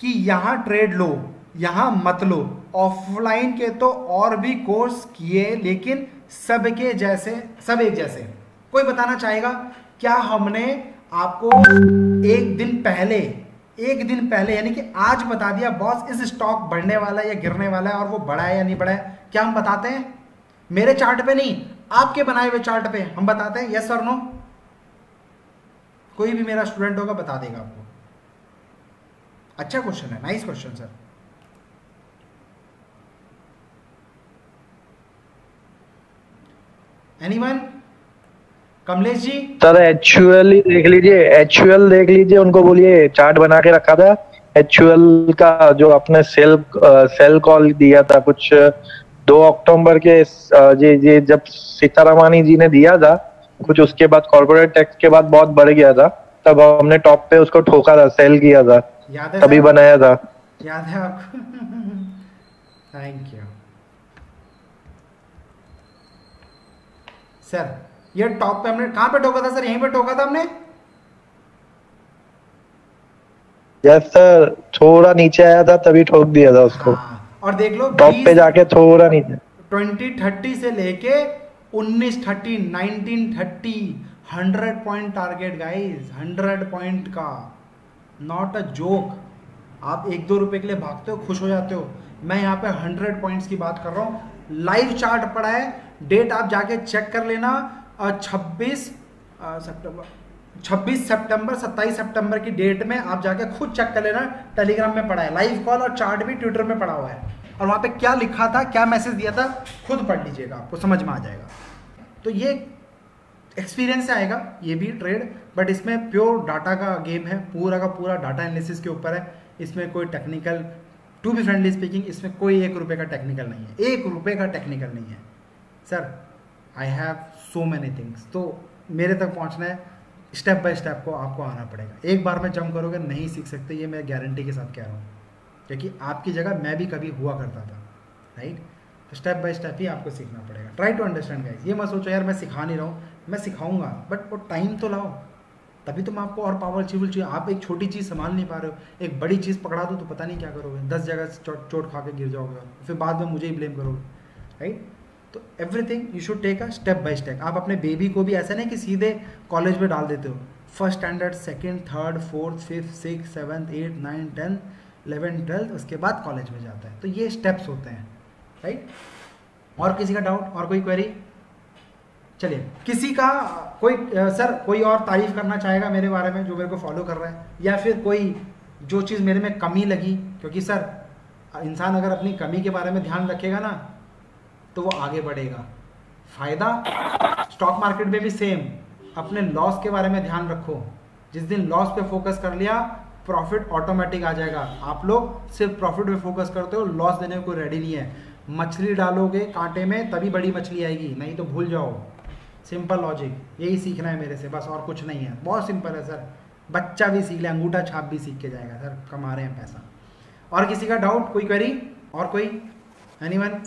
कि यहाँ ट्रेड लो, यहाँ मत लो। ऑफलाइन के तो और भी कोर्स किए, लेकिन सबके जैसे, सब एक जैसे। कोई बताना चाहेगा, क्या हमने आपको एक दिन पहले, एक दिन पहले, यानी कि आज बता दिया बॉस इस स्टॉक बढ़ने वाला है या गिरने वाला है और वो बढ़ा है या नहीं बढ़ा है, क्या हम बताते हैं? मेरे चार्ट पे नहीं, आपके बनाए हुए चार्ट पे हम बताते हैं यस और नो कोई भी मेरा स्टूडेंट होगा, बता देगा आपको। अच्छा क्वेश्चन है nice question sir anyone Kamlesh ji? Sir HUL ही देख लीजिए एचयूएल देख लीजिए उनको बोलिए चार्ट बना के रखा था। एचयूएल का जो अपने सेल सेल कॉल दिया था कुछ दो अक्टूबर के ये ये जब सीतारामानी जी ने दिया था कुछ उसके बाद कॉर्पोरेट टैक्स के बाद बहुत बढ़ गया था। तब हमने टॉप पे उसको ठोका था सेल किया था। तभी बनाया था। याद है आपको? थैंक यू सर ये टॉप पे हमने कहाँ पे ठोका था सर? यहीं पे ठोका था हमने? यस सर थोड़ा नीचे आया था तभी ठोक दिया था उसको। हाँ, और देख लो टॉप पे जाके थोड़ा नीचे। 2030 से लेके 1930 1930 100 पॉइंट टारगेट गाइस 100 पॉइंट का। नॉट अ जोक आप एक दो रुपए के लिए भागते हो खुश हो जाते हो। मैं यहाँ पे 100 पॉइंट्स की बात कर रहा हूँ। लाइव चार्ट पड़ा है। डेट आप जाके चेक कर लेना। छब्बीस सितंबर। छब्बीस सितंबर, सत्ताईस सितंबर की डेट में आप जाके खुद चेक कर लेना, टेलीग्राम में पढ़ा है, लाइव कॉल और चार्ट भी ट्विटर में पड़ा हुआ है। और वहाँ पे क्या लिखा था, क्या मैसेज दिया था, खुद पढ़ लीजिएगा, आपको समझ में आ जाएगा। तो ये एक्सपीरियंस से आएगा, ये भी ट्रेड बट इसमें प्योर डाटा का गेम है, पूरा का पूरा डाटा एनालिसिस के ऊपर है। इसमें कोई technical to be friendly speaking इसमें कोई एक रुपये का टेक्निकल नहीं है। एक रुपये का टेक्निकल नहीं है। Sir I have so many things तो मेरे तक पहुँचना है स्टेप बाय स्टेप को आपको आना पड़ेगा। एक बार में जंप करोगे, नहीं सीख सकते, ये मैं गारंटी के साथ कह रहा हूँ। क्योंकि आपकी जगह मैं भी कभी हुआ करता था राइट तो स्टेप बाय स्टेप ही आपको सीखना पड़ेगा। ट्राई टू अंडरस्टैंड गाइस ये मत सोचो, यार मैं सिखा नहीं रहा हूँ, मैं सिखाऊँगा बट वो टाइम तो लाओ। तभी तो मैं आपको और पावर अचीवल चाहिए आप एक छोटी चीज़ संभाल नहीं पा रहे हो। एक बड़ी चीज़ पकड़ा दो तो पता नहीं क्या करोगे। दस जगह चोट चोट खा के गिर जाओगे फिर बाद में मुझे ही ब्लेम करोगे राइट तो everything you should take a step by step आप अपने बेबी को भी ऐसा नहीं कि सीधे कॉलेज में डाल देते हो। First standard second third fourth fifth six seventh eight nine tenth eleven twelfth उसके बाद कॉलेज में जाता है। तो ये स्टेप्स होते हैं राइट और किसी का डाउट और कोई क्वेरी चलिए, किसी का, कोई सर कोई और तारीफ़ करना चाहेगा मेरे बारे में जो मेरे को फॉलो कर रहा है? या फिर कोई जो चीज़ मेरे में कमी लगी? क्योंकि सर इंसान अगर अपनी कमी के बारे में ध्यान रखेगा ना तो वो आगे बढ़ेगा। फ़ायदा स्टॉक मार्केट में भी सेम अपने लॉस के बारे में ध्यान रखो। जिस दिन लॉस पे फोकस कर लिया प्रॉफिट ऑटोमेटिक आ जाएगा। आप लोग सिर्फ़ प्रॉफिट पे फोकस करते हो लॉस देने को रेडी नहीं है। मछली डालोगे कांटे में, तभी बड़ी मछली आएगी, नहीं तो भूल जाओ। सिंपल लॉजिक यही सीखना है मेरे से, बस और कुछ नहीं है। बहुत सिंपल है सर बच्चा भी सीख ले, अंगूठा छाप भी सीख के जाएगा सर कमा रहे हैं पैसा। और किसी का डाउट कोई क्वेरी और कोई? Anyone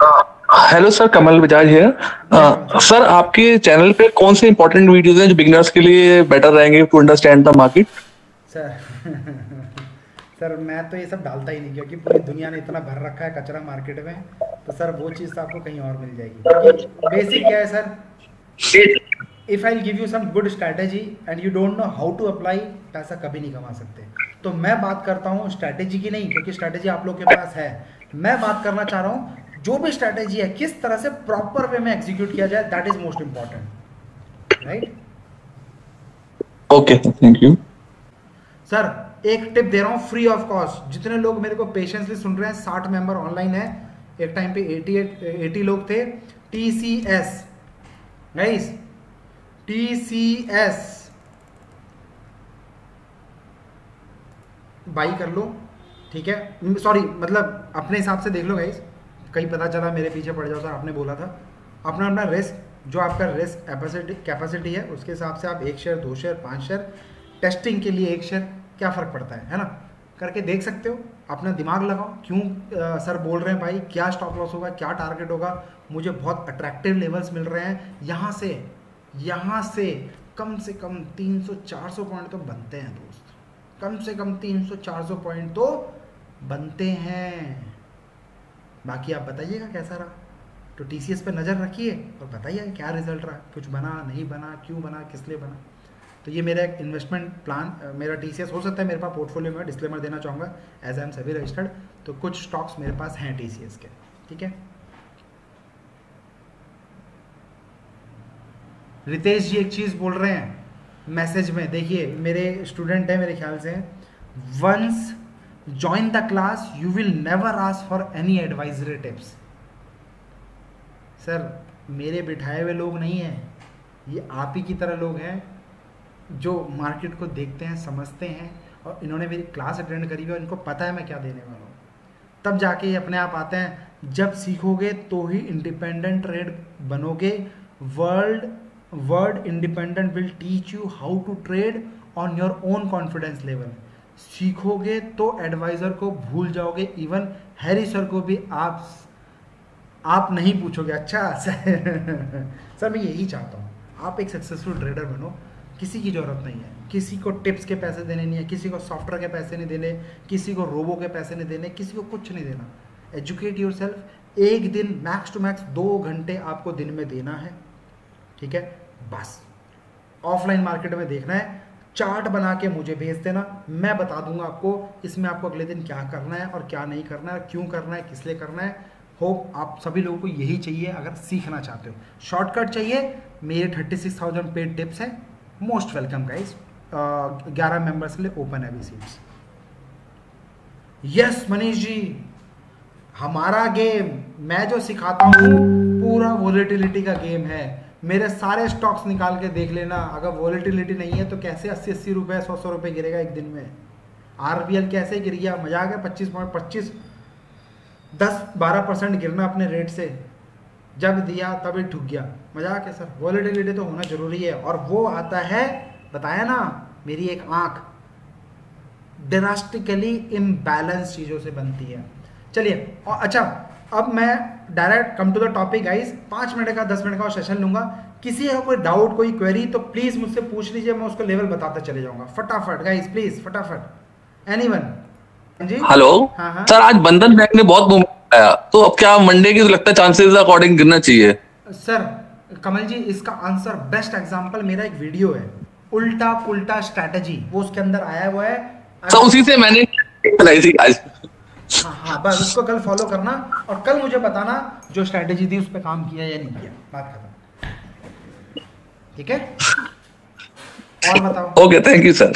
hello sir Kamal Bajaj है सर आपके चैनल पे कौन से इंपॉर्टेंट वीडियोस हैं जो बिगनर्स के लिए बेटर रहेंगे to understand the market sir sir मैं तो ये सब डालता ही नहीं, क्योंकि पूरी दुनिया ने इतना भर रखा है कचरा मार्केट में तो सर वो चीज़ तो आपको कहीं और मिल जाएगी। बेसिक क्या है sir if I give you some good strategy and you don't know how to apply पैसा कभी नहीं कमा सकते। तो मैं बात करता हूँ स्ट्रैटेजी की नहीं, क्योंकि स्ट्रैटेजी आप लोग के पास है। मैं बात करना चाह रहा हूँ जो भी स्ट्रैटेजी है किस तरह से प्रॉपर वे में एग्जीक्यूट किया जाए that is most important right okay thank you sir एक टिप दे रहा हूँ फ्री ऑफ़ कॉस्ट जितने लोग मेरे को पेशेंसली सुन रहे हैं साठ मेंबर ऑनलाइन है एक टाइम पे एटी एटी लोग थे। T C S guys T C S buy कर लो ठीक है? सॉरी मतलब अपने हिसाब से देख लो गाइस कहीं पता चला मेरे पीछे पड़ जाओ सर आपने बोला था। अपना अपना रिस्क जो आपका रिस्क कैपेसिटी कैपेसिटी है, उसके हिसाब से आप एक शेयर दो शेयर पाँच शेयर टेस्टिंग के लिए एक शेयर क्या फ़र्क पड़ता है है ना? करके देख सकते हो, अपना दिमाग लगाओ, क्यों सर बोल रहे हैं भाई, क्या स्टॉप लॉस होगा, क्या टारगेट होगा, मुझे बहुत अट्रैक्टिव लेवल्स मिल रहे हैं, यहाँ से यहाँ से, कम से कम 300-400 पॉइंट तो बनते हैं दोस्त, कम से कम 300-400 पॉइंट तो बनते हैं। बाकी आप बताइएगा कैसा रहा? तो टीसीएस पे नज़र रखिए और बताइए क्या रिज़ल्ट रहा? कुछ बना, नहीं बना, क्यों बना, किस लिए बना? तो ये मेरा एक इन्वेस्टमेंट प्लान मेरा टीसीएस हो सकता है मेरे पास पोर्टफोलियो में डिस्क्लेमर देना चाहूँगा एज आई एम सभी रजिस्टर्ड तो कुछ स्टॉक्स मेरे पास हैं टीसीएस के, ठीक है? रितेश जी एक चीज़ बोल रहे हैं, मैसेज में, देखिए, मेरे स्टूडेंट हैं, मेरे ख्याल से once join the class you will never ask for any advisory tips sir मेरे बिठाए हुए लोग नहीं हैं। ये आप ही की तरह लोग हैं जो मार्केट को देखते हैं, समझते हैं और इन्होंने मेरी क्लास अटेंड करी हुई और इनको पता है मैं क्या देने वाला हूँ। तब जाके ये अपने आप आते हैं। जब सीखोगे तो ही इंडिपेंडेंट ट्रेड बनोगे। World world independent will teach you how to trade on your own confidence level सीखोगे तो एडवाइज़र को भूल जाओगे। इवन हैरी सर को भी आप आप नहीं पूछोगे। अच्छा सर मैं यही चाहता हूँ। आप एक सक्सेसफुल ट्रेडर बनो। किसी की ज़रूरत नहीं है। किसी को टिप्स के पैसे देने नहीं है। किसी को सॉफ्टवेयर के पैसे नहीं देने। किसी को रोबो के पैसे नहीं देने। किसी को कुछ नहीं देना। एजुकेट योर सेल्फ एक दिन मैक्स टू मैक्स दो घंटे आपको दिन में देना है। ठीक है? बस। ऑफलाइन मार्केट में देखना है। चार्ट बना के मुझे भेज देना, मैं बता दूँगा आपको इसमें आपको अगले दिन क्या करना है और क्या नहीं करना है, क्यों करना है, किस लिए करना है। होप आप सभी लोगों को यही चाहिए अगर सीखना चाहते हो। शॉर्टकट चाहिए, मेरे thirty six thousand paid tips हैं। मोस्ट वेलकम गाइस ग्यारह मेंबर्स के लिए ओपन है सीट्स यस मनीष जी, हमारा गेम मैं जो सिखाता हूँ, पूरा वोलेटिलिटी का गेम है। मेरे सारे स्टॉक्स निकाल के देख लेना। अगर वोलेटिलिटी नहीं है तो कैसे अस्सी अस्सी रुपये सौ सौ रुपये गिरेगा एक दिन में? आरबीएल कैसे गिर गया? मज़ा आ गया पच्चीस पॉइंट, पच्चीस, दस, बारह परसेंट गिरना अपने रेट से। जब दिया, तभी ठुक गया। मज़ाक है सर। वॉलिटिलिटी तो होना ज़रूरी है। और वो आता है, बताया ना, मेरी एक आँख। ड्रास्टिकली इम्बैलेंस चीज़ों से बनती है। चलिए, और अच्छा अब मैं direct come to the topic guys पाँच मिनट का दस मिनट का सेशन लूँगा। किसी का कोई डाउट कोई क्वेरी तो प्लीज़ मुझसे पूछ लीजिए मैं उसको लेवल बताता चले जाऊँगा। फटाफट गाइस प्लीज़ फटाफट। एनीवन जी? हेलो हाँ हाँ। सर आज बंधन बैंक ने बहुत आया तो अब क्या मंडे की तो लगता है चांसेस अकॉर्डिंग गिरना चाहिए? सर कमल जी इसका आंसर बेस्ट एग्ज़ाम्पल मेरा एक वीडियो है। उल्टा पुल्टा स्ट्रेटजी वो उसके अंदर आया हुआ है। तो उसी से मैंने बनाई थी आज हाँ हाँ बस उसको कल फॉलो करना और कल मुझे बताना जो स्ट्रेटजी थी उस पर काम किया या नहीं किया। बात खत्म। ठीक है? और बताओ। ओके थैंक यू सर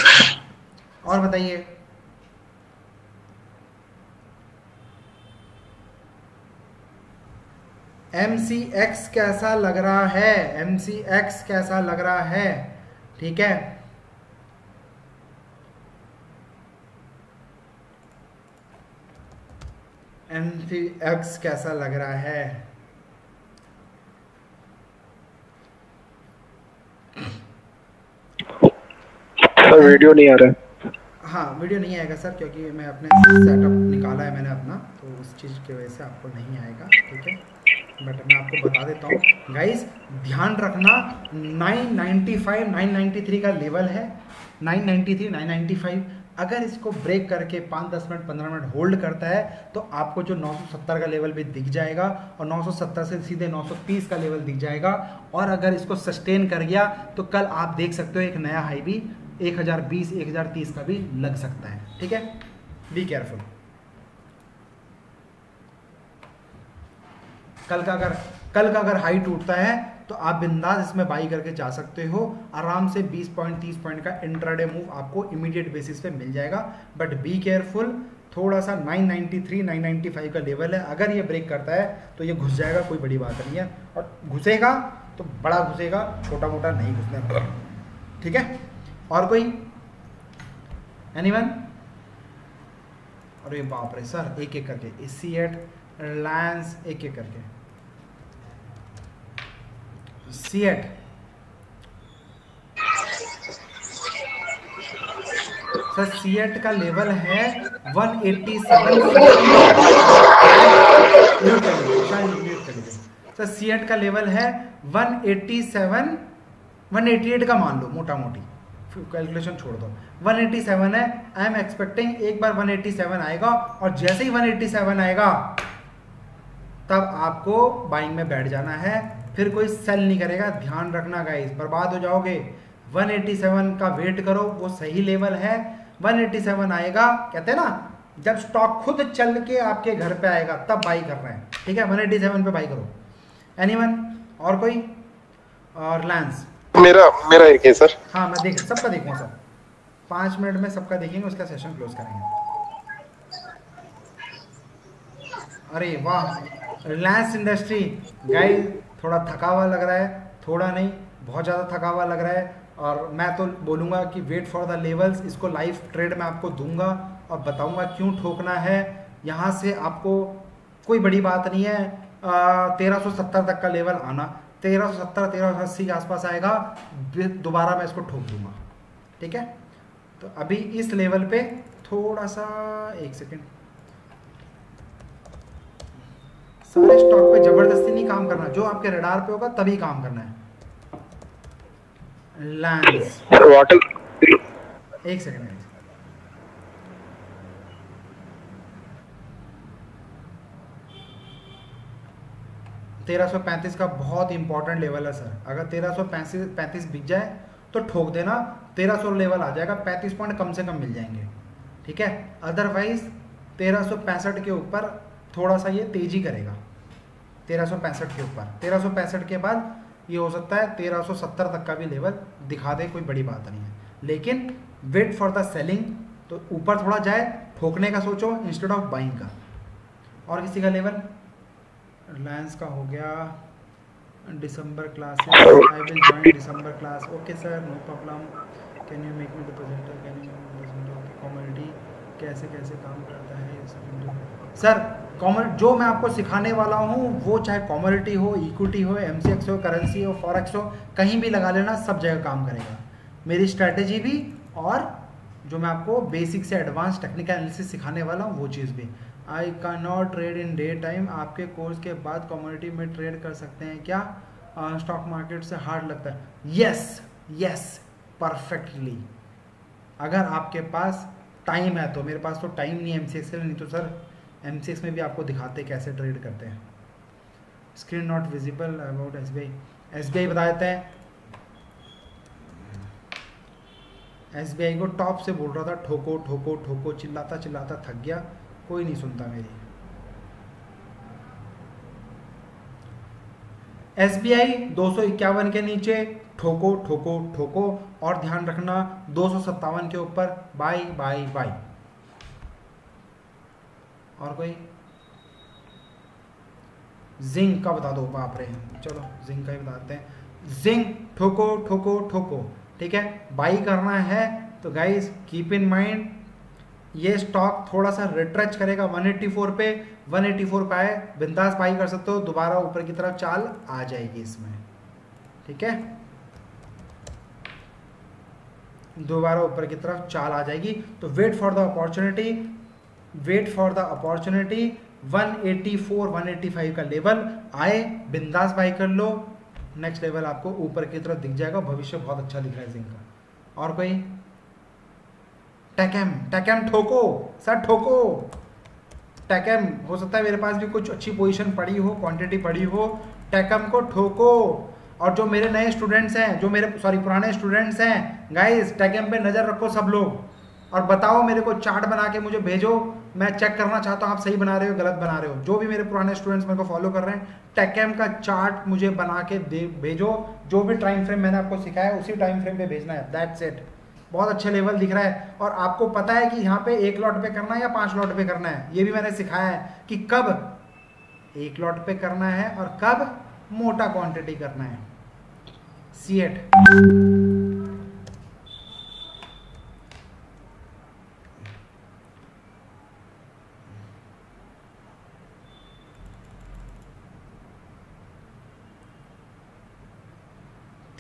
और बताइए। एम सी एक्स कैसा लग रहा है? एम सी एक्स कैसा लग रहा है? ठीक है? एम सी एक्स कैसा लग रहा है? सर वीडियो नहीं आ रहा है। हाँ वीडियो नहीं आएगा सर क्योंकि मैं अपने सेटअप निकाला है मैंने अपना तो उस चीज़ की वजह से आपको नहीं आएगा ठीक है? बट मैं आपको बता देता हूँ। गाइस ध्यान रखना 995 993 का लेवल है। 993 995 अगर इसको ब्रेक करके पाँच, दस मिनट, पंद्रह मिनट होल्ड करता है तो आपको जो 970 का लेवल भी दिख जाएगा और 970 से सीधे 930 का लेवल दिख जाएगा। और अगर इसको सस्टेन कर गया तो कल आप देख सकते हो एक नया हाई भी एक हज़ार बीस, एक हज़ार तीस का भी लग सकता है। ठीक है? बी केयरफुल कल का अगर, कल का अगर हाई टूटता है तो आप बिंदास इसमें बाई करके जा सकते हो। आराम से 20 पॉइंट 30 पॉइंट का इंट्राडे मूव आपको इमीडिएट बेसिस पे मिल जाएगा। बट बी केयरफुल थोड़ा सा 993 995 का लेवल है। अगर ये ब्रेक करता है तो ये घुस जाएगा, कोई बड़ी बात नहीं है। और घुसेगा तो बड़ा घुसेगा छोटा मोटा नहीं घुसने ठीक है? और कोई? एनीवन अरे बाप रे, सर एक एक करके सी एट रिलायंस एक एक करके। C eight. Sir, C eight का लेवल है 187 सर, सी एट का लेवल है 187 188 का मान लो मोटा मोटी कैलकुलेशन छोड़ दो। 187 है। आई एम एक्सपेक्टिंग एक बार 187 आएगा और जैसे ही 187 आएगा, तब आपको बाइंग में बैठ जाना है। फिर कोई सेल नहीं करेगा ध्यान रखना गाइस बर्बाद हो जाओगे। 187 का वेट करो वो सही लेवल है। 187 आएगा कहते हैं ना जब स्टॉक खुद चल के आपके घर पे आएगा तब बाई कर रहे हैं। ठीक है 187 पे बाई करो। एनीवन और कोई? और लैंस मेरा मेरा एक है सर हाँ मैं देख सबका देखूँगा सर पाँच मिनट में सबका देखेंगे उसका सेशन क्लोज करेंगे। अरे वाह रिलायंस इंडस्ट्री गाइस थोड़ा थका हुआ लग रहा है, थोड़ा नहीं, बहुत ज़्यादा थका हुआ लग रहा है और मैं तो बोलूँगा कि वेट फॉर द लेवल्स इसको लाइव ट्रेड में आपको दूँगा और बताऊँगा क्यों ठोकना है। यहाँ से आपको कोई बड़ी बात नहीं है तेरह सौ सत्तर तक का लेवल आना, तेरह सौ सत्तर, तेरह सौ अस्सी के आसपास आएगा दोबारा मैं इसको ठोक दूँगा। ठीक है? तो अभी इस लेवल पे थोड़ा सा, एक सेकेंड सारे स्टॉक पे ज़बरदस्ती नहीं काम करना। जो आपके रडार पे होगा तभी काम करना है। लैंड्स एक सेकेंड तेरह सौ पैंतीस का बहुत इंपॉर्टेंट लेवल है सर अगर तेरह सौ पैंतीस पैंतीस बिक जाए तो ठोक देना। तेरह सौ लेवल आ जाएगा पैंतीस पॉइंट कम से कम मिल जाएँगे। ठीक है? अदरवाइज़ तेरह सौ पैंसठ के ऊपर थोड़ा सा ये तेज़ी करेगा। तेरह के ऊपर। तेरह के बाद ये हो सकता है तेरह सौ सत्तर तक का भी लेवल दिखा दे, कोई बड़ी बात नहीं है। लेकिन वेट फॉर द सेलिंग तो ऊपर थोड़ा जाए, ठोकने का सोचो इंस्टेड ऑफ़ बाइंग का। और किसी का लेवल रिलायंस का हो गया। December classes I will join December class okay sir no problem can you make me represent a can you represent a comedy कैसे कैसे काम करता है सर कॉमर जो मैं आपको सिखाने वाला हूँ वो चाहे कॉमोडिटी हो इक्विटी हो एमसीएक्स हो करेंसी हो फॉरेक्स हो कहीं भी लगा लेना सब जगह काम करेगा। मेरी स्ट्रैटेजी भी और जो मैं आपको बेसिक से एडवांस टेक्निकल एनालिसिस सिखाने वाला हूँ वो चीज़ भी। I can not trade in day time आपके कोर्स के बाद कम्युनिटी में ट्रेड कर सकते हैं क्या? स्टॉक uh, मार्केट से हार्ड लगता है। यस यस परफेक्टली अगर आपके पास टाइम है तो मेरे पास तो टाइम नहीं है एम सी नहीं तो सर एम में भी आपको दिखाते कैसे ट्रेड करते हैं। Screen not visible about S B I S B I बता देते हैं। एस बी आई को टॉप से बोल रहा था, ठोको ठोको ठोको, चिल्लाता चिल्लाता थक गया। कोई नहीं सुनता मेरी। एस बी आई दो सौ इक्यावन के नीचे, ठोको ठोको ठोको, और ध्यान रखना, दो सौ सत्तावन के ऊपर बाई बाई बाई और कोई जिंक का बता दो, बाप रे। चलो, जिंक का ही बताते हैं। जिंक, ठोको ठोको ठोको। ठीक है? बाई करना है तो गाइज़ कीप इन माइंड ये स्टॉक थोड़ा सा रिट्रेच करेगा 184 पे 184 पे आए, बिंदास बाई कर सकते हो। दोबारा ऊपर की तरफ़ चाल आ जाएगी इसमें। ठीक है? दोबारा ऊपर की तरफ़ चाल आ जाएगी। तो wait for the opportunity wait for the opportunity 184 185 का लेवल आए, बिंदास बाई कर लो। नेक्स्ट लेवल आपको ऊपर की तरफ़ दिख जाएगा, भविष्य बहुत अच्छा दिख रहा है जिनका और कोई? टैकम टैकम ठोको, सर ठोको। टैकम हो सकता है मेरे पास भी कुछ अच्छी पोजीशन पड़ी हो क्वांटिटी पड़ी हो। टैकम को ठोको। और जो मेरे नए स्टूडेंट्स हैं, जो मेरे सॉरी पुराने स्टूडेंट्स हैं गाइस टैकम पे नज़र रखो सब लोग। और बताओ मेरे को चार्ट बना के मुझे भेजो। मैं चेक करना चाहता हूँ, आप सही बना रहे हो, गलत बना रहे हो। जो भी मेरे पुराने स्टूडेंट्स मेरे को फॉलो कर रहे हैं टेकैम का चार्ट मुझे बना के दे, भेजो। जो भी टाइम फ्रेम मैंने आपको सिखाया उसी टाइम फ्रेम पे भेजना है। दैट्स इट बहुत अच्छे लेवल दिख रहा है। और आपको पता है कि यहाँ पे एक लॉट पे करना है या पाँच लॉट पे करना है? ये भी मैंने सिखाया है कि कब एक लॉट पे करना है और कब मोटा क्वांटिटी करना है। सी एट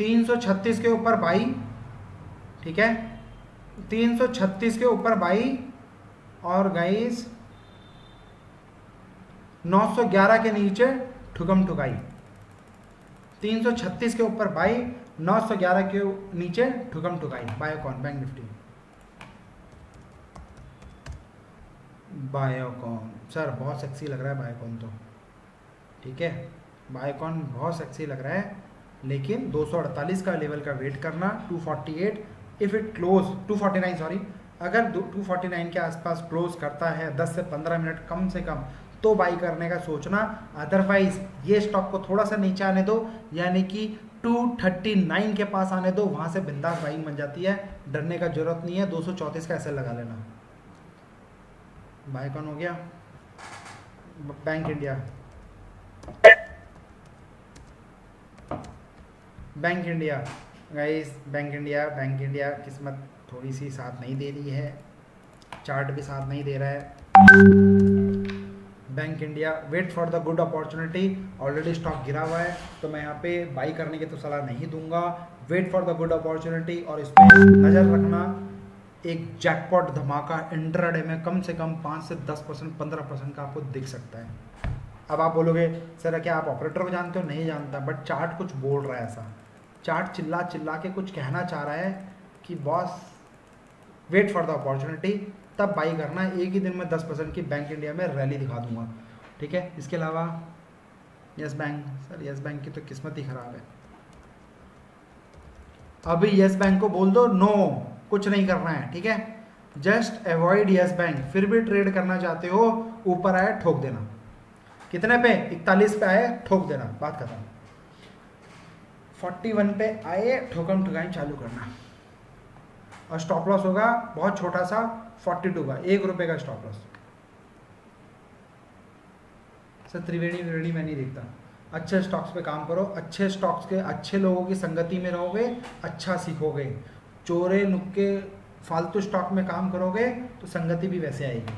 तीन सौ छत्तीस के ऊपर बाई, ठीक है? 336 के ऊपर बाई, और गाइस 911 के नीचे ठुकम ठुकाई। 336 के ऊपर बाई 911 के नीचे ठुकम ठुकाई। Biocon bank Nifty Biocon sir बहुत सेक्सी लग रहा है बायोकॉन तो। ठीक है? बायोकॉन बहुत सेक्सी लग रहा है। लेकिन 248 का लेवल का वेट करना 248 इफ़ इट क्लोज 249 सॉरी अगर 249 के आसपास क्लोज करता है 10 से 15 मिनट कम से कम तो बाई करने का सोचना अदरवाइज़ ये स्टॉक को थोड़ा सा नीचे आने दो, यानी कि 239 के पास आने दो, वहाँ से बिंदास बाइंग बन जाती है, डरने का ज़रूरत नहीं है, दो का ऐसे लगा लेना। बाय कौन हो गया? Bank India bank India guys bank India bank India किस्मत थोड़ी सी साथ नहीं दे रही है। चार्ट भी साथ नहीं दे रहा है। Bank India wait for the good opportunity already stock गिरा हुआ है तो मैं यहाँ पे बाई करने की तो सलाह नहीं दूँगा। Wait for the good opportunity और इस पर नज़र रखना। एक जैकपॉट धमाका इंट्राडे में कम से कम पाँच से दस परसेंट, पंद्रह परसेंट का आपको दिख सकता है। अब आप बोलोगे, सर, क्या आप ऑपरेटर को जानते हो? नहीं जानता बट चार्ट कुछ बोल रहा है ऐसा। चार्ट चिल्ला चिल्ला के कुछ कहना चाह रहा है कि boss wait for the opportunity तब बाई करना, एक ही दिन में दस परसेंट की बैंक इंडिया में रैली दिखा दूँगा। ठीक है? इसके अलावा Yes Bank sir Yes Bank की तो किस्मत ही ख़राब है। अभी यस बैंक को बोल दो नो कुछ नहीं करना है, ठीक है? जस्ट अवॉइड यस बैंक फिर भी ट्रेड करना चाहते हो, ऊपर आए ठोक देना। कितने पे? इकतालीस पे आए, ठोक देना, बात खत्म। फोर्टी वन पे आए, ठोकम ठुकाई चालू करना। और स्टॉप लॉस होगा, बहुत छोटा सा फोर्टी टू का, एक रुपए का stop loss sir, Triveni Triveni मैं नहीं देखता। अच्छे स्टॉक्स पे काम करो, अच्छे स्टॉक्स के, अच्छे लोगों की संगति में रहोगे अच्छा सीखोगे। चोरे, नुक्के, फालतू स्टॉक में काम करोगे तो संगति भी वैसे आएगी।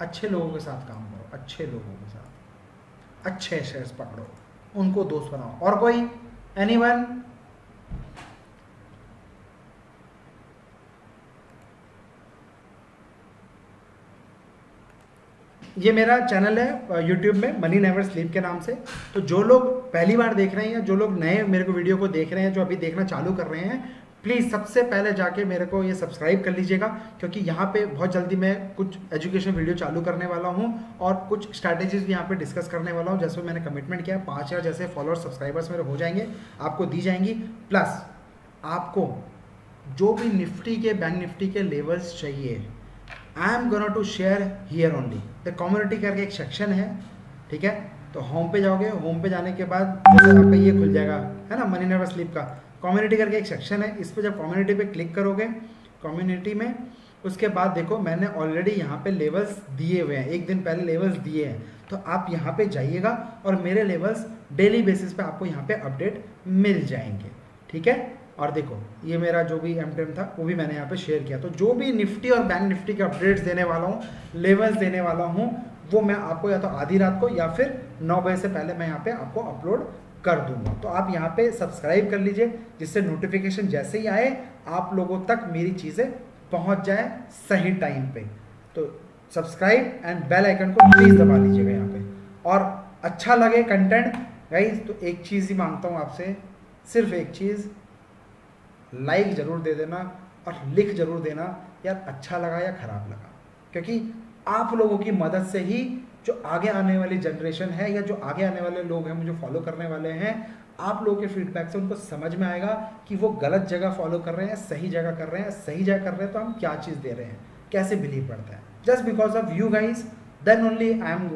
अच्छे लोगों के साथ काम करो, अच्छे लोगों के साथ। अच्छे शेयर्स पकड़ो। उनको दोस्त बनाओ। और कोई? एनी वन ये मेरा चैनल है यूट्यूब में मनी नेवर स्लीप के नाम से। तो जो लोग पहली बार देख रहे हैं या जो लोग नए मेरे को वीडियो को देख रहे हैं, जो अभी देखना चालू कर रहे हैं प्लीज़ सबसे पहले जाके मेरे को ये सब्सक्राइब कर लीजिएगा, क्योंकि यहाँ पे बहुत जल्दी मैं कुछ एजुकेशन वीडियो चालू करने वाला हूँ और कुछ स्ट्रैटेजीज भी यहाँ पे डिस्कस करने वाला हूँ, जैसे मैंने कमिटमेंट किया, पाँच हज़ार जैसे फॉलोअर सब्सक्राइबर्स मेरे हो जाएँगे, आपको दी जाएँगी। प्लस आपको जो भी निफ्टी के बैंक निफ्टी के लेवल्स चाहिए I am gonna to share here only the community करके एक सेक्शन है, ठीक है? तो होम पे जाओगे होम पे जाने के बाद आपका ये खुल जाएगा, है ना? मनी नेवर स्लिप का। कम्युनिटी करके एक सेक्शन है। इस पर जब कम्युनिटी पे क्लिक करोगे कम्युनिटी में, उसके बाद देखो, मैंने ऑलरेडी यहाँ पे लेवल्स दिए हुए हैं। एक दिन पहले लेवल्स दिए हैं। तो आप यहाँ पे जाइएगा और मेरे लेवल्स डेली बेसिस पे आपको यहाँ पे अपडेट मिल जाएँगे। ठीक है? और देखो, ये मेरा जो भी एम था, वो भी मैंने यहाँ पे शेयर किया। तो जो भी निफ्टी और बैंक निफ्टी के अपडेट्स देने वाला हूँ लेवल्स देने वाला हूँ, वो मैं आपको या तो आधी रात को या फिर नौ बजे से पहले मैं यहाँ पे आपको अपलोड कर दूँगा। तो आप यहाँ पे सब्सक्राइब कर लीजिए, जिससे नोटिफिकेशन जैसे ही आए, आप लोगों तक मेरी चीज़ें पहुँच जाए सही टाइम पे। तो सब्सक्राइब एंड बेल आइकन को प्लीज़ दबा लीजिएगा यहाँ पे। और अच्छा लगे कंटेंट गाइज़ तो एक चीज़ ही माँगता हूँ आपसे, सिर्फ़ एक चीज़ लाइक ज़रूर दे देना और लिख ज़रूर देना, यार अच्छा लगा या ख़राब लगा? क्योंकि आप लोगों की मदद से ही जो आगे आने वाली जनरेशन है या जो आगे आने वाले लोग हैं मुझे फॉलो करने वाले हैं, आप लोगों के फीडबैक से उनको समझ में आएगा कि वो गलत जगह फॉलो कर रहे हैं, सही जगह कर रहे हैं, सही जगह कर रहे हैं तो हम क्या चीज़ दे रहे हैं? कैसे बिलीव पड़ता है? Just because of you guys then only I am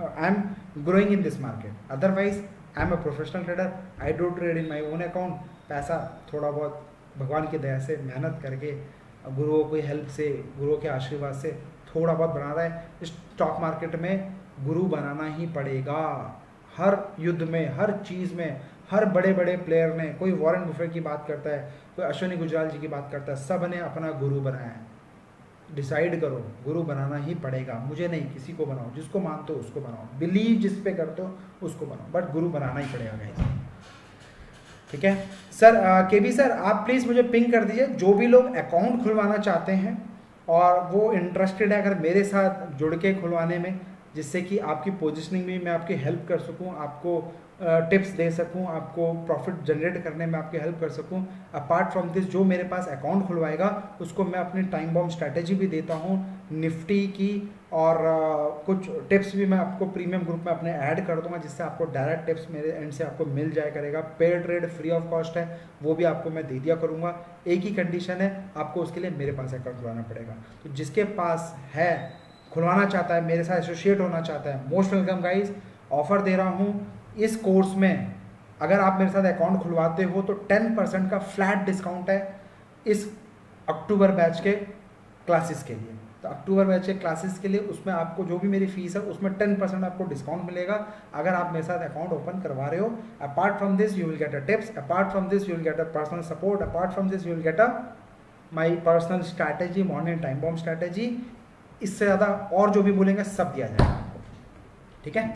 I am growing in this market otherwise I am a professional trader I don't trade in my own account पैसा थोड़ा बहुत भगवान की दया से, मेहनत करके, गुरुओं की हेल्प से, गुरुओं के आशीर्वाद से थोड़ा बहुत बना रहा है। स्टॉक मार्केट में गुरु बनाना ही पड़ेगा। हर युद्ध में, हर चीज़ में, हर बड़े बड़े प्लेयर ने कोई वॉरेन बुफे की बात करता है, कोई अश्विनी गुजराल जी की बात करता है, सबने अपना गुरु बनाया है। डिसाइड करो, गुरु बनाना ही पड़ेगा। मुझे नहीं, किसी को बनाओ। जिसको मानते हो, उसको बनाओ। बिलीव जिस पे करते हो, उसको बनाओ। बट गुरु बनाना ही पड़ेगा गाइस ठीक है? सर के बी सर आप प्लीज़ मुझे पिंग कर दीजिए। जो भी लोग अकाउंट खुलवाना चाहते हैं और वो इंटरेस्टेड है, अगर मेरे साथ जुड़ के खुलवाने में जिससे कि आपकी पोजिशनिंग में मैं आपकी हेल्प कर सकूँ, आपको टिप्स दे सकूँ, आपको प्रॉफिट जनरेट करने में आपकी हेल्प कर सकूँ। अपार्ट फ्रॉम दिस जो मेरे पास अकाउंट खुलवाएगा, उसको मैं अपनी टाइम बॉम्ब स्ट्रैटेजी भी देता हूँ निफ्टी की, और कुछ टिप्स भी मैं आपको प्रीमियम ग्रुप में अपने ऐड कर दूँगा, जिससे आपको डायरेक्ट टिप्स मेरे एंड से आपको मिल जाया करेगा। Paid trade free of cost है, वो भी आपको मैं दे दिया करूँगा। एक ही कंडीशन है, आपको उसके लिए मेरे पास अकाउंट खुलवाना पड़ेगा। तो जिसके पास है खुलवाना चाहता है, मेरे साथ एसोसिएट होना चाहता है। मोस्ट वेलकम गाइज़ ऑफ़र दे रहा हूँ इस कोर्स में। अगर आप मेरे साथ अकाउंट खुलवाते हो तो टेन परसेंट का फ्लैट डिस्काउंट है इस अक्टूबर बैच के क्लासेस के लिए। तो अक्टूबर बैच के क्लासेस के लिए उसमें आपको जो भी मेरी फ़ीस है, उसमें टेन परसेंट आपको डिस्काउंट मिलेगा। अगर आप मेरे साथ अकाउंट ओपन करवा रहे हो apart from this you will get a tips apart from this you will get a personal support apart from this you will get a my personal strategy morning time bomb strategy इससे ज़्यादा और जो भी बोलेंगे, सब दिया जाएगा। ठीक है?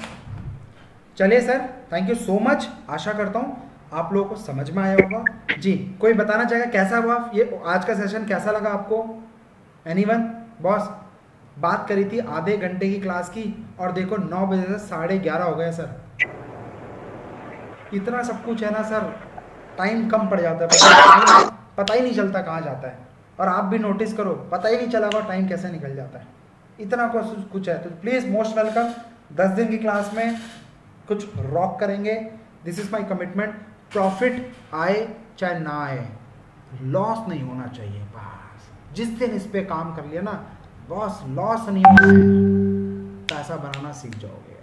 चलिए sir thank you so much आशा करता हूँ आप लोगों को समझ में आया होगा। जी, कोई बताना चाहेगा कैसा हुआ? ये आज का सेशन कैसा लगा आपको? एनी वन बॉस बात करी थी आधे घंटे की क्लास की और देखो नौ बजे से साढ़े ग्यारह हो गया सर। इतना सब कुछ है ना सर टाइम कम पड़ जाता है। पता ही नहीं चलता कहाँ जाता है। और आप भी नोटिस करो, पता ही नहीं चला हुआ टाइम कैसे निकल जाता है। इतना कुछ है। तो प्लीज़ मोस्ट वेलकम दस दिन की क्लास में कुछ रॉक करेंगे। This is my commitment profit आए चाहे ना आए लॉस नहीं होना चाहिए, बस। जिस दिन इस पर काम कर लिया ना, बॉस लॉस नहीं होना है पैसा बनाना सीख जाओगे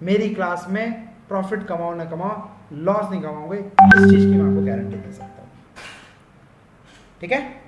मेरी क्लास में प्रॉफिट कमाओ ना कमाओ लॉस नहीं कमाओगे, इस चीज़ की मैं आपको गारंटी दे सकता हूँ। ठीक है?